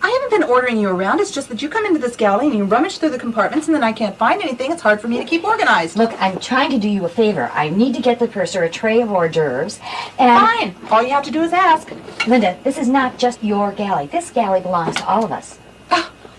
I haven't been ordering you around. It's just that you come into this galley and you rummage through the compartments and then I can't find anything. It's hard for me to keep organized. Look, I'm trying to do you a favor. I need to get the purser a tray of hors d'oeuvres. And Fine. All you have to do is ask. Linda, this is not just your galley. This galley belongs to all of us.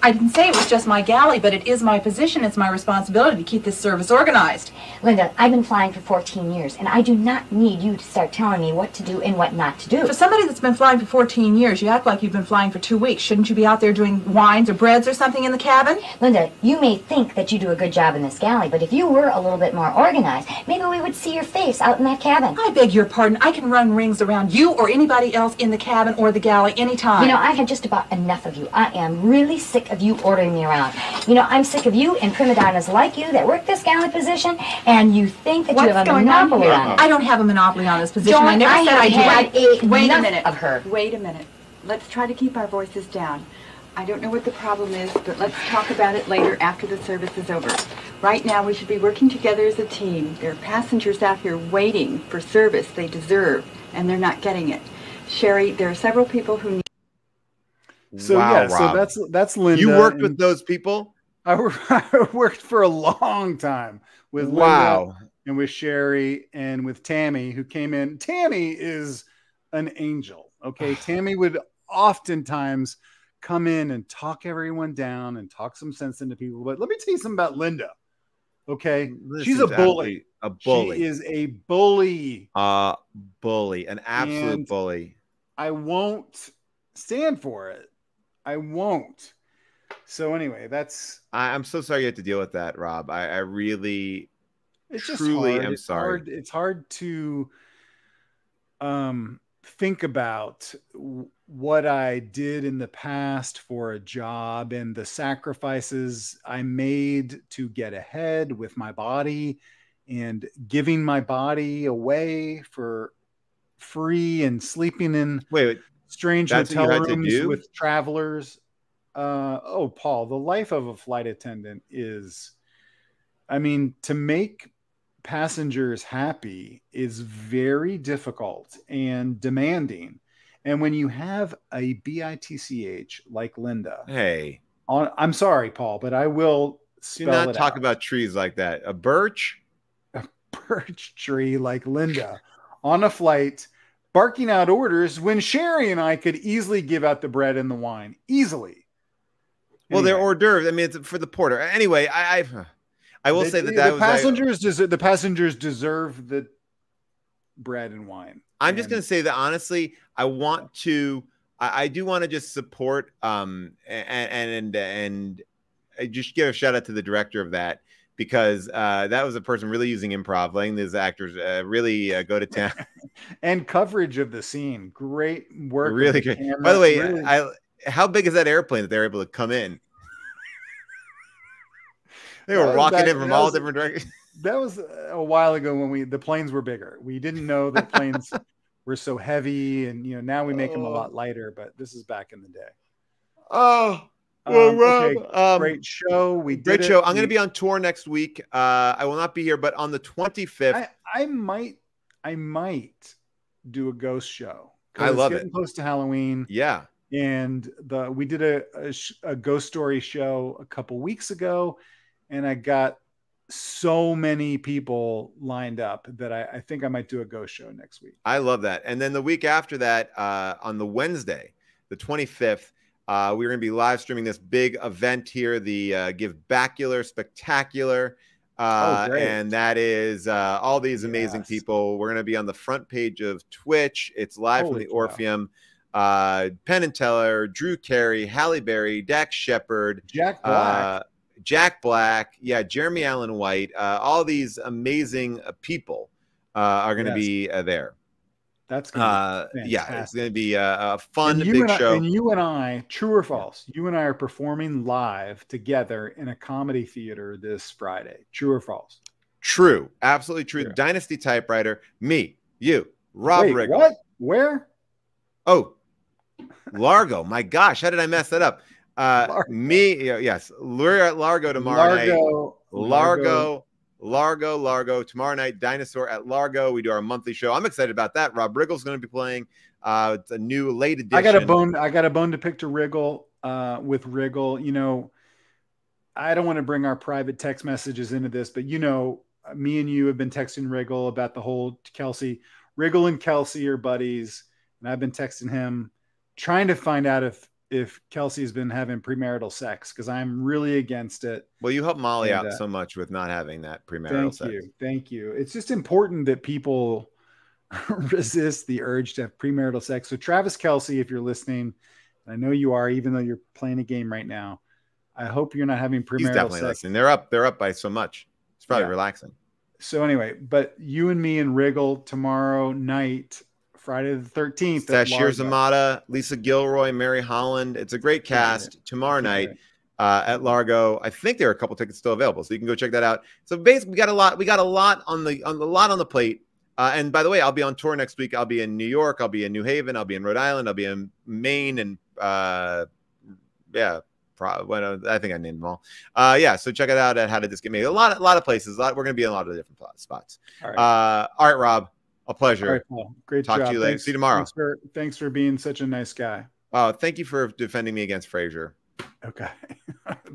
I didn't say it was just my galley, but it is my position. It's my responsibility to keep this service organized. Linda, I've been flying for 14 years, and I do not need you to start telling me what to do and what not to do. For somebody that's been flying for 14 years, you act like you've been flying for two weeks. Shouldn't you be out there doing wines or breads or something in the cabin? Linda, you may think that you do a good job in this galley, but if you were a little bit more organized, maybe we would see your face out in that cabin. I beg your pardon. I can run rings around you or anybody else in the cabin or the galley anytime. You know, I've had just about enough of you. I am really sick of you ordering me around. You know, I'm sick of you and prima donnas like you that work this galley position, and you think that you What's have a on monopoly on it. I don't have a monopoly on this position. Dawn, I never I said I had did. Wait a minute. of her. Wait a minute. Let's try to keep our voices down. I don't know what the problem is, but let's talk about it later after the service is over. Right now, we should be working together as a team. There are passengers out here waiting for service they deserve, and they're not getting it. Sherry, there are several people who need. So Wow, yeah, so that's that's Linda. You worked with those people? I, *laughs* I worked for a long time with Linda and with Sherry and with Tammy, who came in. Tammy is an angel. Okay, *sighs* Tammy would oftentimes come in and talk everyone down and talk some sense into people. But let me tell you something about Linda. Okay, This she's a bully. A bully. She is a bully. Uh bully, an absolute And- bully. I won't stand for it. I won't. So anyway, that's I, I'm so sorry you had to deal with that, Rob. I, I really it's just truly hard. am it's sorry. Hard, it's hard to um think about what I did in the past for a job and the sacrifices I made to get ahead with my body and giving my body away for free and sleeping in wait, wait strange that's hotel rooms with travelers. Uh, oh, Paul, the life of a flight attendant is, I mean, to make passengers happy is very difficult and demanding. And when you have a BITCH like Linda, Hey, on, I'm sorry, Paul, but I will do not talk out. about trees like that. A birch? A *laughs* birch tree like Linda on a flight barking out orders when Sherry and I could easily give out the bread and the wine easily. Well, they're hors d'oeuvres. I mean, it's for the porter. Anyway, I I, I will The- say that the that like- passengers deserve the passengers deserve the bread and wine. I'm just going to say that honestly, I want to, I, I do want to just support, um, and and and I just give a shout out to the director of that because uh, that was a person really using improv, letting these actors uh, really uh, go to town. *laughs* And coverage of the scene, great work. really camera, By the way, really- I how big is that airplane that they're able to come in? They were walking back- in from all was- different directions. *laughs* that was a while ago when we the planes were bigger. We didn't know that planes *laughs* were so heavy, and you know now we make them a lot lighter. But this is back in the day. Oh, well, Rob, um, great show. We did Great it. show. I'm going to be on tour next week. Uh, I will not be here, but on the 25th, I, I might, I might do a ghost show. I it's love getting it. Close to Halloween. Yeah. And the we did a, a, sh- a ghost story show a couple weeks ago, and I got so many people lined up that I, I think I might do a ghost show next week. I love that. And then the week after that, uh, on the Wednesday, the 25th, uh, we're going to be live streaming this big event here, the uh, Give Bacular Spectacular. Uh, Oh, and that is uh, all these amazing people. We're going to be on the front page of Twitch. It's live Holy from the cow. Orpheum. Uh, Penn and Teller, Drew Carey, Halle Berry, Dax Shepard, Jack Black. uh, Jack Black, yeah, Jeremy Allen White, uh, all these amazing uh, people uh, are going to Yes. be uh, there. That's Uh, yeah, it's going to be a, a fun big and I, show. and you and I, true or false, you and I are performing live together in a comedy theater this Friday. True or false? True, absolutely true. Dynasty typewriter, me, you, Rob Wait, Riggle. what? Where? Oh, Largo. My gosh, how did I mess that up? Uh, me, yes, we're at Largo tomorrow night. Largo, Largo, Largo, Largo. Tomorrow night, Dinosaur at Largo. We do our monthly show. I'm excited about that. Rob Riggle's going to be playing. Uh, it's a new late edition. I got a bone. I got a bone to pick to Riggle. Uh, with Riggle, you know, I don't want to bring our private text messages into this, but you know, me and you have been texting Riggle about the whole Kelsey. Riggle and Kelsey are buddies, and I've been texting him, trying to find out if if Kelsey's been having premarital sex because I'm really against it. Well, you help Molly And, out uh, so much with not having that premarital Thank sex. you. Thank you. It's just important that people *laughs* resist the urge to have premarital sex. So, Travis Kelce, if you're listening, I know you are, even though you're playing a game right now, I hope you're not having He's premarital definitely sex. listening. They're up. They're up by so much. It's probably Yeah. relaxing. So, anyway, but you and me and Riggle tomorrow night, Friday the 13th. at Sasheer Zamata, Lisa Gilroy, Mary Holland. It's a great cast tomorrow night uh, at Largo. I think there are a couple tickets still available, so you can go check that out. So basically, we got a lot. We got a lot on the on the lot on the plate. Uh, and by the way, I'll be on tour next week. I'll be in New York. I'll be in New Haven. I'll be in Rhode Island. I'll be in Maine and uh, yeah. Pro- well, I think I named them all. Uh, yeah, so check it out at How Did This Get Made. A lot, a lot of places. A lot, we're going to be in a lot of different spots. All right. Uh, all right, Rob. A pleasure. Right, Paul. Great Talk job. to you later. Thanks- See you tomorrow. Thanks for, thanks for being such a nice guy. Oh, thank you for defending me against Frasier. Okay. *laughs*